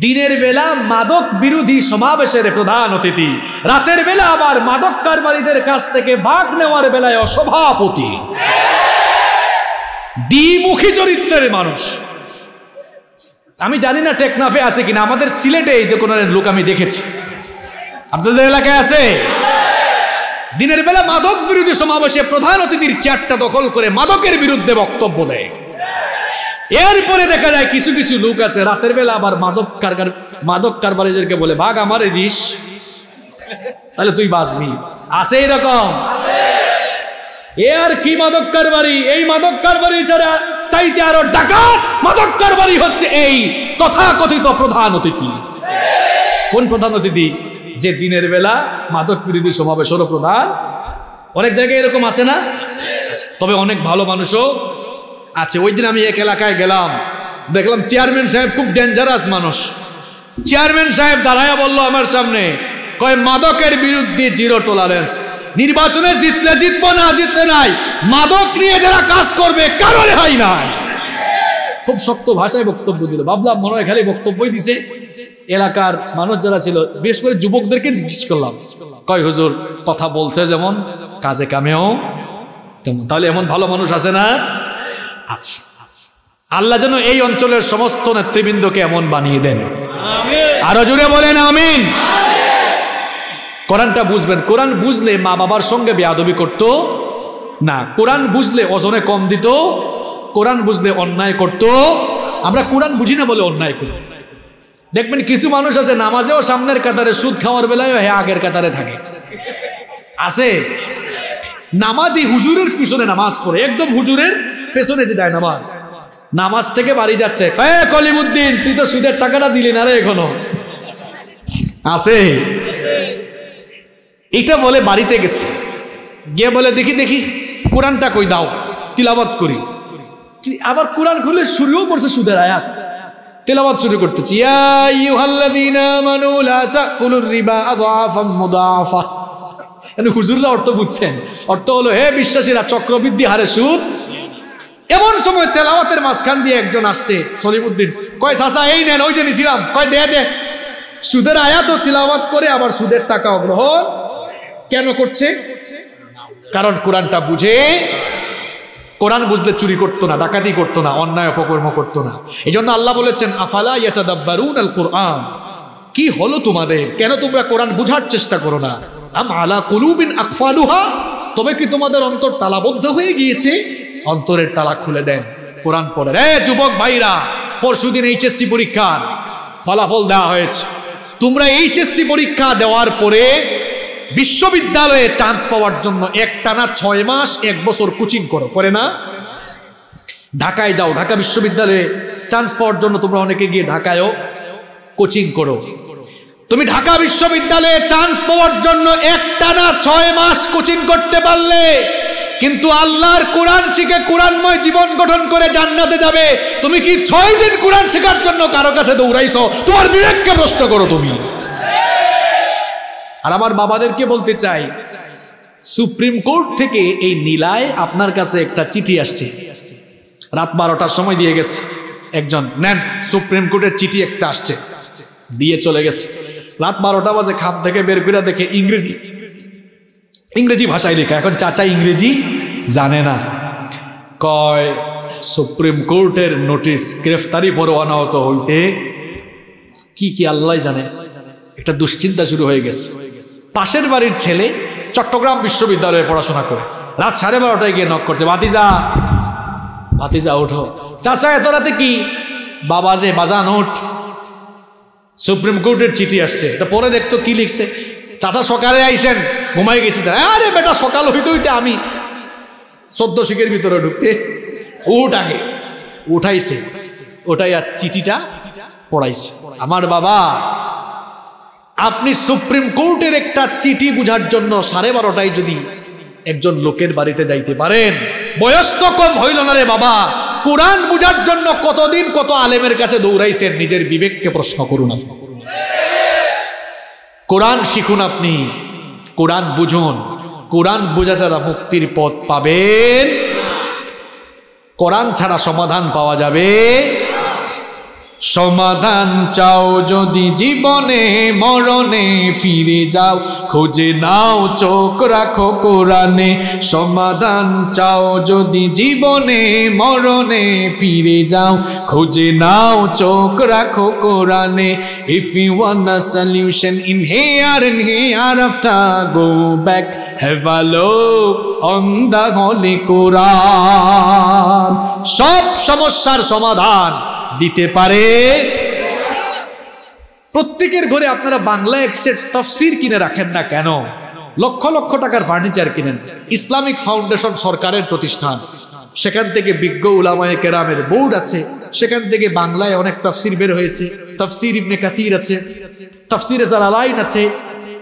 দিনের বেলা মাদক বিরোধী সমাবেশের প্রধান অতিথি, রাতের বেলা আবার মাদক কারবারিদের কাছ থেকে ভাগ নেওয়ার বেলায় অসভাপতি। দ্বিমুখী চরিত্রের মানুষ। আমি জানি না টেকনাফে আছে কিনা, আমাদের সিলেটে এই দোকানের লোক আমি দেখেছি। আপনাদের এলাকায় আছে? দিনের বেলা মাদক বিরোধী সমাবেশে প্রধান অতিথির চেয়ারটা দখল করে মাদকের বিরুদ্ধে বক্তব্য দেয়। এরপরে দেখা যায় কিছু কিছু লোক আছে, রাতের বেলা আবার মাদক কারবার মাদক কারবারিদেরকে বলে, ভাগ আমার দিস। তাহলে তুই বাঁচবি। আছে এরকম? এ আর কি মাদক কারবারি এই মাদক কারবারি ছাড়া চাইতে ডাকাত মাদক কারবারি হচ্ছে এই প্রধান অতিথি। কোন প্রধান অতিথি? যে দিনের বেলা মাদক বিরোধী সমাবেশেরও প্রধান। অনেক জায়গায় এরকম আছে না? তবে অনেক ভালো মানুষও আছে। ওই দিন আমি এক এলাকায় গেলাম। দেখলাম চেয়ারম্যান সাহেব খুব ডেঞ্জারাস মানুষ। চেয়ারম্যান সাহেব দাঁড়ায়া বলল আমার সামনে, কয়, মাদকের বিরুদ্ধে জিরো টলারেন্স নির্বাচনে জিতলে জিতবো না জিতলে নাই। মাদক নিয়ে যারা কাজ করবে কারও রেহাই নাই। খুব শক্ত ভাষায় বক্তব্য দিল। ভাবলাম মনে হয় খালি বক্তব্যই দিছে। এলাকার মানুষ যারা ছিল বিশেষ করে যুবকদেরকে জিজ্ঞেস করলাম কয় হুজুর কথা বলছে যেমন কাজে কামেও তেমন। তাহলে এমন ভালো মানুষ আছে না? আচ্ছা আল্লাহ যেন এই অঞ্চলের সমস্ত নেতৃবৃন্দকে এমন বানিয়ে দেন। আরও জুড়ে বলেন আমিন। কোরআনটা বুঝবেন। কোরআন বুঝলে মা বাবার সঙ্গে বেয়াদবি করত, না, কোরআন বুঝলে ওজনে কম দিত, কোরআন বুঝলে অন্যায় করত। আমরা কোরআন বুঝি না বলে অন্যায় করি। দেখবেন কিছু মানুষ আছে, নামাজেও সামনের কাতারে সুদ খাওয়ার বেলায় হ্যাঁ আগের কাতারে থাকে। আছে? নামাজি হুজুরের পিছনে নামাজ পড়ে, একদম হুজুরের পেছনে যায় নামাজ। নামাজ থেকে বাড়ি যাচ্ছে। কলিমুদ্দিন, তুই তো সুদের টাকাটা দিলি না রে এখনও। আছে? এটা বলে বাড়িতে গেছে। গিয়ে বলে দেখি দেখি কোরআনটা কই দাও তিলাবত করি। আবার কোরআন খুলে শুরুও করছে সুদের আয়াত। তেলাবাত শুরু করতেছি। হুজুররা অর্থ বুঝছেন। অর্থ হলো হে বিশ্বাসীরা চক্রবৃদ্ধি হারে সুদ। এমন সময় তেলাওয়াতের মাঝখান দিয়ে একজন আসছে সলিমুদ্দিন। কয় চাচা এই নেন ওই যে নিছিলাম। কয় দে দে। সুদের আয়াত তিলাওয়াত করে আবার সুদের টাকা গ্রহণ কেন করছে? কারণ কোরআনটা বুঝে, কোরআন বুঝলে চুরি করতো না, ডাকাতি করতো না, অন্যায় অপকর্ম করতো না। এই জন্য আল্লাহ বলেছেন, আফালা ইয়াতাদাব্বারুন আল কোরআন কি হলো তোমাদের? কেন তোমরা কোরআন বুঝার চেষ্টা করো না? আম আলা কুলুবিন আকফালুহা? তবে কি তোমাদের অন্তর তালাবদ্ধ হয়ে গিয়েছে? অন্তরের তালা খুলে দেন। কোরআন পড়ে, রে যুবক ভাইরা, পরশুদিন এইচএসসি পরীক্ষার ফলাফল দেওয়া হয়েছে। তোমরা এইচএসসি পরীক্ষা দেওয়ার পরে বিশ্ববিদ্যালয়ে চান্স পাওয়ার জন্য একটানা ছয় মাস, এক বছর কোচিং করো। করে না? ঢাকায় যাও, ঢাকা বিশ্ববিদ্যালয়ে চান্স পাওয়ার জন্য তোমরা অনেকে গিয়ে ঢাকায়ও কোচিং করো। তুমি ঢাকা বিশ্ববিদ্যালয়ে চান্স পাওয়ার জন্য একটানা ছয় মাস কোচিং করতে পারলে, কিন্তু আল্লাহর কোরআন শিখে কোরআনময় জীবন গঠন করে জান্নাতে যাবে। তুমি কি ছয় দিন কোরআন শেখার জন্য কারও কাছে দৌড়াইছো? তোমার বিবেককে প্রশ্ন করো তুমি। আর আমার বাবাদেরকে বলতে চাই, সুপ্রিম কোর্ট থেকে এই নীলায় আপনার কাছে একটা চিঠি আসছে। রাত বারোটার সময় দিয়ে গেছে। একজন, নেন, সুপ্রিম কোর্টের চিঠি একটা আসছে। দিয়ে চলে গেছে। রাত বারোটা বাজে, খাপ থেকে বের করে দেখে ইংরেজি ইংরেজি ভাষায় লেখা। এখন চাচা ইংরেজি জানে না। কয়, সুপ্রিম কোর্টের নোটিশ গ্রেফতারি পরোয়ানা হতো হইতে, কি কি আল্লাহ জানে? একটা দুশ্চিন্তা শুরু হয়ে গেছে। পাশের বাড়ির ছেলে চট্টগ্রাম বিশ্ববিদ্যালয়ে পড়াশোনা করে। রাত সাড়ে বারোটায় গিয়ে নক করছে, ভাতিজা ভাতিজা, ওঠো। চাচা, এত রাতে কি? বাবা যে বাজান, ওঠ। সুপ্রিম কোর্টের চিঠি আসছে। এটা পরে দেখতো কি লিখছে। চাচা সকালে আইসেন, ঘুমাই গেছি আরে বেটা, সকাল হইতে হইতে আমি সদ্য শিখের ভিতরে ঢুকতে। উঠ আগে। উঠাইছে। ওটাই আর চিঠিটা পড়াইছে। আমার বাবা আপনি সুপ্রিম কোর্টের একটা চিঠি বুঝার জন্য সাড়ে বারোটায় যদি একজন লোকের বাড়িতে যাইতে পারেন, বয়স তো কম হইল না রে বাবা। কোরআন বুঝার জন্য কতদিন কত আলেমের কাছে দৌড়াইছেন, নিজের বিবেককে প্রশ্ন করুন। কোরআন শিখুন আপনি, কোরআন বুঝুন, কোরআন বোঝা ছাড়া মুক্তির পথ পাবেন। কোরআন ছাড়া সমাধান পাওয়া যাবে। সমাধান চাও যদি জীবনে, মরণে ফিরে যাও। খুঁজে নাও, চোখ রাখো কোরআনে। সমাধান চাও যদি জীবনে, মরণে ফিরে যাও। খুঁজে নাও, চোখ রাখো কোরআনে। If you want a solution in here and hereafter go back have a look on the holy কোরআন। সব সমস্যার সমাধান দিতে পারে। প্রত্যেকের ঘরে আপনারা বাংলা এক সেট তফসির কিনে রাখেন না কেন? লক্ষ লক্ষ টাকার ফার্নিচার কিনেন। ইসলামিক ফাউন্ডেশন সরকারের প্রতিষ্ঠান। সেখান থেকে বিজ্ঞ উলামায়ে কেরামের বোর্ড আছে। সেখান থেকে বাংলায় অনেক তফসির বের হয়েছে। তফসির ইবনে কাতির আছে। তফসিরে জালালাইন আছে।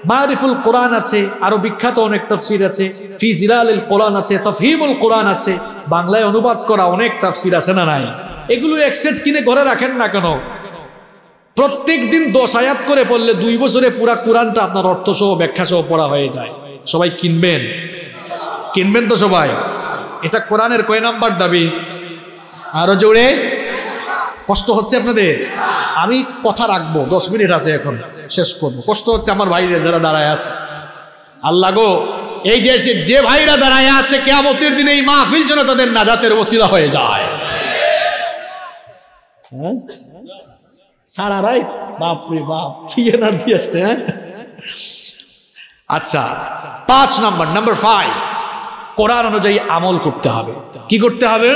মারিফুল কোরআন আছে, আরও বিখ্যাত অনেক তফসির আছে। ফি কোরআন আছে, তফহিমুল কোরআন আছে। বাংলায় অনুবাদ করা অনেক তফসির আছে না নাই? এগুলো এক সেট কিনে ঘরে রাখেন না কেন? প্রত্যেক দিন দশ আয়াত করে পড়লে দুই বছরে পুরা কোরআনটা আপনার অর্থ সহ ব্যাখ্যা সহ পড়া হয়ে যায়। সবাই কিনবেন? কিনবেন তো সবাই? এটা কোরআনের কয় নাম্বার দাবি? আরও জোরে? কষ্ট হচ্ছে আপনাদের? আমি কথা রাখব, দশ মিনিট আছে এখন, শেষ করব। কষ্ট হচ্ছে আমার ভাইদের যারা দাঁড়ায় আছে। আল্লাহ গো, এই যে যে ভাইরা দাঁড়ায় আছে, কেয়ামতের দিনে এই মাহফিল যেন তাদের নাজাতের ওসিলা হয়ে যায়। হ্যাঁ? সারা রাত? বাপরে বাপ, কি এনার্জি আসছে হ্যাঁ? আচ্ছা পাঁচ নাম্বার নাম্বার ফাইভ কোরআন অনুযায়ী আমল করতে হবে। কি করতে হবে?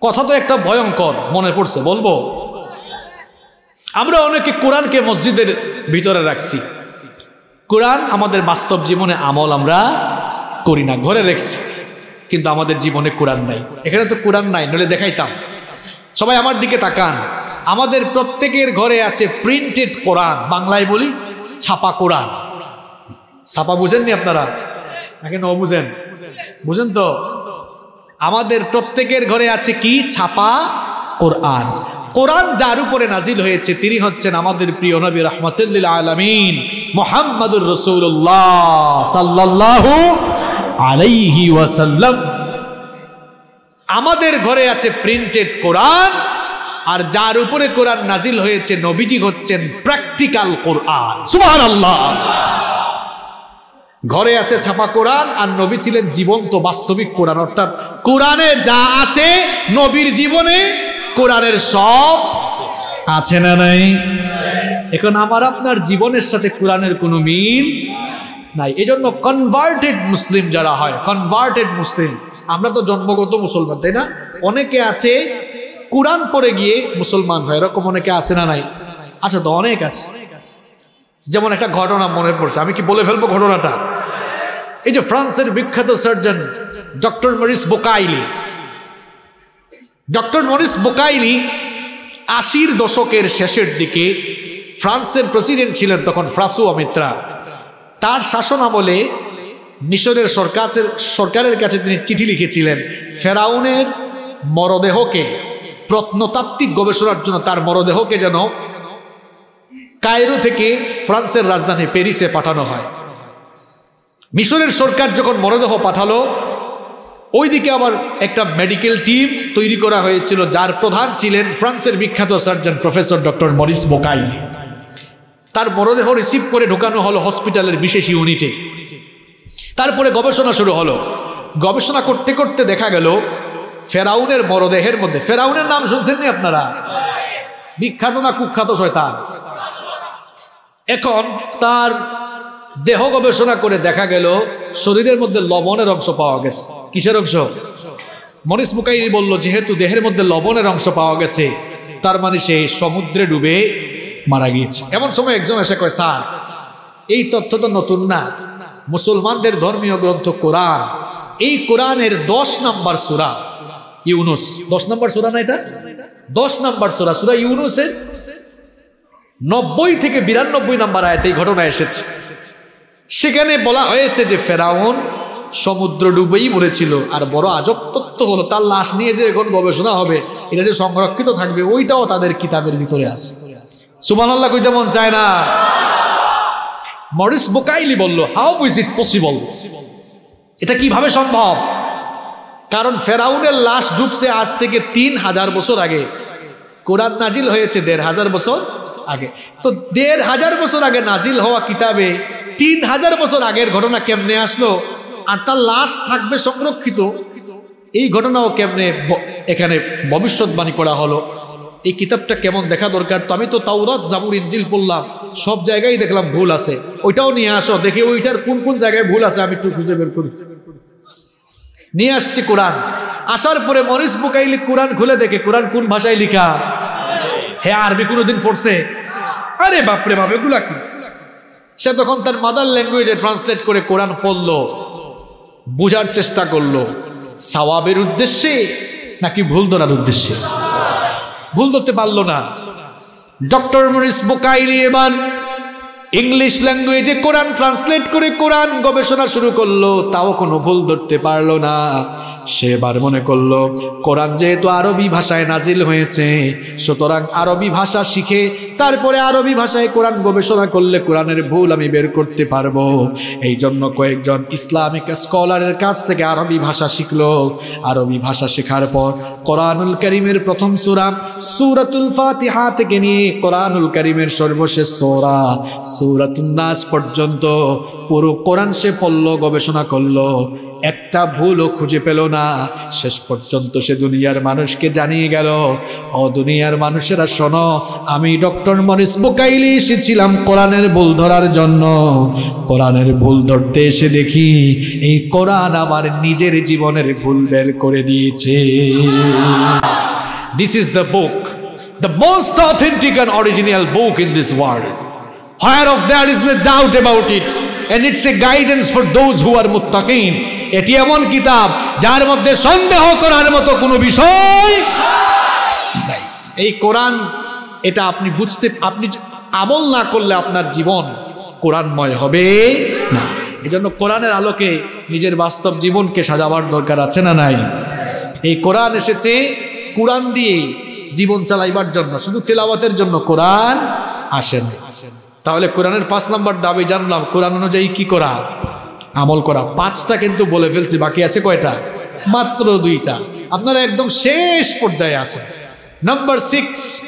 কথা তো একটা ভয়ঙ্কর মনে পড়ছে, বলব? আমরা অনেকে কোরআনকে মসজিদের ভিতরে রাখছি। কোরআন আমাদের বাস্তব জীবনে আমল আমরা করি না, ঘরে রেখছি। কিন্তু আমাদের জীবনে কোরআন নাই। এখানে তো কোরআন নাই নলে দেখাইতাম। সবাই আমার দিকে তাকান। আমাদের প্রত্যেকের ঘরে আছে প্রিন্টেড কোরআন, বাংলায় বলি ছাপা কোরআন। ছাপা বুঝেননি আপনারা? নাকি ন বুঝেন? বুঝেন তো? আমাদের প্রত্যেকের ঘরে আছে কি? ছাপা কোরআন। কোরআন যার উপরে নাজিল হয়েছে, তিনি হচ্ছেন আমাদের প্রিয় নবী রহমতুল্লিল আলমিন মোহাম্মদুর রসুল্লাহ সাল্লাল্লাহু আলাইহি ওয়াসাল্লাম। আমাদের ঘরে আছে প্রিন্টেড কোরআন, আর যার উপরে কোরআন নাজিল হয়েছে, নবীজি হচ্ছেন প্র্যাকটিক্যাল কোরআন। সুবহানাল্লাহ। ঘরে আছে ছাপা কোরআন আর নবী ছিলেন জীবন্ত বাস্তবিক কোরআন। অর্থাৎ কোরআনে যা আছে, নবীর জীবনে কোরআনের সব আছে না নাই? এখন আমার আপনার জীবনের সাথে কোরআনের কোনো মিল নাই। এই জন্য কনভার্টেড মুসলিম যারা হয় কনভার্টেড মুসলিম, আমরা তো জন্মগত মুসলমান, তাই না? অনেকে আছে, কোরআন পড়ে গিয়ে মুসলমান হয়, এরকম অনেকে আছে না নাই? আচ্ছা তো অনেক আছে। যেমন একটা ঘটনা মনে পড়ছে, আমি কি বলে ফেলব ঘটনাটা? এই যে ফ্রান্সের বিখ্যাত surgeon, doctor Maurice Bucaille. Doctor Maurice Bucaille আশির দশকের শেষের দিকে ফ্রান্সের প্রেসিডেন্ট ছিলেন তখন ফ্রাসু অমিত্রা। তার শাসন আমলে মিশরের সরকার সরকারের কাছে তিনি চিঠি লিখেছিলেন, ফেরাউনের মরদেহকে, প্রত্নতাত্ত্বিক গবেষণার জন্য তার মরদেহকে যেন কায়রো থেকে ফ্রান্সের রাজধানী প্যারিসে পাঠানো হয়। মিশরের সরকার যখন মরদেহ পাঠালো, ওইদিকে আবার একটা মেডিকেল টিম তৈরি করা হয়েছিল, যার প্রধান ছিলেন ফ্রান্সের বিখ্যাত surgeon professor doctor Maurice Bucaille. তার মরদেহ রিসিভ করে ঢোকানো হলো হসপিটালের বিশেষ ইউনিটে তারপরে গবেষণা শুরু হলো। গবেষণা করতে করতে দেখা গেল, ফেরাউনের মরদেহের মধ্যে, ফেরাউনের নাম শুনছেন নি আপনারা? বিখ্যাত না কুখ্যাত শয়তান? এখন তার দেহ গবেষণা করে দেখা গেল শরীরের মধ্যে লবণের অংশ পাওয়া গেছে। কিসের অংশ? মনিস মুকাইরি বলল, যেহেতু দেহের মধ্যে লবণের অংশ পাওয়া গেছে, তার মানে সে সমুদ্রে ডুবে মারা গিয়েছে। এমন সময় একজন এসে কয়, স্যার, এই তথ্য তো নতুন না। মুসলমানদের ধর্মীয় গ্রন্থ কোরআন। এই কোরআনের দশ নাম্বার সুরা ইউনুস। দশ নাম্বার সুরা না এটা? দশ নাম্বার সুরা। সুরা ইউনুসের নব্বই থেকে বিরানব্বই নাম্বার আয়াত এই ঘটনা এসেছে। সেখানে বলা হয়েছে যে ফেরাউন সমুদ্র ডুবেই মরেছিল, আর বড় আজব তত্ত্ব হলো, তার লাশ নিয়ে যে এখন গবেষণা হবে, এটা যে সংরক্ষিত থাকবে, ওইটাও তাদের কিতাবের ভিতরে আছে। সুমান আল্লাহ কইতে মন চায় না। মরিস বোকাইলি বলল হাউ ইজ ইট পসিবল এটা কীভাবে সম্ভব? কারণ ফেরাউনের লাশ ডুবছে আজ থেকে তিন হাজার বছর আগে। কোরআন নাজিল হয়েছে দেড় হাজার বছর আগে। তো দেড় হাজার বছর আগে নাজিল হওয়া কিতাবে তিন হাজার বছর আগের ঘটনা কেমনে আসলো? আর তার লাশ থাকবে সংরক্ষিত। এই ঘটনাও কেমনে এখানে ভবিষ্যৎবাণী করা হলো? এই কিতাবটা কেমন দেখা দরকার? তো আমি তো তাওরাত, জাবুর ইঞ্জিল পড়লাম। সব জায়গায় দেখলাম ভুল আছে। ওইটাও নিয়ে আসো। দেখি ওইটার কোন কোন জায়গায় ভুল আছে আমি একটু খুঁজে বের করি। নিয়ে আসছি কোরআন। আসার পরে মরিস বুকাইলি কোরআন খুলে দেখে কোরআন কোন ভাষায় লিখা? হে আরবি কোনোদিন পড়ছে? আরে বাপরে বাপ, এগুলা কি? সে তখন তার মাদার ল্যাঙ্গুয়েজে ট্রান্সলেট করে কোরআন পড়ল, বোঝার চেষ্টা করল। সাওয়াবের উদ্দেশ্যে নাকি ভুল ধরার উদ্দেশ্যে? ভুল ধরতে পারল না। ডক্টর মরিস বোকাইলি এবার ইংলিশ ল্যাঙ্গুয়েজে কোরআন ট্রান্সলেট করে কোরআন গবেষণা শুরু করল, তাও কোনো ভুল ধরতে পারল না। সে এবার মনে করল, কোরআন যেহেতু আরবি ভাষায় নাজিল হয়েছে, সুতরাং আরবি ভাষা শিখে তারপরে আরবি ভাষায় কোরআন গবেষণা করলে কোরআনের ভুল আমি বের করতে পারব। এই জন্য কয়েকজন ইসলামিক স্কলারের কাছ থেকে আরবি ভাষা শিখল। আরবি ভাষা শেখার পর কোরআনুল করিমের প্রথম সুরা, সুরাতুল ফাতিহা থেকে নিয়ে কোরআনুল করিমের সর্বশেষ সোরা সুরাতুল নাস পর্যন্ত পুরো কোরআন সে পড়ল, গবেষণা করল। একটা ভুলও খুঁজে পেল না শেষ পর্যন্ত সে দুনিয়ার মানুষকে জানিয়ে গেল, ও দুনিয়ার মানুষেরা, শোনো, আমি ডক্টর মরিস বোকাইলি এসেছিলাম কোরআনের ভুল ধরার জন্য কোরআনের ভুল ধরতে এসে দেখি, এই কোরআন আমার নিজের জীবনের ভুল বের করে দিয়েছে this is the book the most authentic and original book in this world Where of there is no doubt about it. And it's a guidance for those who are muttaqin. এটি এমন কিতাব যার মধ্যে সন্দেহ করার মতো কোনো বিষয় নাই। এই কোরআন, এটা আপনি বুঝতে, আপনি আমল না করলে আপনার জীবন কোরআনময় হবে না। এজন্য কোরআনের আলোকে নিজের বাস্তব জীবনকে সাজাবার দরকার আছে না নাই? এই কোরআন এসেছে কোরআন দিয়ে জীবন চালাইবার জন্য, শুধু তেলাওয়াতের জন্য কোরআন আসে না। তাহলে কোরআনের পাঁচ নম্বর দাবি জানলাম, কোরআন অনুযায়ী কি করা? আমল করা। পাঁচটা কিন্তু বলে ফেলছি, বাকি আছে কয়টা? মাত্র দুইটা। আপনারা একদম শেষ পর্যায়ে আছেন। নাম্বার সিক্স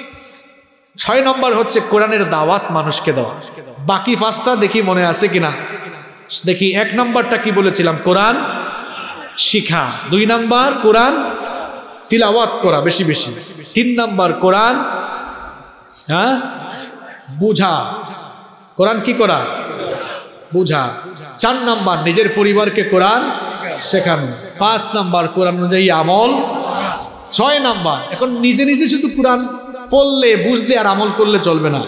ছয় নম্বর হচ্ছে কোরআনের দাওয়াত মানুষকে দেওয়া। বাকি পাঁচটা দেখি মনে আছে কিনা? দেখি, এক নম্বরটা কি বলেছিলাম? কোরআন শিখা। দুই নাম্বার কোরআন তিলাওয়াত করা, বেশি বেশি। তিন নাম্বার কোরআন হ্যাঁ? বুঝা। কোরআন কি করা? বুঝা। চার নাম্বার নিজের পরিবারকে কোরআন শেখানো। পাঁচ নাম্বার কোরআন অনুযায়ী আমল। ছয় নাম্বার, এখন নিজে নিজে শুধু কোরআন পড়লে, বুঝলে আর আমল করলে চলবে না।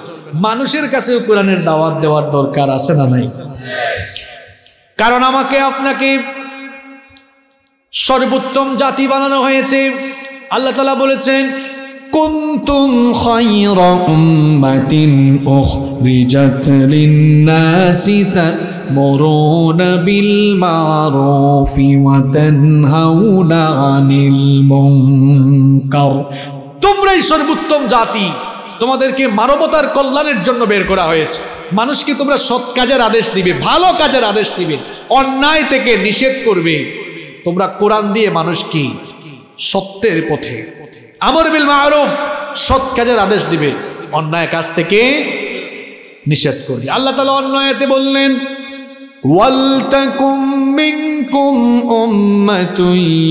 মানুষের কাছেও কোরআনের দাওয়াত দেওয়ার দরকার আছে না নাই? কারণ আমাকে আপনাকে সর্বোত্তম জাতি বানানো হয়েছে। আল্লাহ তালা বলেছেন, কুন্তুম খৈর উম্মাতিন উখরিজাত লিন্নাসি তা تأمرون بالمعروف وتنهون عن المنكر তোমরাই সর্বোত্তম জাতি তোমাদেরকে মানবতার কল্যাণের জন্য বের করা হয়েছে মানুষকে তোমরা সৎ কাজের আদেশ দিবে ভালো কাজের আদেশ দিবে অন্যায় থেকে নিষেধ করবে তোমরা কোরআন দিয়ে মানুষকে সত্যের পথে আমর বিল মারুফ সৎ কাজের আদেশ দিবে অন্যায় কাজ থেকে নিষেধ করবে আল্লাহ তালা অন্যায়তে বললেন ولتكن منكم أمة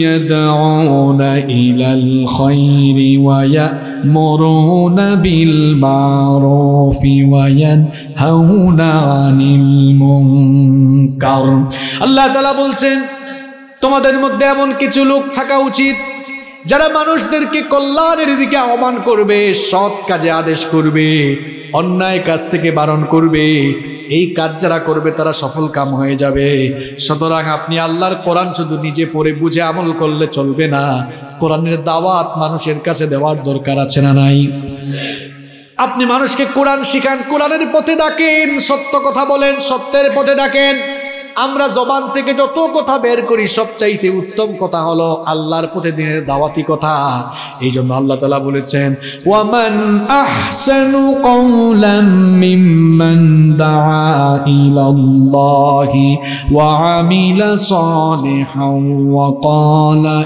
يدعون إلى الخير ويأمرون بالمعروف وينهون عن المنكر আল্লাহ তালা বলছেন তোমাদের মধ্যে এমন কিছু লোক থাকা উচিত যারা মানুষদেরকে কল্যাণের দিকে আহ্বান করবে, সৎ কাজে আদেশ করবে, অন্যায় কাজ থেকে বারণ করবে, এই কাজ যারা করবে তারা সফল কাম হয়ে যাবে। সুতরাং আপনি আল্লাহর কোরআন শুধু নিজে পড়ে বুঝে আমল করলে চলবে না। কোরআনের দাওয়াত মানুষের কাছে দেওয়ার দরকার আছে না নাই? আপনি মানুষকে কোরআন শিখান, কোরআনের পথে ডাকেন, সত্য কথা বলেন, সত্যের পথে ডাকেন। আমরা জবান থেকে যত কথা বের করি, সবচাইতে উত্তম কথা হলো আল্লাহর প্রতিদিনের দাওয়াতি কথা। এই জন্য আল্লাহ তালা বলেছেন, ওয়ামান আহসানু কওলাম মিম্মান দাআ ওয়া আমিলা সালিহান ওয়া ক্বালা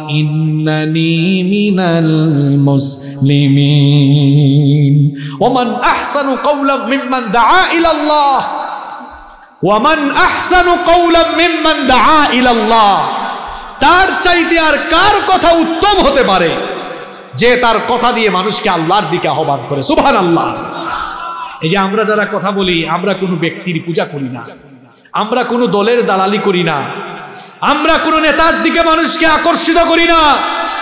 আহসানু কওলাম মিম্মান দাআ ইলাল্লাহ। ওয়ামান আহসানু কৌলাম মিম্মান দাআ ইলাল্লাহ। তার চাইতে আর কার কথা উত্তম হতে পারে? যে তার কথা দিয়ে মানুষকে আল্লাহর দিকে আহ্বান করে। সুবহান আল্লাহ এই যে আমরা যারা কথা বলি, আমরা কোনো ব্যক্তির পূজা করি না। আমরা কোনো দলের দালালি করি না। আমরা কোনো নেতার দিকে মানুষকে আকর্ষিত করি না।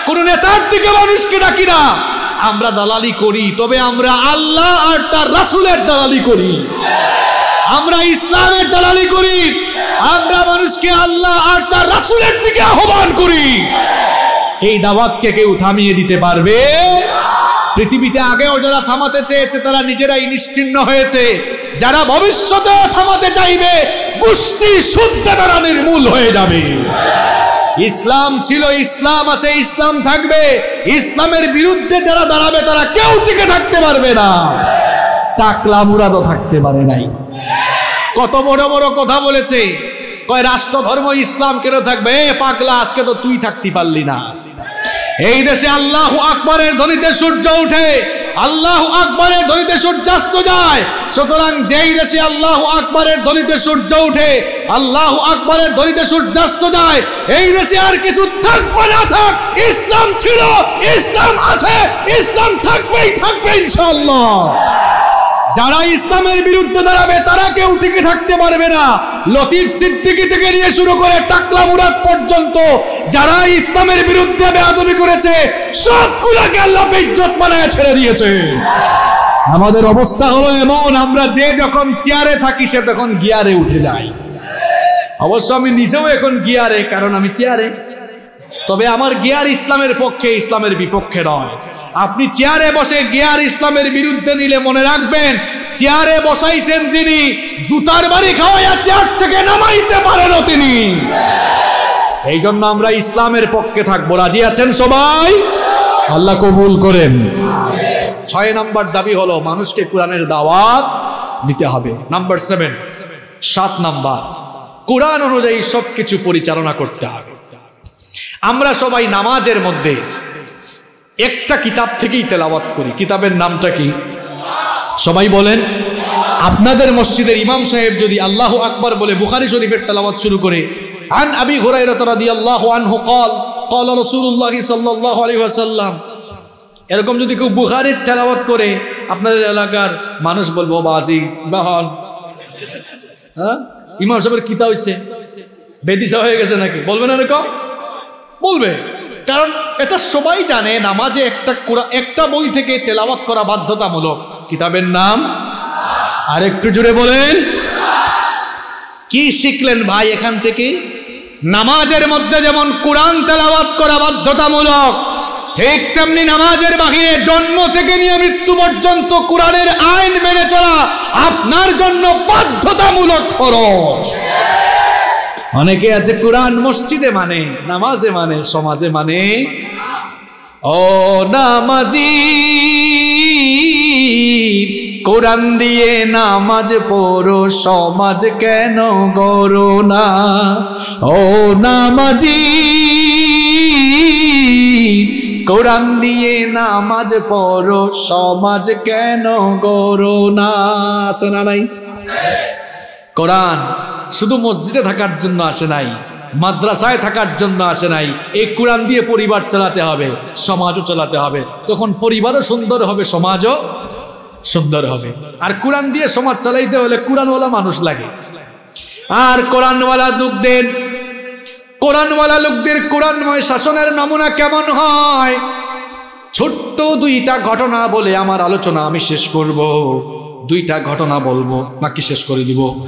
কোনো নেতার দিকে মানুষকে ডাকি না। আমরা দালালি করি, তবে আমরা আল্লাহ আর তার রাসুলের দালালি করি। আমরা ইসলামের দালালি করি। আমরা মানুষকে আল্লাহ আর তার রাসুলের দিকে আহ্বান করি। এই দাওয়াতকে কেউ থামিয়ে দিতে পারবে? পৃথিবীতে আগেও যারা থামাতে চেয়েছে, তারা নিজেরাই নিশ্চিন্ন হয়েছে। যারা ভবিষ্যতে থামাতে চাইবে, গোষ্ঠী শুদ্ধ তারা নির্মূল হয়ে যাবে। ইসলাম ছিল ইসলাম আছে, ইসলাম থাকবে। ইসলামের বিরুদ্ধে যারা দাঁড়াবে, তারা কেউ টিকে থাকতে পারবে না। টাকলা মুরাদও থাকতে পারে নাই। কত বড় বড় কথা বলেছে। কয় রাষ্ট্র ধর্ম ইসলাম কেন থাকবে? এ পাগলা, আজকে তো তুই থাকতে পারলি না। এই দেশে আল্লাহ আকবরের ধ্বনিতে সূর্য উঠে আল্লাহ আকবরের ধ্বনিতে সূর্যাস্ত যায়। সুতরাং যেই দেশে আল্লাহ আকবরের ধ্বনিতে সূর্য উঠে আল্লাহ আকবরের ধ্বনিতে সূর্যাস্ত যায়, এই দেশে আর কিছু থাকবে না, থাক, ইসলাম ছিল, ইসলাম আছে, ইসলাম থাকবেই, থাকবে ইনশাআল্লাহ। যারা ইসলামের বিরুদ্ধে দাঁড়াবে, তারা কেউ টিকে থাকতে পারবে না। লতিফ সিদ্দিকি থেকে নিয়ে শুরু করে টাকলা মুরাদ পর্যন্ত যারা ইসলামের বিরুদ্ধে বেয়াদবি করেছে, সবগুলোকে আল্লাহ বেজ্জত বানায় ছেড়ে দিয়েছে। আমাদের অবস্থা হলো এমন, আমরা যে যখন চেয়ারে থাকি, সে তখন গিয়ারে উঠে যাই অবশ্য আমি নিজেও এখন গিয়ারে, কারণ আমি চেয়ারে। তবে আমার গিয়ার ইসলামের পক্ষে, ইসলামের বিপক্ষে নয়। আপনি চেয়ারে বসে গিয়ার ইসলামের বিরুদ্ধে নিলে মনে রাখবেন, চেয়ারে বসাইছেন যিনি, জুতার বাড়ি খাওয়াইয়া চেয়ার থেকে নামাইতে পারেন তিনি। এই জন্য আমরা ইসলামের পক্ষে থাকব। রাজি আছেন সবাই? আল্লাহ কবুল করেন। ছয় নম্বর দাবি হলো, মানুষকে কোরআনের দাওয়াত দিতে হবে। নাম্বার সেভেন, সাত নাম্বার, কোরআন অনুযায়ী সবকিছু পরিচালনা করতে হবে। আমরা সবাই নামাজের মধ্যে একটা কিতাব থেকেই তেলাওয়াত করি। কিতাবের নামটা কি? সবাই বলেন। আপনাদের মসজিদের ইমাম সাহেব যদি আল্লাহ আকবর বলে বুখারি শরীফের তেলাওয়াত শুরু করে, আন আবি হুরাইরাত রাদিয়াল্লাহু আনহু কল কল রাসূলুল্লাহ সাল্লাল্লাহু আলাইহি এরকম যদি কেউ বুখারির তেলাওয়াত করে, আপনাদের এলাকার মানুষ বলব বাজি, বাহন। হ্যাঁ? ইমাম সাহেবের কিতা হইছে? বেদিসা হয়ে গেছে নাকি? বলবেন না এরকম? বলবে। কারণ এটা সবাই জানে, নামাজে একটা একটা বই থেকে তেলাওয়াত করা বাধ্যতামূলক। কিতাবের নাম? আর একটু জুড়ে বলেন। কি শিখলেন ভাই এখান থেকে? নামাজের মধ্যে যেমন কোরআন তেলাওয়াত করা বাধ্যতামূলক, ঠিক তেমনি নামাজের বাহিরে জন্ম থেকে নিয়ে মৃত্যু পর্যন্ত কোরআনের আইন মেনে চলা আপনার জন্য বাধ্যতামূলক খরচ। অনেকে আছে কোরআন মসজিদে মানে নামাজে মানে সমাজে মানে। ও নামাজি, কোরআন দিয়ে নামাজ পড়ো, সমাজ কেন গড়ো না? ও নামাজি, কোরআন দিয়ে নামাজ পড়ো, সমাজ কেন গড়ো না? আছে না নাই? কোরআন শুধু মসজিদে থাকার জন্য আসে নাই। মাদ্রাসায় থাকার জন্য আসে নাই। এই কোরআন দিয়ে পরিবার চালাতে হবে, সমাজও চালাতে হবে। তখন পরিবারও সুন্দর হবে, সমাজও সুন্দর হবে। আর কোরআন দিয়ে সমাজ চালাইতে হলে কোরআনওয়ালা মানুষ লাগে। আর কোরআনওয়ালা লোকদের কোরআনওয়ালা লোকদের কোরআনময় শাসনের নমুনা কেমন হয়? ছোট্ট দুইটা ঘটনা বলে আমার আলোচনা আমি শেষ করব। দুইটা ঘটনা বলব, নাকি শেষ করে দিব?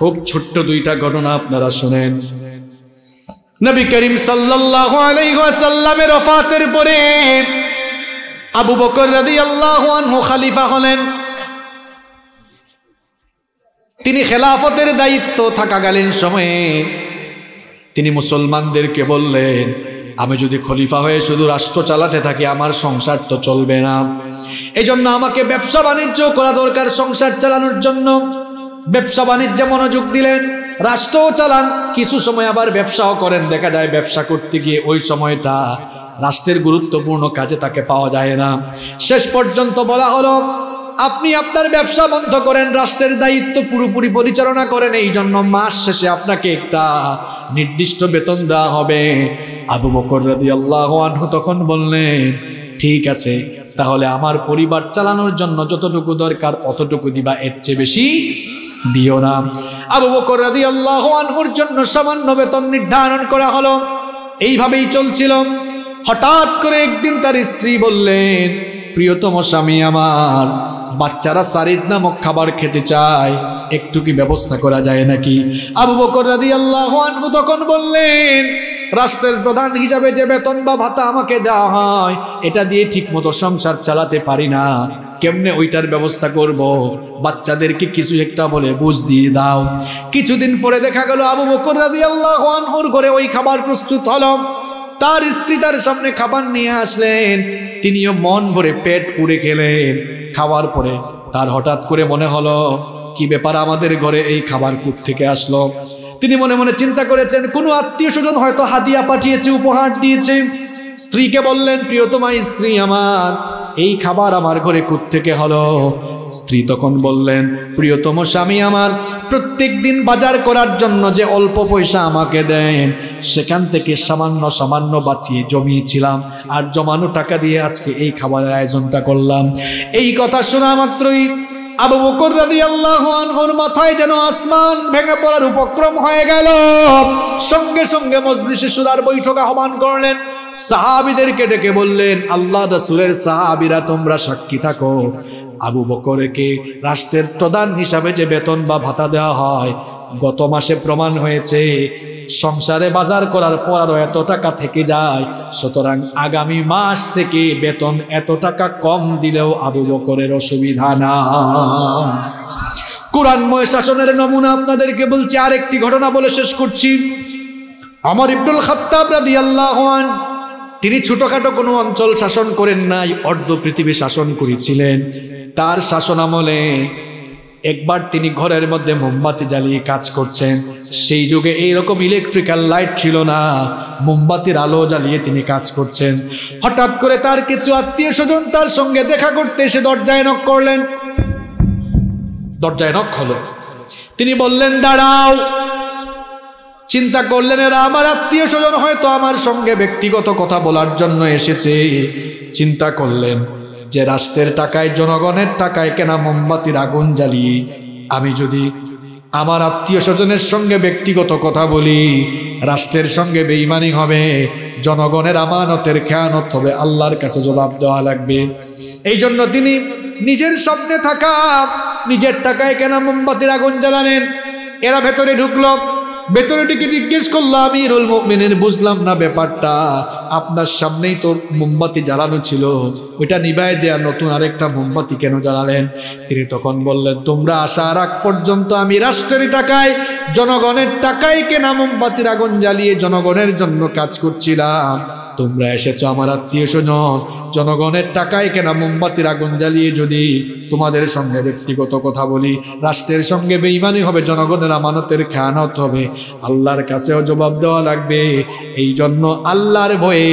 খুব ছোট্ট দুইটা ঘটনা আপনারা শুনেন। নবী করিম সাল্লাল্লাহু আলাইহি ওয়াসাল্লামের ওফাতের পরে আবু বকর রাদিয়াল্লাহু আনহু খলিফা হলেন। তিনি খেলাফতের দায়িত্ব থাকাকালীন সময়ে তিনি মুসলমানদেরকে বললেন, আমি যদি খলিফা হয়ে শুধু রাষ্ট্র চালাতে থাকি, আমার সংসার তো চলবে না। এই আমাকে ব্যবসা বাণিজ্য করা দরকার সংসার চালানোর জন্য। ব্যবসা বাণিজ্যে মনোযোগ দিলেন, রাষ্ট্রও চালান, কিছু সময় আবার ব্যবসাও করেন। দেখা যায় ব্যবসা করতে গিয়ে ওই সময়টা রাষ্ট্রের গুরুত্বপূর্ণ কাজে তাকে পাওয়া যায় না। শেষ পর্যন্ত বলা হলো, আপনি আপনার ব্যবসা বন্ধ করেন, রাষ্ট্রের দায়িত্ব পুরোপুরি পরিচালনা করেন এই জন্য মাস শেষে আপনাকে একটা নির্দিষ্ট বেতন দেওয়া হবে। আবু বকর রাদি আল্লাহ তখন বললেন, ঠিক আছে, তাহলে আমার পরিবার চালানোর জন্য যতটুকু দরকার অতটুকু দিবা, এর চেয়ে বেশি দিও না। আবু বকর রাদি আল্লাহ আনহুর জন্য সামান্য বেতন নির্ধারণ করা হলো। এইভাবেই চলছিল। হঠাৎ করে একদিন তার স্ত্রী বললেন, প্রিয়তম স্বামী আমার, বাচ্চারা সারিদ নামক খাবার খেতে চায়, একটু কি ব্যবস্থা করা যায় নাকি? আবু বকর রাদি আল্লাহ আনহু তখন বললেন, রাষ্ট্রের প্রধান হিসাবে যে বেতন বা ভাতা আমাকে দেওয়া হয়, এটা দিয়ে ঠিক মতো সংসার চালাতে পারি না। কেমনে ওইটার ব্যবস্থা করব? বাচ্চাদেরকে কিছু একটা বলে বুঝ দিয়ে দাও। কিছুদিন পরে দেখা গেল আবু বকর রাদিয়াল্লাহু আনহুর করে ওই খাবার প্রস্তুত হলো। তার স্ত্রী তার সামনে খাবার নিয়ে আসলেন। তিনিও মন ভরে পেট পুড়ে খেলেন। খাওয়ার পরে তার হঠাৎ করে মনে হলো, কি ব্যাপার আমাদের ঘরে এই খাবার কূপ থেকে আসলো? তিনি মনে মনে চিন্তা করেছেন, কোনো আত্মীয় স্বজন হয়তো হাদিয়া পাঠিয়েছে, উপহার দিয়েছে। স্ত্রীকে বললেন, প্রিয়তমা, স্ত্রী আমার এই খাবার আমার ঘরে থেকে হলো? স্ত্রী তখন বললেন, প্রিয়তম স্বামী আমার, প্রত্যেক দিন বাজার করার জন্য যে অল্প পয়সা আমাকে দেন, সেখান থেকে সামান্য সামান্য বাঁচিয়ে জমিয়েছিলাম আর জমানো টাকা দিয়ে আজকে এই খাবারের আয়োজনটা করলাম। এই কথা শোনা মাত্রই আবু বকর রাদিয়াল্লাহু আনহুর মাথায় যেন আসমান ভেঙে পড়ার উপক্রম হয়ে গেল। সঙ্গে সঙ্গে মজলিসে সুরার বৈঠক আহ্বান করলেন। সাহাবিদেরকে ডেকে বললেন, আল্লাহ রসুলের সাহাবিরা তোমরা সাক্ষী থাকো। আবু বকরকে রাষ্ট্রের প্রধান হিসাবে যে বেতন বা ভাতা দেওয়া হয়, গত মাসে প্রমাণ হয়েছে। সংসারে বাজার করার পর আরও এত টাকা থেকে যায়। সুতরাং আগামী মাস থেকে বেতন এত টাকা কম দিলেও আবু বকরের অসুবিধা না কোরআনময় শাসনের নমুনা আপনাদেরকে বলছি, আরেকটি ঘটনা বলে শেষ করছি। আমার ইবনুল খাত্তাব রাদিয়াল্লাহু আন তিনি ছোটখাটো কোনো অঞ্চল শাসন করেন নাই, অর্ধ পৃথিবী শাসন করেছিলেন। তার শাসন আমলে একবার তিনি ঘরের মধ্যে মোমবাতি জ্বালিয়ে কাজ করছেন। সেই যুগে এইরকম ইলেকট্রিক্যাল লাইট ছিল না, মোমবাতির আলো জ্বালিয়ে তিনি কাজ করছেন। হঠাৎ করে তার কিছু আত্মীয় স্বজন তার সঙ্গে দেখা করতে এসে দরজায় নক করলেন। দরজায় নক হলো। তিনি বললেন, দাঁড়াও চিন্তা করলেন, এরা আমার আত্মীয় স্বজন হয়তো আমার সঙ্গে ব্যক্তিগত কথা বলার জন্য এসেছে। চিন্তা করলেন যে রাষ্ট্রের টাকায়, জনগণের টাকায় কেনা মোমবাতির আগুন জ্বালিয়ে আমি যদি আমার আত্মীয় স্বজনের সঙ্গে ব্যক্তিগত কথা বলি, রাষ্ট্রের সঙ্গে বেইমানি হবে, জনগণের আমানতের খেয়ানত হবে, আল্লাহর কাছে জবাব দেওয়া লাগবে। এই জন্য তিনি নিজের স্বপ্নে থাকা, নিজের টাকায় কেনা মোমবাতির আগুন জ্বালালেন। এরা ভেতরে ঢুকলো। ভেতরে ডেকে জিজ্ঞেস করল, আমিরুল মুমিনের বুঝলাম না ব্যাপারটা। আপনার সামনেই তো মোমবাতি জ্বালানো ছিল। ওইটা নিবাই দেয়া নতুন আরেকটা মোমবাতি কেন জ্বালালেন? তিনি তখন বললেন, তোমরা আসার আগ পর্যন্ত আমি রাষ্ট্রের টাকায়, জনগণের টাকায় কেনা মোমবাতির আগুন জ্বালিয়ে জনগণের জন্য কাজ করছিলাম। তোমরা এসেছ আমার আত্মীয় স্বজন। জনগণের টাকায় কেনা মোমবাতির আগুন জ্বালিয়ে যদি তোমাদের সঙ্গে ব্যক্তিগত কথা বলি, রাষ্ট্রের সঙ্গে বেইমানি হবে, জনগণের আমানতের খেয়ানত হবে। আল্লাহর কাছেও জবাব দেওয়া লাগবে। এই জন্য আল্লাহর ভয়ে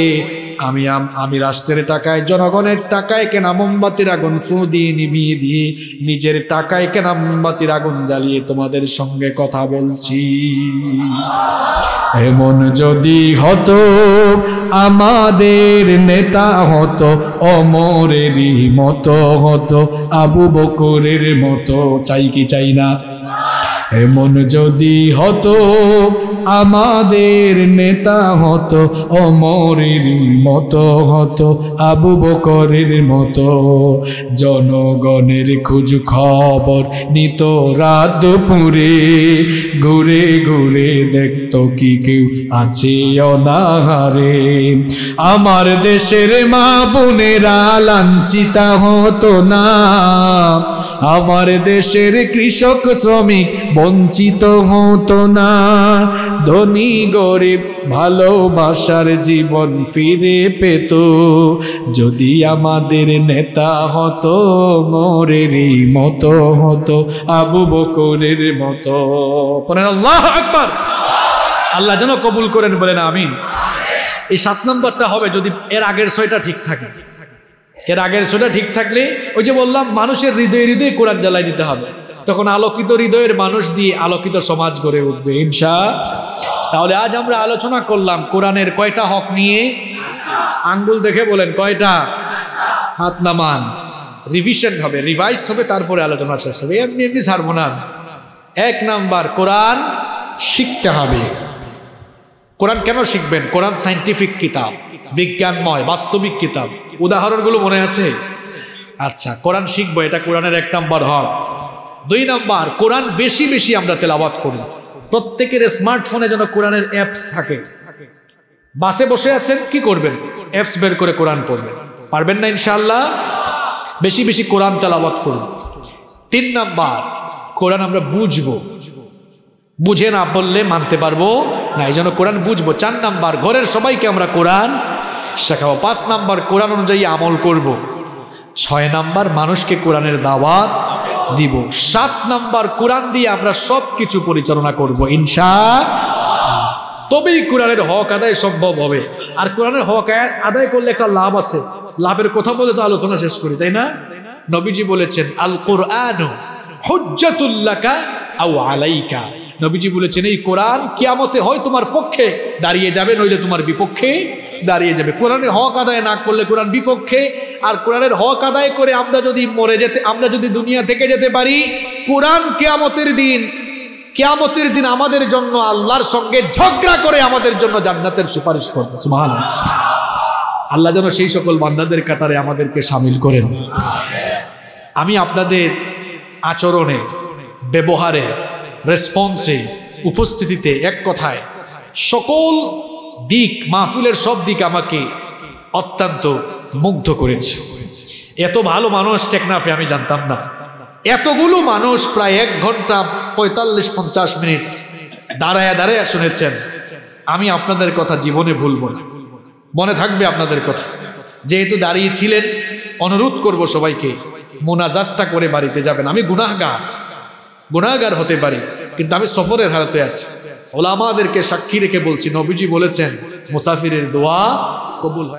আমি আম- রাষ্ট্রের টাকায়, জনগণের টাকায় কেনা মোমবাতির আগুন ফু দিয়ে দিয়ে নিজের টাকায় কেনা মোমবাতির আগুন জ্বালিয়ে তোমাদের সঙ্গে কথা বলছি। এমন যদি হতো, আমাদের নেতা হতো, অমরেরই মতো হতো, আবু বকরের মতো, চাই কি চাই না? এমন যদি হতো আমাদের নেতা হতো অমরের মতো হতো, আবু বকরের মতো। জনগণের খোঁজ খবর নিত রাত দুপুরে ঘুরে ঘুরে দেখত কি কেউ আছে অনাহারে। আমার দেশের মা বোনেরা লাঞ্ছিতা হতো না। আমার দেশের কৃষক শ্রমিক বঞ্চিত হতো না। ধনী, গরিব ভালোবাসার জীবন ফিরে পেত। যদি আমাদের নেতা হতো, মোরেরই মতো হতো, আবু বকরের মতো। আল্লাহ আল্লাহ যেন কবুল করেন, বলেন আমিন। এই সাত নম্বরটা হবে যদি এর আগের ছয়টা ঠিক থাকে। এর আগের ছয়টা ঠিক থাকলে ওই যে বললাম, মানুষের হৃদয়ে হৃদয়ে কোরআন জ্বালাই দিতে হবে। তখন আলোকিত হৃদয়ের মানুষ দিয়ে আলোকিত সমাজ গড়ে উঠবে, ইনশা তাহলে আজ আমরা আলোচনা করলাম কোরআনের কয়টা হক নিয়ে। আঙ্গুল দেখে বলেন, কয়টা? হাত নামান। রিভিশন হবে রিভাইজ হবে, তারপরে আলোচনা শেষ হবে। এমনি এমনি ছাড়বো না। এক নাম্বার, কোরআন শিখতে হবে। কোরআন কেন শিখবেন? কোরআন সাইন্টিফিক কিতাব, বিজ্ঞানময়, বাস্তবিক কিতাব। উদাহরণগুলো মনে আছে? আচ্ছা কোরআন শিখব, এটা কোরআনের এক নাম্বার হক। দুই নাম্বার, কোরআন বেশি বেশি আমরা তেলাওয়াত করি। প্রত্যেকের স্মার্টফোনে যেন কোরআনের অ্যাপস থাকে। বাসে বসে আছেন, কি করবেন? অ্যাপস বের করে কোরআন পড়বেন। পারবেন না ইনশাল্লাহ বেশি বেশি কোরআন তেলাবাত করব তিন নাম্বার, কোরআন আমরা বুঝব। বুঝে না বললে মানতে পারব? না, এই জন্য কোরআন বুঝব। চার নাম্বার, ঘরের সবাইকে আমরা কোরআন শেখাবো। পাঁচ নাম্বার, কোরআন অনুযায়ী আমল করব। ছয় নাম্বার, মানুষকে কোরআনের দাওয়াত দিব। সাত নাম্বার, কোরআন দিয়ে আমরা সব কিছু পরিচালনা করব ইনশা তবেই কোরআনের হক আদায় সম্ভব হবে। আর কোরআনের হক আদায় করলে একটা লাভ আছে। লাভের কথা বলে তো আলোচনা শেষ করি, তাই না? নবীজি বলেছেন আল কোরআন হুজ্জাতুল্লাকা আলাইকা। নবীজি বলেছেন, এই কোরআন কিয়ামতে হয় তোমার পক্ষে। দাঁড়িয়ে যাবে, নইলে তোমার বিপক্ষে দাঁড়িয়ে যাবে। কোরআনের হক আদায় না করলে কোরআন বিপক্ষে। আর কোরআনের হক আদায় করে আমরা যদি মরে যেতে, আমরা যদি দুনিয়া থেকে যেতে পারি, কোরআন কিয়ামতের দিন, কেয়ামতের দিন আমাদের জন্য আল্লাহর সঙ্গে ঝগড়া করে আমাদের জন্য জান্নাতের সুপারিশ করবে। সুবহানাল্লাহ। আল্লাহ যেন সেই সকল বান্দাদের কাতারে আমাদেরকে সামিল করেন। আমি আপনাদের আচরণে, ব্যবহারে রেসপন্সে উপস্থিতিতে এক কথায়, সকল দিক মাহফিলের সব দিক আমাকে অত্যন্ত মুগ্ধ করেছে। এত ভালো মানুষ টেকনাফে আমি জানতাম না। এতগুলো মানুষ প্রায় এক ঘণ্টা পঁয়তাল্লিশ পঞ্চাশ মিনিট দাঁড়ায় দাঁড়ায় শুনেছেন। আমি আপনাদের কথা জীবনে ভুলব না। মনে থাকবে আপনাদের কথা। যেহেতু দাঁড়িয়ে ছিলেন, অনুরোধ করব সবাইকে মোনাজাতটা করে বাড়িতে যাবেন। আমি গুনাহগার। গুনাহগার হতে পারি, কিন্তু আমি সফরের হারতে আছি। ওলামাদেরকে সাক্ষী রেখে বলছি, নবীজি বলেছেন, মুসাফিরের দোয়া কবুল হয়।